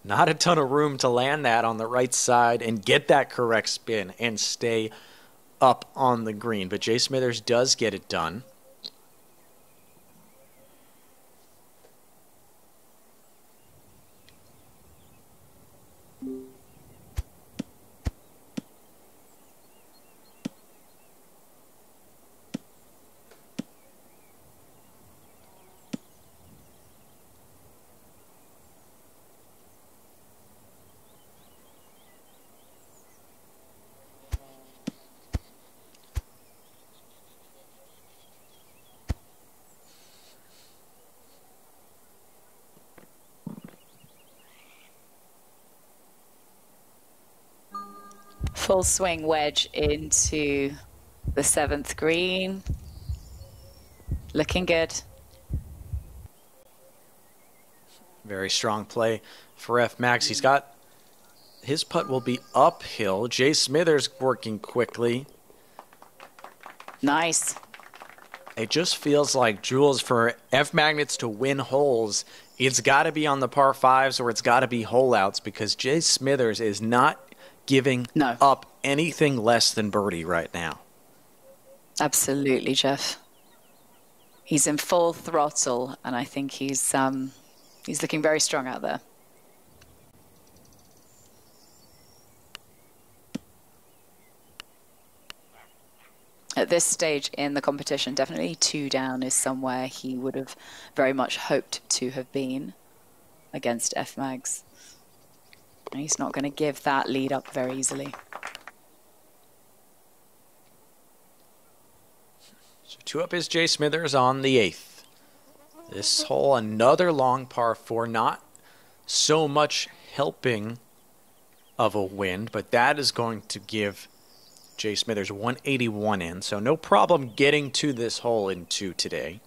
Not a ton of room to land that on the right side and get that correct spin and stay up on the green. But Jay Smithers does get it done. Full swing wedge into the seventh green. Looking good. Very strong play for F Mags. He's got his putt will be uphill. Jay Smithers working quickly. Nice. It just feels like Jules for F Magnets to win holes, it's got to be on the par fives or it's got to be hole outs because Jay Smithers is not giving no. up anything less than birdie right now. Absolutely, Jeff. He's in full throttle, and I think he's um, he's looking very strong out there. at this stage in the competition, definitely two down is somewhere he would have very much hoped to have been against F Mags. He's not going to give that lead up very easily. So two up is Jay Smithers on the eighth. This hole, another long par four, not so much helping of a wind, but that is going to give Jay Smithers 181 in, so no problem getting to this hole in two today.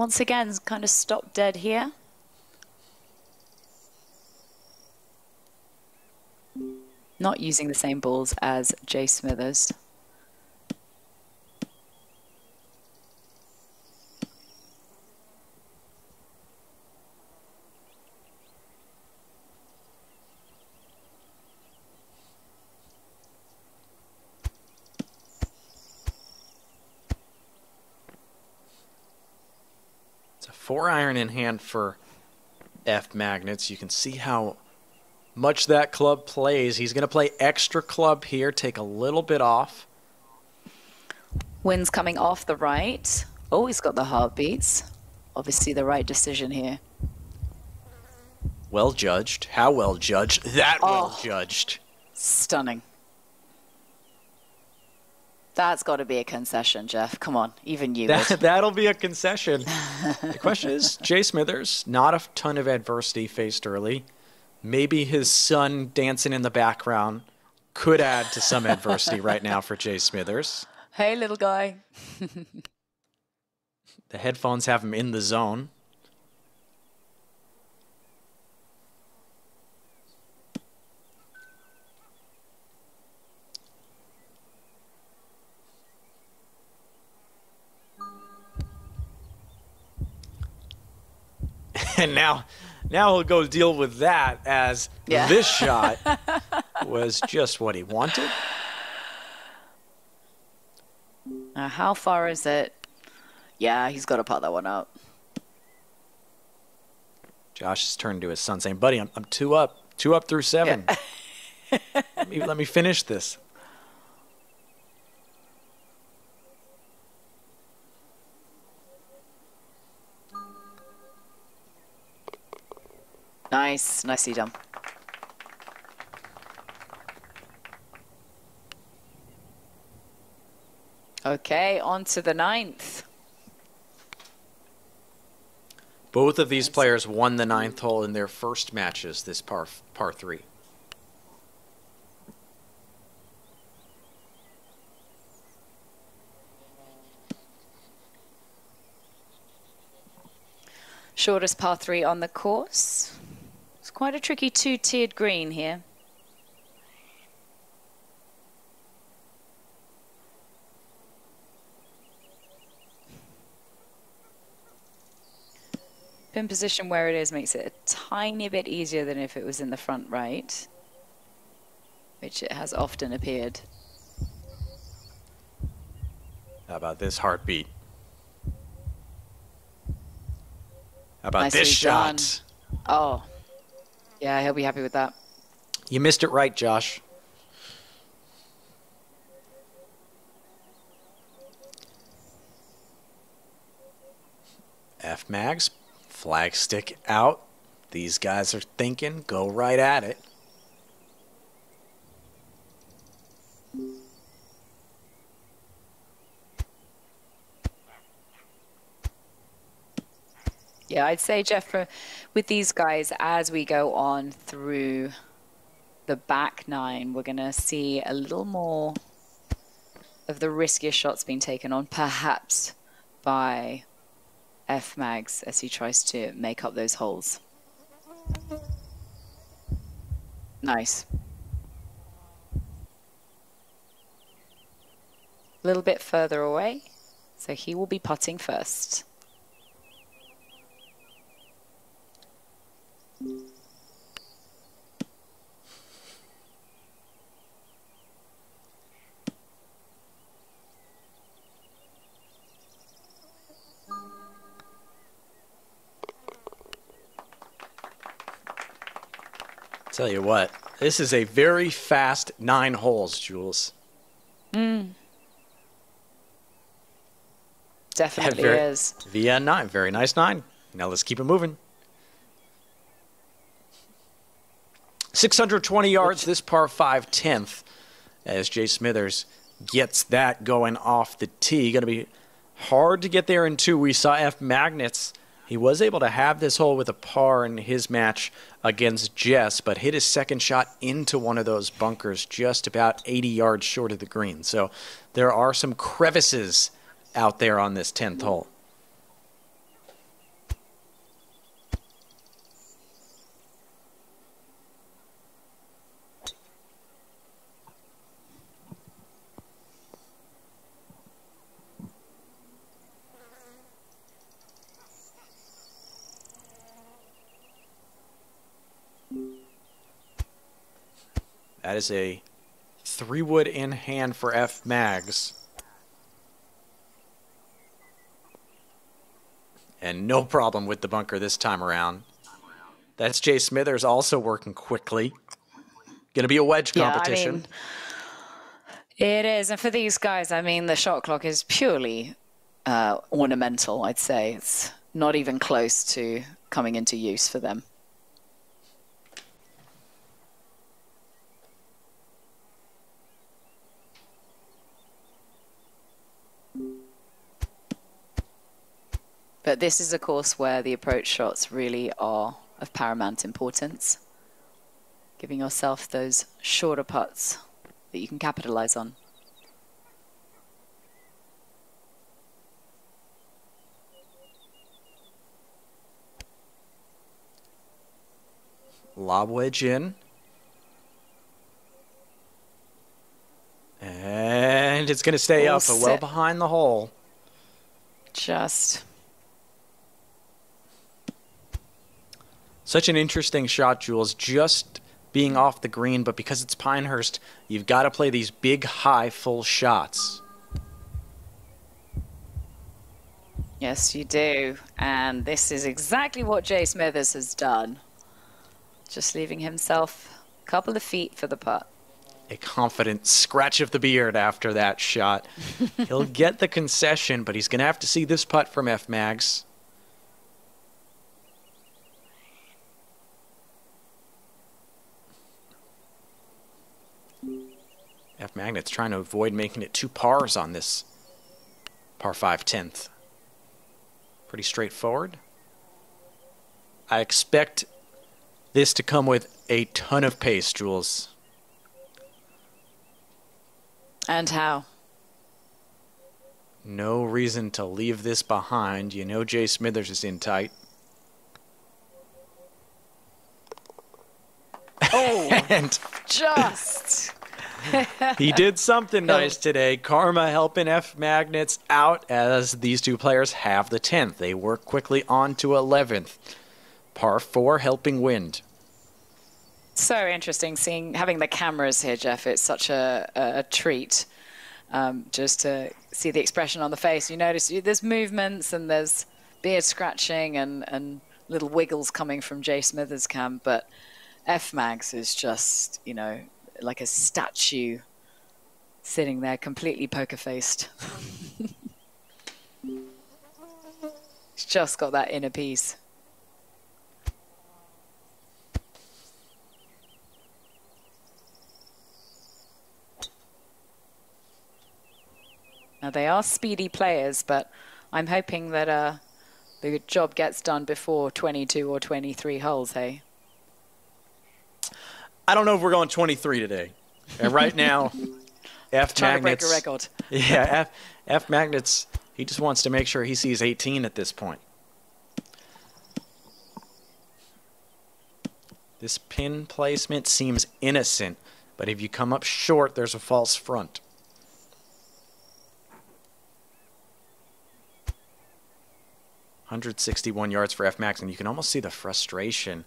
Once again, kind of stop dead here. Not using the same balls as Jay Smithers. Four iron in hand for F Magnets. You can see how much that club plays. He's going to play extra club here, take a little bit off. Wind's coming off the right. Oh, he's got the heartbeats. Obviously, the right decision here. Well judged. How well judged? That oh, well judged. Stunning. That's got to be a concession, Jeff. Come on, even you. That, that'll be a concession. the question is Jay Smithers, not a ton of adversity faced early. Maybe his son dancing in the background could add to some adversity right now for Jay Smithers. Hey, little guy. the headphones have him in the zone. and now now he'll go deal with that as yeah. this shot was just what he wanted. Uh, how far is it? Yeah, he's got to pot that one up. Josh has turned to his son saying, Buddy, I'm, I'm two up, two up through seven. Yeah. let, me, let me finish this. Nice, nicely done. Okay, on to the ninth. Both of these players won the ninth hole in their first matches this par, par three. Shortest par three on the course. Quite a tricky two-tiered green here. Pin position where it is makes it a tiny bit easier than if it was in the front right, which it has often appeared. How about this heartbeat? How about Nicely this shot? Done. Oh, yeah, he'll be happy with that. You missed it right, Josh. F Mags, flag stick out. These guys are thinking, go right at it. Yeah, I'd say, Jeff, for, with these guys, as we go on through the back nine, we're going to see a little more of the riskier shots being taken on, perhaps by F Mags as he tries to make up those holes. Nice. A little bit further away, so he will be putting first. Tell you what, this is a very fast nine holes, Jules. Mm. Definitely very, is. Via nine, very nice nine. Now let's keep it moving. 620 yards, this par 5 10th, as Jay Smithers gets that going off the tee. Going to be hard to get there in two. We saw F Magnets. He was able to have this hole with a par in his match against Jess, but hit his second shot into one of those bunkers just about 80 yards short of the green. So there are some crevices out there on this 10th hole. Is a three wood in hand for F Mags. And no problem with the bunker this time around. That's Jay Smithers also working quickly. Going to be a wedge competition. Yeah, I mean, it is. And for these guys, I mean, the shot clock is purely uh, ornamental, I'd say. It's not even close to coming into use for them. But this is a course where the approach shots really are of paramount importance. Giving yourself those shorter putts that you can capitalize on. Lob wedge in. And it's going to stay All up, but well behind the hole. Just Such an interesting shot, Jules, just being off the green, but because it's Pinehurst, you've got to play these big, high, full shots. Yes, you do. And this is exactly what Jay Smithers has done. Just leaving himself a couple of feet for the putt. A confident scratch of the beard after that shot. He'll get the concession, but he's going to have to see this putt from F Mags. F Magnets trying to avoid making it two pars on this par 5 10th. Pretty straightforward. I expect this to come with a ton of pace, Jules. And how? No reason to leave this behind. You know Jay Smithers is in tight. Oh, and just he did something nice today. Karma helping F Magnets out as these two players have the 10th. They work quickly on to 11th. Par 4 helping wind. So interesting seeing having the cameras here, Jeff. It's such a, a, a treat um, just to see the expression on the face. You notice there's movements and there's beard scratching and, and little wiggles coming from Jay Smithers' cam, but F Mags is just, you know, like a statue sitting there completely poker faced. He's just got that inner peace. Now they are speedy players, but I'm hoping that uh, the job gets done before 22 or 23 holes, hey? I don't know if we're going 23 today. And right now, F Trying Magnets. to break a record. Yeah, F, F Magnets, he just wants to make sure he sees 18 at this point. This pin placement seems innocent, but if you come up short, there's a false front. Hundred sixty-one yards for F Mags, and you can almost see the frustration.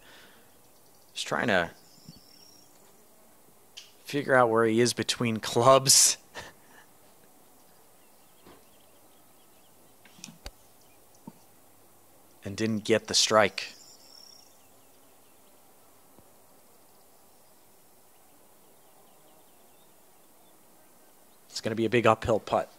Just trying to figure out where he is between clubs. and didn't get the strike. It's going to be a big uphill putt.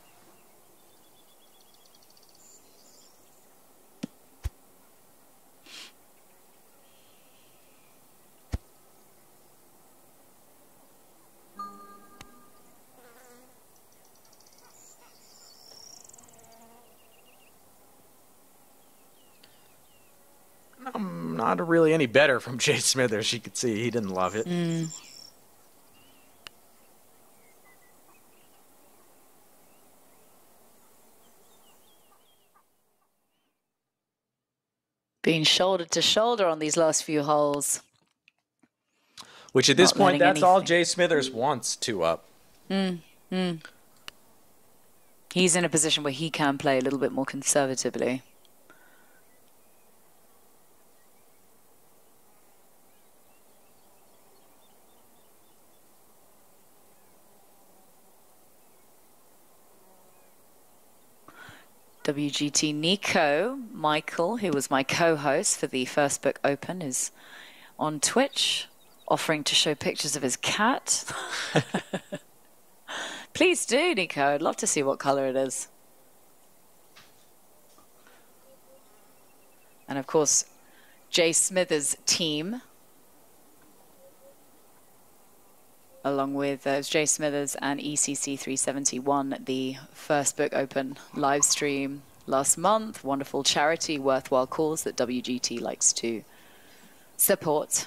Um, not really any better from Jay Smithers. You could see he didn't love it. Mm. Being shoulder to shoulder on these last few holes. Which at this Not point, that's all. Jay Smithers wants to up. Mm, mm. He's in a position where he can play a little bit more conservatively. WGT Nico Michael, who was my co-host for the First Book Open, is on Twitch offering to show pictures of his cat. Please do, Nico. I'd love to see what color it is. And of course, Jay Smithers' team, along with uh, Jay Smithers and ECC 371, the first book open live stream last month. Wonderful charity, worthwhile cause that WGT likes to support.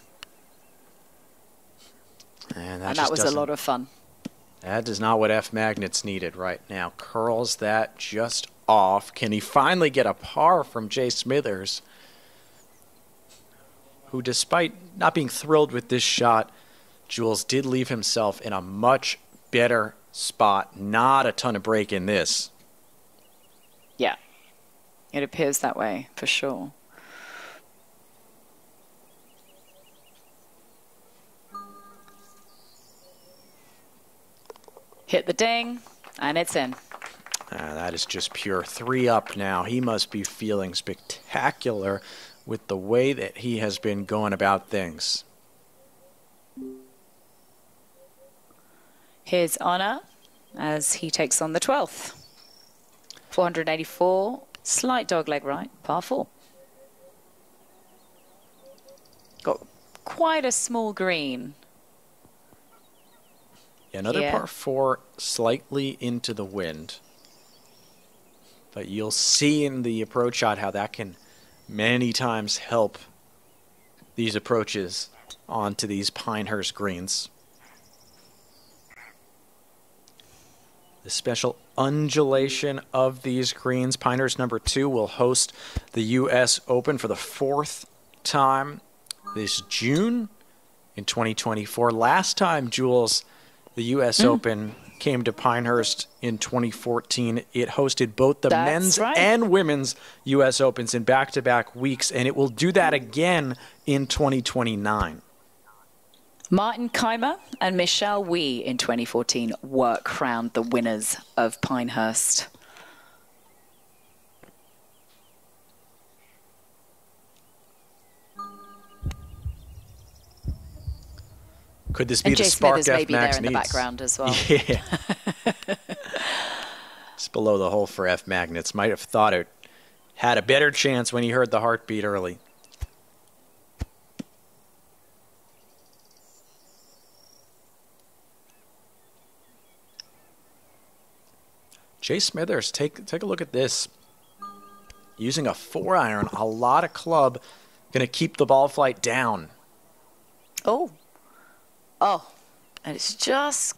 And that, and that was a lot of fun. That is not what F Magnets needed right now. Curls that just off. Can he finally get a par from Jay Smithers? Who, despite not being thrilled with this shot, Jules did leave himself in a much better spot. Not a ton of break in this. Yeah. It appears that way, for sure. Hit the ding, and it's in. Ah, that is just pure three up now. He must be feeling spectacular with the way that he has been going about things. Here's Honor as he takes on the 12th. 484, slight dog leg right, par 4. Got quite a small green. Yeah, Another Yeah. par four slightly into the wind. But you'll see in the approach shot how that can many times help these approaches onto these Pinehurst greens. The special undulation of these greens. Pinehurst number two will host the U.S. Open for the fourth time this June in 2024. Last time, Jules, the U.S. Mm. Open came to Pinehurst in 2014. It hosted both the That's men's right. and women's U.S. Opens in back to back weeks, and it will do that again in 2029. Martin Kaymer and Michelle Wie in 2014 were crowned the winners of Pinehurst. Could this be And the Jay spark Smithers may F be there Max in the background as well. Yeah. It's below the hole for F Magnets. Might have thought it had a better chance when he heard the heartbeat early. Jay Smithers, take take a look at this. Using a four iron, a lot of club, going to keep the ball flight down. Oh, oh, and it's just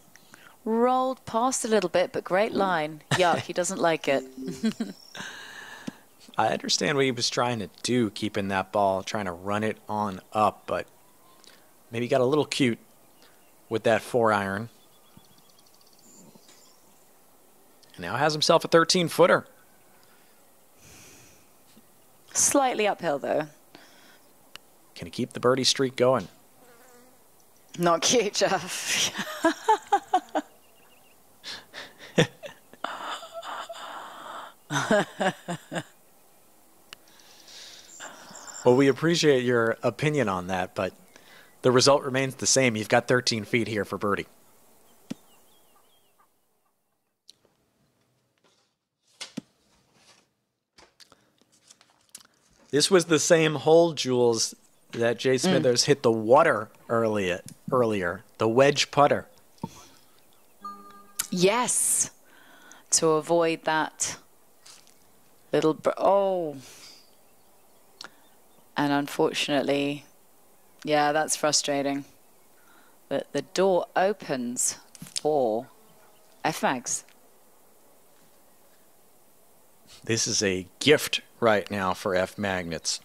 rolled past a little bit, but great line. Yuck, he doesn't like it. I understand what he was trying to do, keeping that ball, trying to run it on up, but maybe got a little cute with that four iron. And now has himself a 13 footer. Slightly uphill, though. Can he keep the birdie streak going? Not cute, Jeff. well, we appreciate your opinion on that, but the result remains the same. You've got 13 feet here for birdie. This was the same hole, Jules, that Jay mm. Smithers mm. hit the water earlier. Earlier, the wedge putter. Yes, to avoid that little. Br- oh, and unfortunately, yeah, that's frustrating. But the door opens for FMAGs. This is a gift right now for F magnets.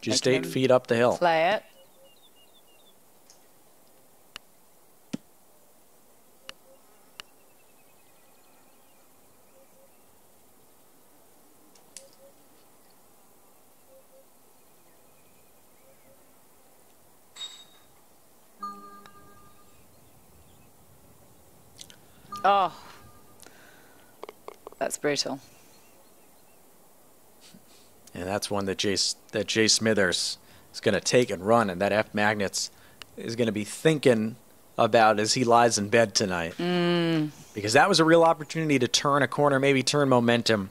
Just eight feet up the hill. Play it. Oh, that's brutal. And that's one that Jay, that Jay Smithers is going to take and run, and that F Magnets is going to be thinking about as he lies in bed tonight. Mm. Because that was a real opportunity to turn a corner, maybe turn momentum.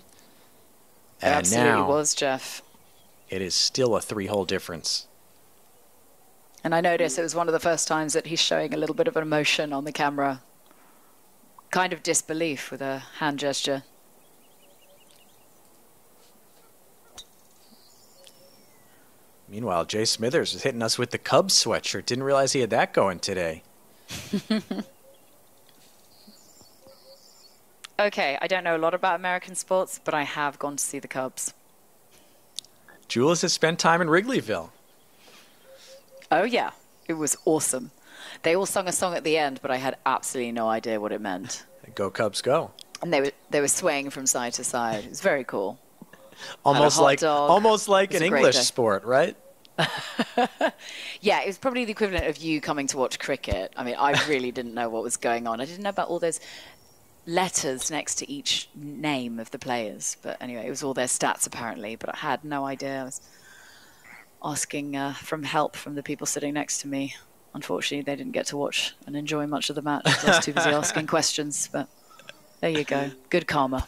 And Absolutely now was, Jeff. It is still a three hole difference. And I noticed it was one of the first times that he's showing a little bit of an emotion on the camera. Kind of disbelief with a hand gesture. Meanwhile, Jay Smithers is hitting us with the Cubs sweatshirt. Didn't realize he had that going today. okay, I don't know a lot about American sports, but I have gone to see the Cubs. Jules has spent time in Wrigleyville. Oh, yeah. It was awesome. They all sung a song at the end, but I had absolutely no idea what it meant. Go Cubs, go! And they were they were swaying from side to side. It was very cool almost like dog. almost like an English sport, right? yeah, it was probably the equivalent of you coming to watch cricket. I mean, I really didn't know what was going on. I didn't know about all those letters next to each name of the players. But anyway, it was all their stats apparently. But I had no idea. I was asking uh, from help from the people sitting next to me. Unfortunately, they didn't get to watch and enjoy much of the match. I was too busy asking questions. But there you go. Good karma.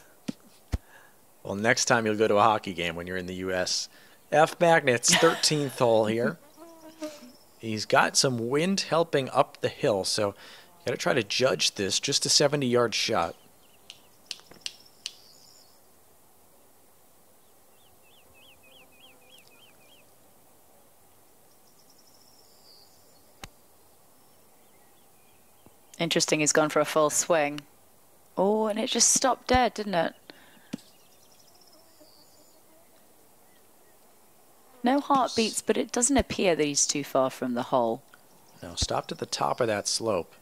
Well, next time you'll go to a hockey game when you're in the U.S. F Magnets, 13th hole here. He's got some wind helping up the hill, so you got to try to judge this. Just a 70 yard shot. Interesting, he's gone for a full swing. Oh, and it just stopped dead, didn't it? No heartbeats, but it doesn't appear that he's too far from the hole. No, stopped at the top of that slope.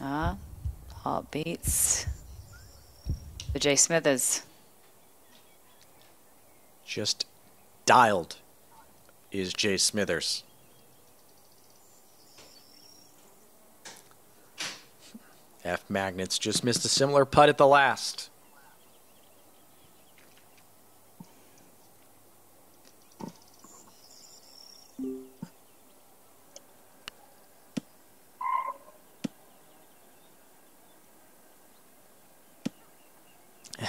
Ah, heartbeats. The Jay Smithers. Just dialed is Jay Smithers. F Magnets just missed a similar putt at the last.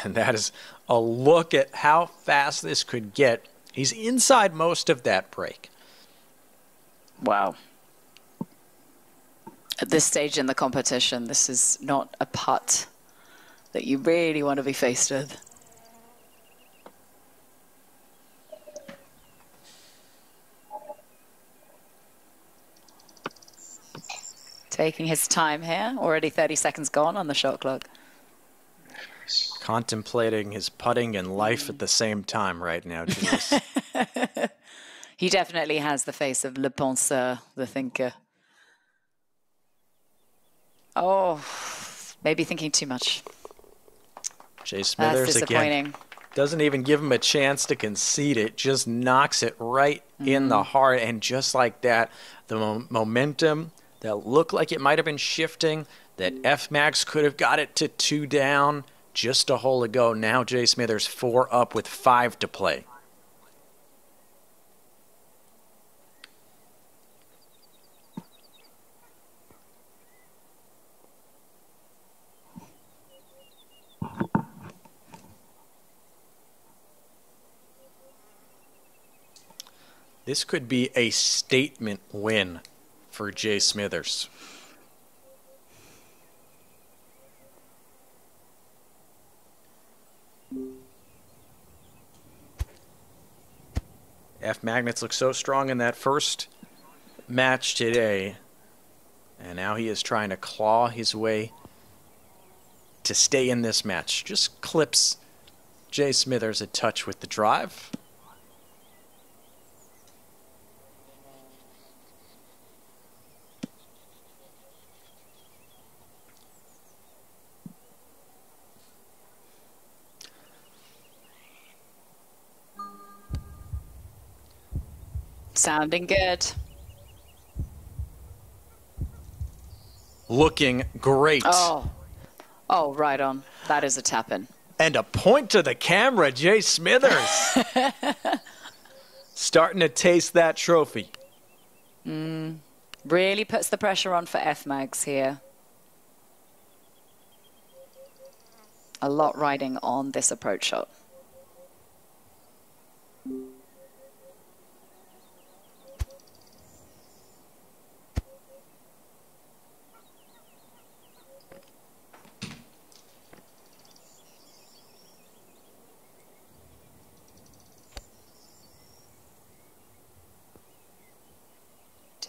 And that is a look at how fast this could get. He's inside most of that break. Wow. At this stage in the competition, this is not a putt that you really want to be faced with. Taking his time here, already 30 seconds gone on the shot clock. Contemplating his putting and life at the same time right now, Jules. he definitely has the face of Le Penseur, the thinker. Oh, maybe thinking too much. Jay Smithers again doesn't even give him a chance to concede it, just knocks it right mm. in the mm-hmm. heart. And just like that, the mo- momentum that looked like it might have been shifting, that F Mags could have got it to two down just a hole ago. Now Jay Smithers four up with five to play. This could be a statement win for Jay Smithers. F Magnets look so strong in that first match today. And now he is trying to claw his way to stay in this match. Just clips Jay Smithers a touch with the drive. Sounding good. Looking great. Oh. Oh, right on. That is a tap in. And a point to the camera, Jay Smithers. Starting to taste that trophy. Mm, really puts the pressure on for F Mags here. A lot riding on this approach shot.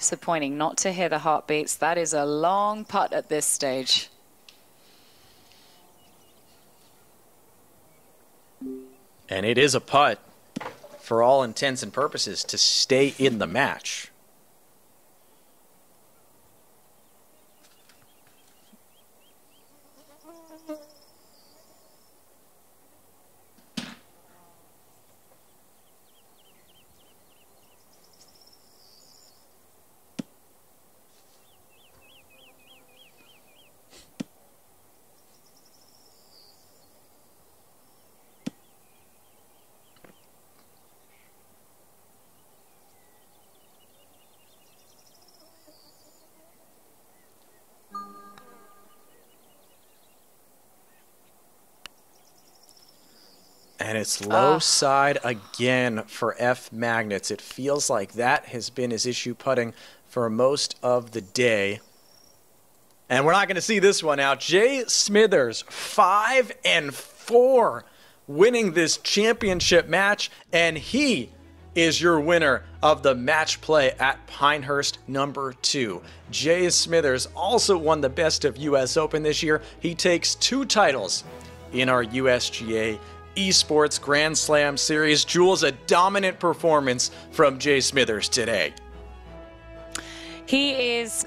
Disappointing not to hear the heartbeats. That is a long putt at this stage. And it is a putt for all intents and purposes to stay in the match. And it's low uh. side again for F Magnets. It feels like that has been his issue putting for most of the day. And we're not going to see this one out. Jay Smithers, 5 and 4, winning this championship match. And he is your winner of the match play at Pinehurst number two. Jay Smithers also won the Best of US Open this year. He takes two titles in our USGA Esports Grand Slam Series. Jules, a dominant performance from Jay Smithers today. He is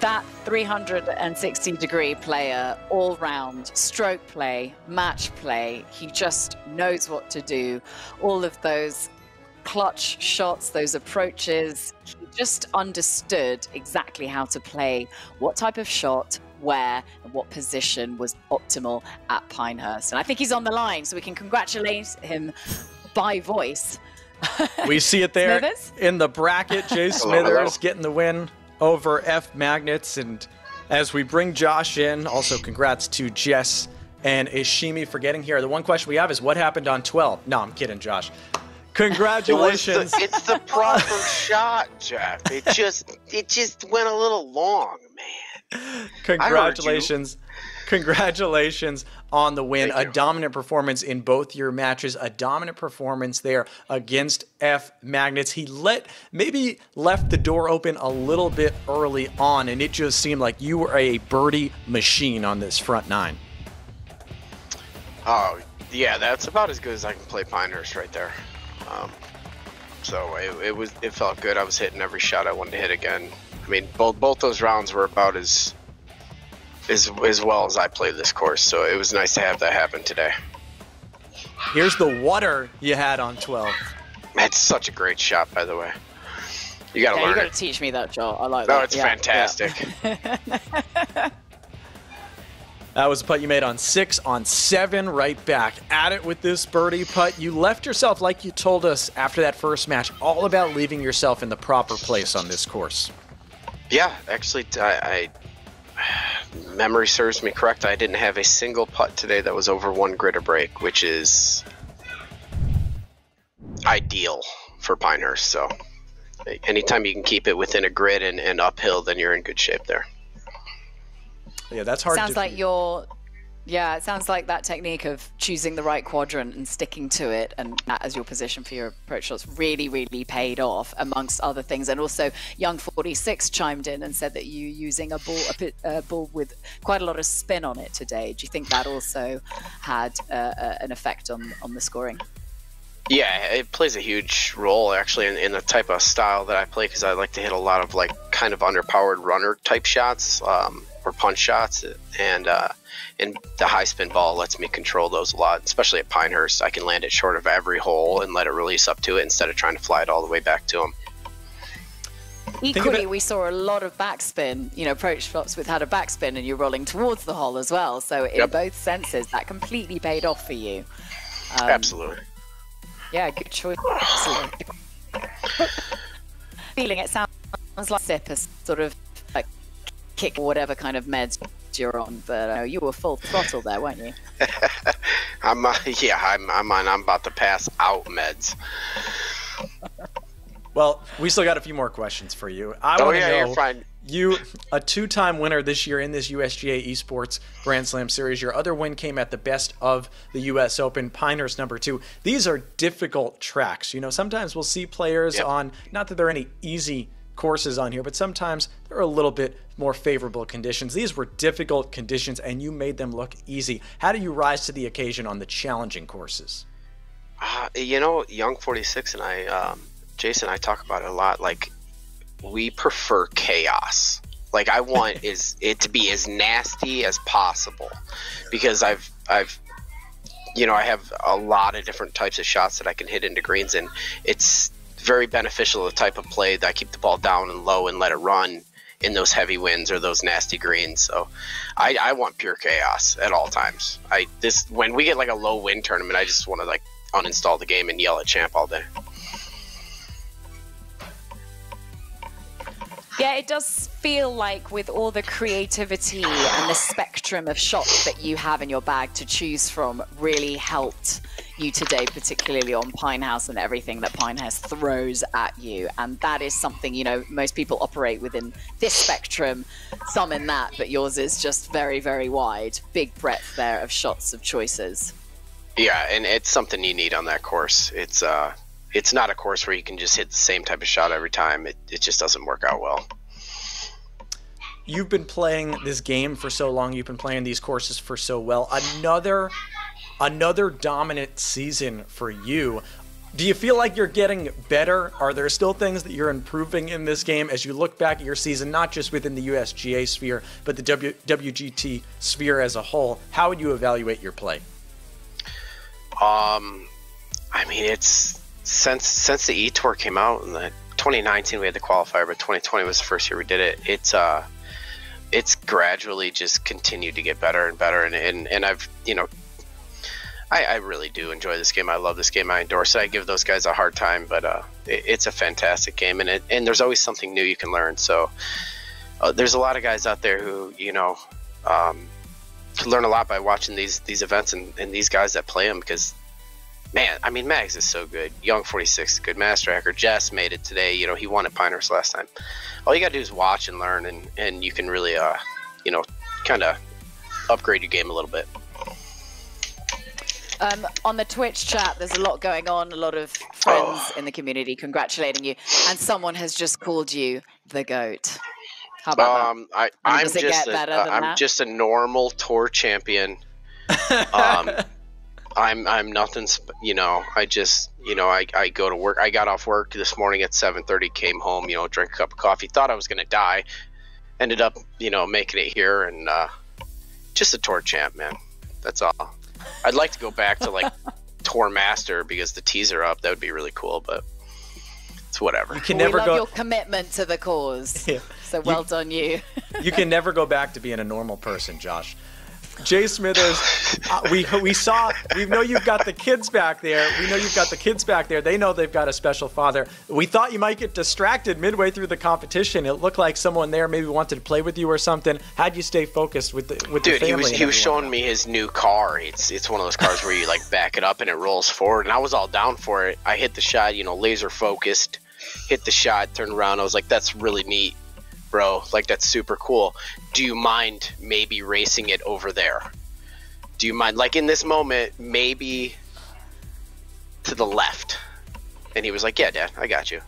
that 360 degree player all round stroke play match play he just knows what to do all of those clutch shots those approaches he just understood exactly how to play what type of shot where and what position was optimal at Pinehurst. And I think he's on the line, so we can congratulate him by voice. we see it there Smithers? in the bracket. Jay Smithers hello, hello. getting the win over F Magnets. And as we bring Josh in, also congrats to Jess and Ishimi for getting here? The one question we have is what happened on 12? No, I'm kidding, Josh. Congratulations. It the, it's the proper shot, Jeff. It just it just went a little long, man. Congratulations. Congratulations on the win. A dominant performance in both your matches. A dominant performance there against F Magnets. He let maybe left the door open a little bit early on, and it just seemed like you were a birdie machine on this front nine. Oh yeah, that's about as good as I can play Pinehurst right there. Um, so it, it, was it felt good. I was hitting every shot I wanted to hit again. I mean, both both those rounds were about as as as well as I played this course. So it was nice to have that happen today. Here's the water you had on 12. That's such a great shot, by the way. You gotta yeah, learn. You gotta it. teach me that shot. I like no, that. it's yeah, fantastic. Yeah. That was a putt you made on six, on seven, right back at it with this birdie putt. You left yourself, like you told us after that first match, all about leaving yourself in the proper place on this course. Yeah, actually, I, I memory serves me correct. I didn't have a single putt today that was over one grid or break, which is ideal for Pinehurst. So, anytime you can keep it within a grid and, and uphill, then you're in good shape there. Yeah, that's hard. Sounds to like you're. Yeah, it sounds like that technique of choosing the right quadrant and sticking to it, and that as your position for your approach shots really, really paid off, amongst other things. And also, Young Forty Six chimed in and said that you using a ball, a, a ball with quite a lot of spin on it today. Do you think that also had uh, uh, an effect on on the scoring? Yeah, it plays a huge role actually in, in the type of style that I play because I like to hit a lot of like kind of underpowered runner type shots. Um, or punch shots, and uh, and the high spin ball lets me control those a lot. Especially at Pinehurst, I can land it short of every hole and let it release up to it instead of trying to fly it all the way back to them. Equally, we saw a lot of backspin. You know, approach shots with had a backspin, and you're rolling towards the hole as well. So in Yep. both senses, that completely paid off for you. Um, Absolutely. Yeah, good choice. Absolutely. Feeling it sounds like sip as sort of like kick or whatever kind of meds you're on, but uh, you were full throttle there, weren't you? I'm uh, yeah, I'm I'm on. I'm about to pass out meds. Well, we still got a few more questions for you. I Oh want to yeah, know you're fine. you a two-time winner this year in this USGA Esports Grand Slam Series. Your other win came at the best of the U.S. Open, Pinehurst number two. These are difficult tracks. You know, sometimes we'll see players Yep. on not that there are any easy courses on here, but sometimes they're a little bit more favorable conditions. These were difficult conditions, and you made them look easy. How do you rise to the occasion on the challenging courses? Uh, you know, Young 46 and I, um, Jason, I talk about it a lot. Like, we prefer chaos. Like, I want is it to be as nasty as possible, because I've I've you know I have a lot of different types of shots that I can hit into greens, and it's very beneficial the type of play that I keep the ball down and low and let it run in those heavy winds or those nasty greens. So I, I want pure chaos at all times. I this when we get like a low wind tournament, I just want to like uninstall the game and yell at champ all day. Yeah, it does feel like with all the creativity and the spectrum of shots that you have in your bag to choose from really helped you today, particularly on Pinehurst and everything that Pinehurst throws at you. And that is something, you know, most people operate within this spectrum, some in that, but yours is just very, very wide. Big breadth there of shots of choices. Yeah, and it's something you need on that course. It's uh it's not a course where you can just hit the same type of shot every time. It, it just doesn't work out well. you've been playing this game for so long you've been playing these courses for so well another another dominant season for you do you feel like you're getting better are there still things that you're improving in this game as you look back at your season not just within the usga sphere but the w, wgt sphere as a whole how would you evaluate your play Um, I mean, it's since since the E Tour came out in the 2019 we had the qualifier, but 2020 was the first year we did it. It's uh, it's gradually just continued to get better and better, and and, and I've you know. I, I really do enjoy this game. I love this game. I endorse it. I give those guys a hard time, but uh, it, it's a fantastic game, and it, and there's always something new you can learn. So uh, there's a lot of guys out there who you know um, learn a lot by watching these these events and, and these guys that play them because man, I mean, Mags is so good. Young 46 is good. Master Hacker. Jess made it today. You know, he won at Pinehurst last time. All you got to do is watch and learn, and, and you can really, uh, you know, kind of upgrade your game a little bit. Um, on the Twitch chat, there's a lot going on. A lot of friends Oh. in the community congratulating you, and someone has just called you the goat. How about Um, I, I'm does it just get a, better uh, than I'm that? just a normal tour champion. Um, I'm I'm nothing. Sp- you know, I just you know I, I go to work. I got off work this morning at 7:30. Came home. You know, drank a cup of coffee. Thought I was gonna die. Ended up you know making it here and uh, just a tour champ, man. That's all. I'd like to go back to like tour master because the teaser up. That would be really cool, but it's whatever. You can that? never we love go. your commitment to the cause. Yeah. So well done, you. you can never go back to being a normal person, Josh. Jay Smithers, uh, we we saw we know you've got the kids back there. We know you've got the kids back there. They know they've got a special father. We thought you might get distracted midway through the competition. It looked like someone there maybe wanted to play with you or something. How'd you stay focused with the with the Dude, family? he was he was showing me his new car. It's it's one of those cars where you like back it up and it rolls forward, and I was all down for it. I hit the shot, you know, laser focused, hit the shot, turned around. I was like, that's really neat, bro. Like that's super cool. Do you mind maybe racing it over there? Do you mind like in this moment maybe to the left? And he was like, yeah, dad, I got you.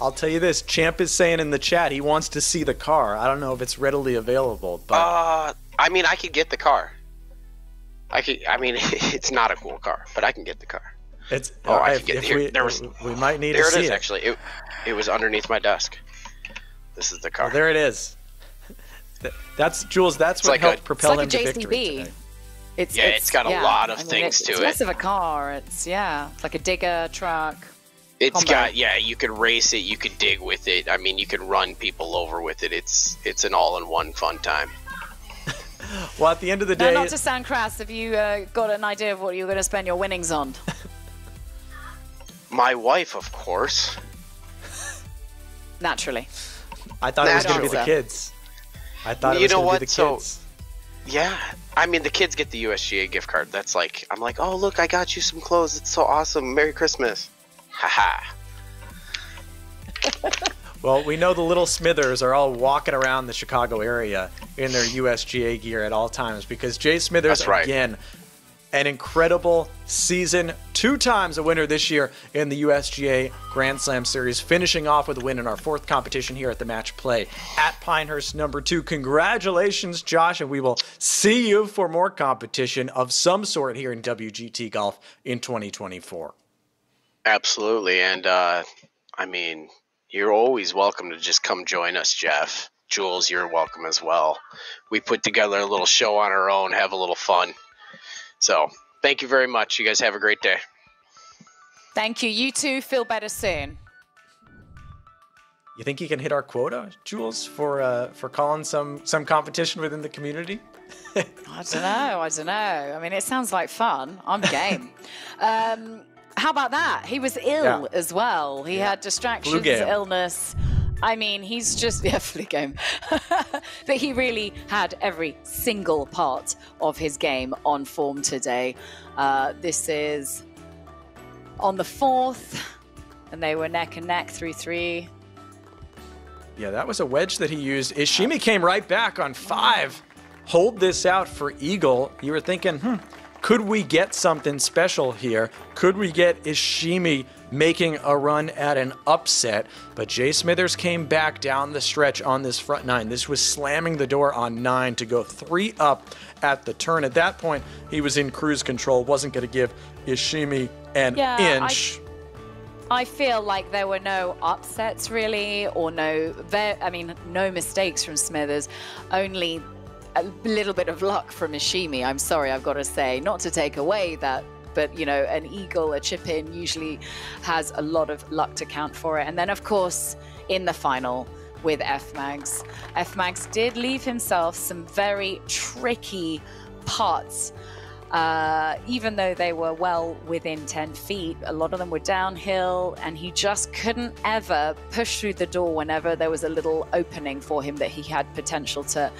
I'll tell you this. Champ is saying in the chat he wants to see the car. I don't know if it's readily available, but Uh, I mean, I could get the car. I could. I mean, it's not a cool car, but I can get the car. it's. oh, I if, can get here. we, There was- we might need There to it see is. it. Actually, it it was underneath my desk. This is the car. Well, there it is. Th- That's Jules. That's It's what like helped a- propel it's like him a to victory JCB. today. It's, Yeah, it's got a lot of I mean, things it's, to it's it. less of a car. It's yeah, it's like a digger truck. It's combo. got yeah. You could race it. You could dig with it. I mean, you could run people over with it. It's it's an all-in-one fun time. Well, at the end of the Now, day, not to sound crass, have you uh, got an idea of what you're going to spend your winnings on? My wife, of course. Naturally. I thought it was going to be the Naturally. kids. I thought it You was know what? be the So- Yeah. I mean, the kids get the USGA gift card. That's like, I'm like, oh look, I got you some clothes. It's so awesome. Merry Christmas. Haha. Well, we know the little Smithers are all walking around the Chicago area in their USGA gear at all times because Jay Smithers, That's right. again, an incredible season, two times a winner this year in the USGA Grand Slam Series, finishing off with a win in our fourth competition here at the match play at Pinehurst number two. Congratulations, Josh, and we will see you for more competition of some sort here in WGT Golf in 2024. Absolutely. And uh, I mean, you're always welcome to just come join us, Jeff. Jules, you're welcome as well. We put together a little show on our own, have a little fun. So, thank you very much. You guys have a great day. Thank you. You too. feel better soon. You think you can hit our quota, Jules, for uh, for calling some some competition within the community? I don't know. I don't know. I mean, it sounds like fun. I'm game. um, how about that? He was ill Yeah. as well. He had distractions, illness. I mean, he's just yeah, flu game. but he really had every single part of his game on form today. Uh, this is on the fourth, and they were neck and neck through three. Yeah, that was a wedge that he used. Ishimi came right back on five. Hold this out for Eagle. You were thinking, hmm, could we get something special here? Could we get Ishimi making a run at an upset? But Jay Smithers came back down the stretch on this front nine. This was slamming the door on nine to go three up at the turn. At that point, he was in cruise control, wasn't going to give Ishimi an Yeah, inch. I feel like there were no upsets really, or no, I mean, no mistakes from Smithers, only a little bit of luck from Ishimi. I'm sorry, I've got to say, not to take away that, but you know, an eagle, a chip in usually has a lot of luck to count for it. And then, of course, in the final with F Mags, F Mags did leave himself some very tricky parts uh, even though they were well within 10 feet, a lot of them were downhill, and he just couldn't ever push through the door whenever there was a little opening for him that he had potential to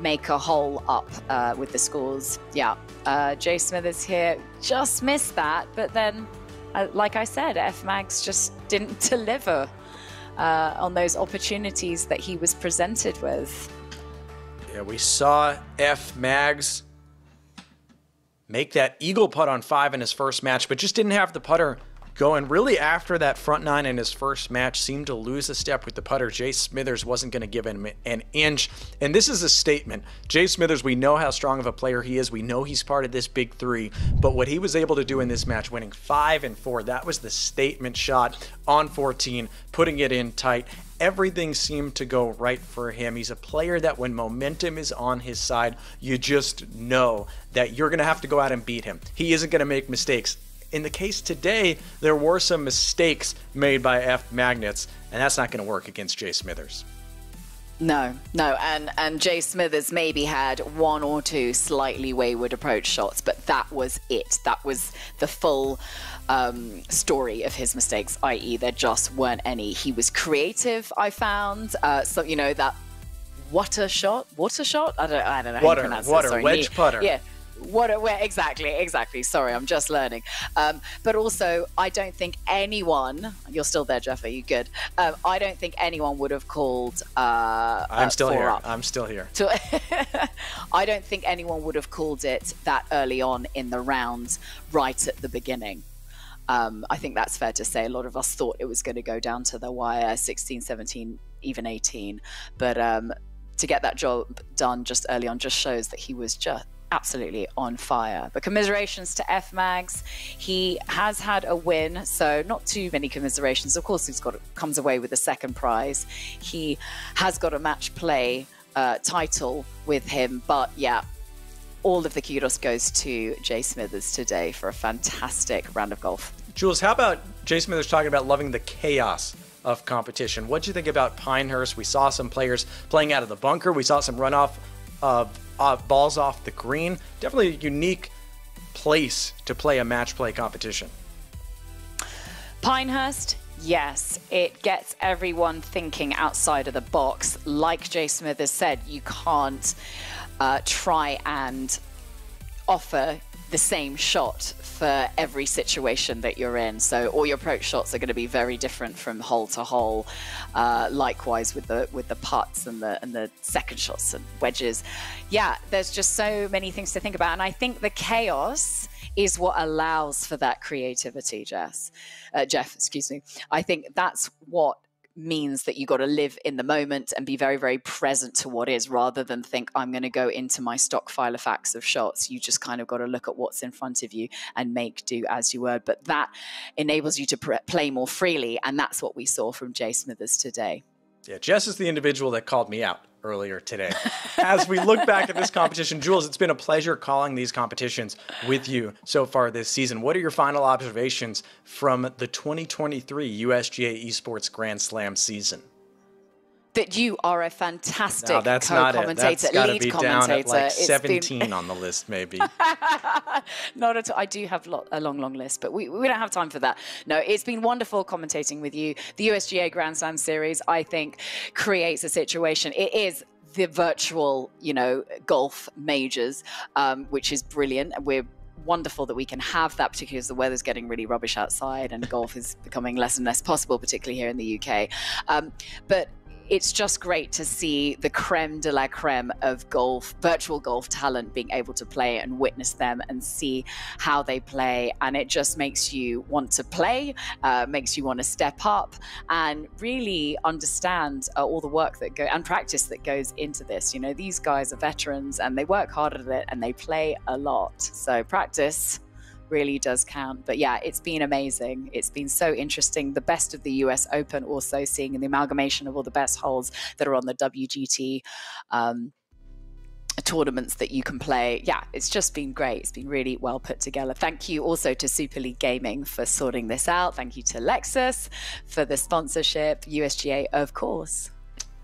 make a hole up uh, with the scores. Yeah, uh, Jay Smithers here just missed that, but then, uh, like I said, F Mags just didn't deliver uh, on those opportunities that he was presented with. Yeah, we saw F Mags make that eagle putt on five in his first match, but just didn't have the putter going. Really, after that front nine in his first match, seemed to lose a step with the putter. Jay Smithers wasn't going to give him an inch. And this is a statement. Jay Smithers, we know how strong of a player he is. We know he's part of this big three. But what he was able to do in this match, winning five and four, that was the statement shot on 14, putting it in tight everything seemed to go right for him. He's a player that when momentum is on his side, you just know that you're going to have to go out and beat him. He isn't going to make mistakes. In the case today, there were some mistakes made by F Magnets, and that's not going to work against Jay Smithers. No, no, and and Jay Smithers maybe had one or two slightly wayward approach shots, but that was it. That was the full um, story of his mistakes, i.e., there just weren't any. He was creative, I found. Uh, so you know that water shot, water shot. I don't, I don't know. Water, water, it. wedge putter. Yeah, what where exactly exactly sorry i'm just learning um, but also i don't think anyone you're still there jeff are you good um, i don't think anyone would have called uh, i'm still uh, here up. i'm still here to, i don't think anyone would have called it that early on in the round right at the beginning um, I think that's fair to say. A lot of us thought it was going to go down to the wire 16, 17, even 18. But um, to get that job done just early on just shows that he was just absolutely on fire. But commiserations to F Mags. He has had a win, so not too many commiserations. Of course, he's got comes away with a second prize. He has got a match play uh, title with him, but yeah. All of the kudos goes to Jay Smithers today for a fantastic round of golf. Jules, how about Jay Smithers talking about loving the chaos of competition? What do you think about Pinehurst? We saw some players playing out of the bunker. We saw some runoff of uh, balls off the green. Definitely a unique place to play a match play competition. Pinehurst, yes, it gets everyone thinking outside of the box. Like Jay Smithers said, you can't uh, try and offer the same shot for every situation that you're in. So all your approach shots are going to be very different from hole to hole. Uh, likewise with the with the putts and the and the second shots and wedges. Yeah, there's just so many things to think about, and I think the chaos is what allows for that creativity, Jess. Uh, Jeff, excuse me. I think that's what means that you got to live in the moment and be very, very present to what is rather than think, I'm going to go into my stock file of facts of shots. You just kind of got to look at what's in front of you and make do as you were. But that enables you to play more freely. And that's what we saw from Jay Smithers today. Yeah, Jess is the individual that called me out earlier today. As we look back at this competition, Jules, it's been a pleasure calling these competitions with you so far this season. What are your final observations from the 2023 USGA Esports Grand Slam season? That you are a fantastic no, that's co-commentator, not it. That's got to be down at like 17 been... on the list, maybe. not at all. I do have a long, long list, but we, we don't have time for that. No, it's been wonderful commentating with you. The USGA Grand Slam Series, I think, creates a situation. It is the virtual, you know, golf majors, um, which is brilliant. We're wonderful that we can have that, particularly as the weather's getting really rubbish outside and golf is becoming less and less possible, particularly here in the UK. Um, but it's just great to see the creme de la creme of golf, virtual golf talent being able to play and witness them and see how they play. And it just makes you want to play, uh, makes you want to step up and really understand uh, all the work that go and practice that goes into this. You know, these guys are veterans and they work hard at it and they play a lot. So practice really does count. But yeah, it's been amazing. It's been so interesting. The best of the US Open, also seeing the amalgamation of all the best holes that are on the WGT. Um, tournaments that you can play. Yeah, it's just been great. It's been really well put together. Thank you also to Super League Gaming for sorting this out. Thank you to Lexus for the sponsorship, USGA, of course.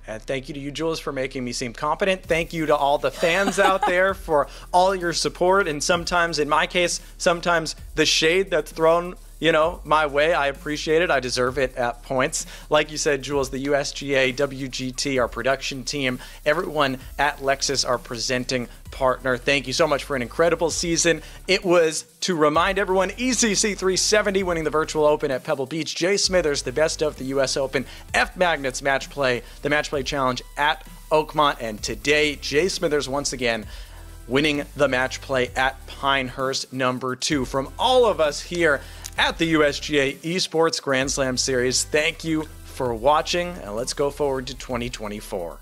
And thank you to you, Jules, for making me seem competent. Thank you to all the fans out there for all your support. And sometimes, in my case, sometimes the shade that's thrown you know, my way. I appreciate it. I deserve it at points. Like you said, Jules, the USGA, WGT, our production team, everyone at Lexus, our presenting partner. Thank you so much for an incredible season. It was, to remind everyone, ECC 370 winning the virtual open at Pebble Beach, Jay Smithers, the best of the US Open, F Magnets match play, the match play challenge at Oakmont, and today, Jay Smithers once again winning the match play at Pinehurst number two. From all of us here at the USGA Esports Grand Slam Series. Thank you for watching, and let's go forward to 2024.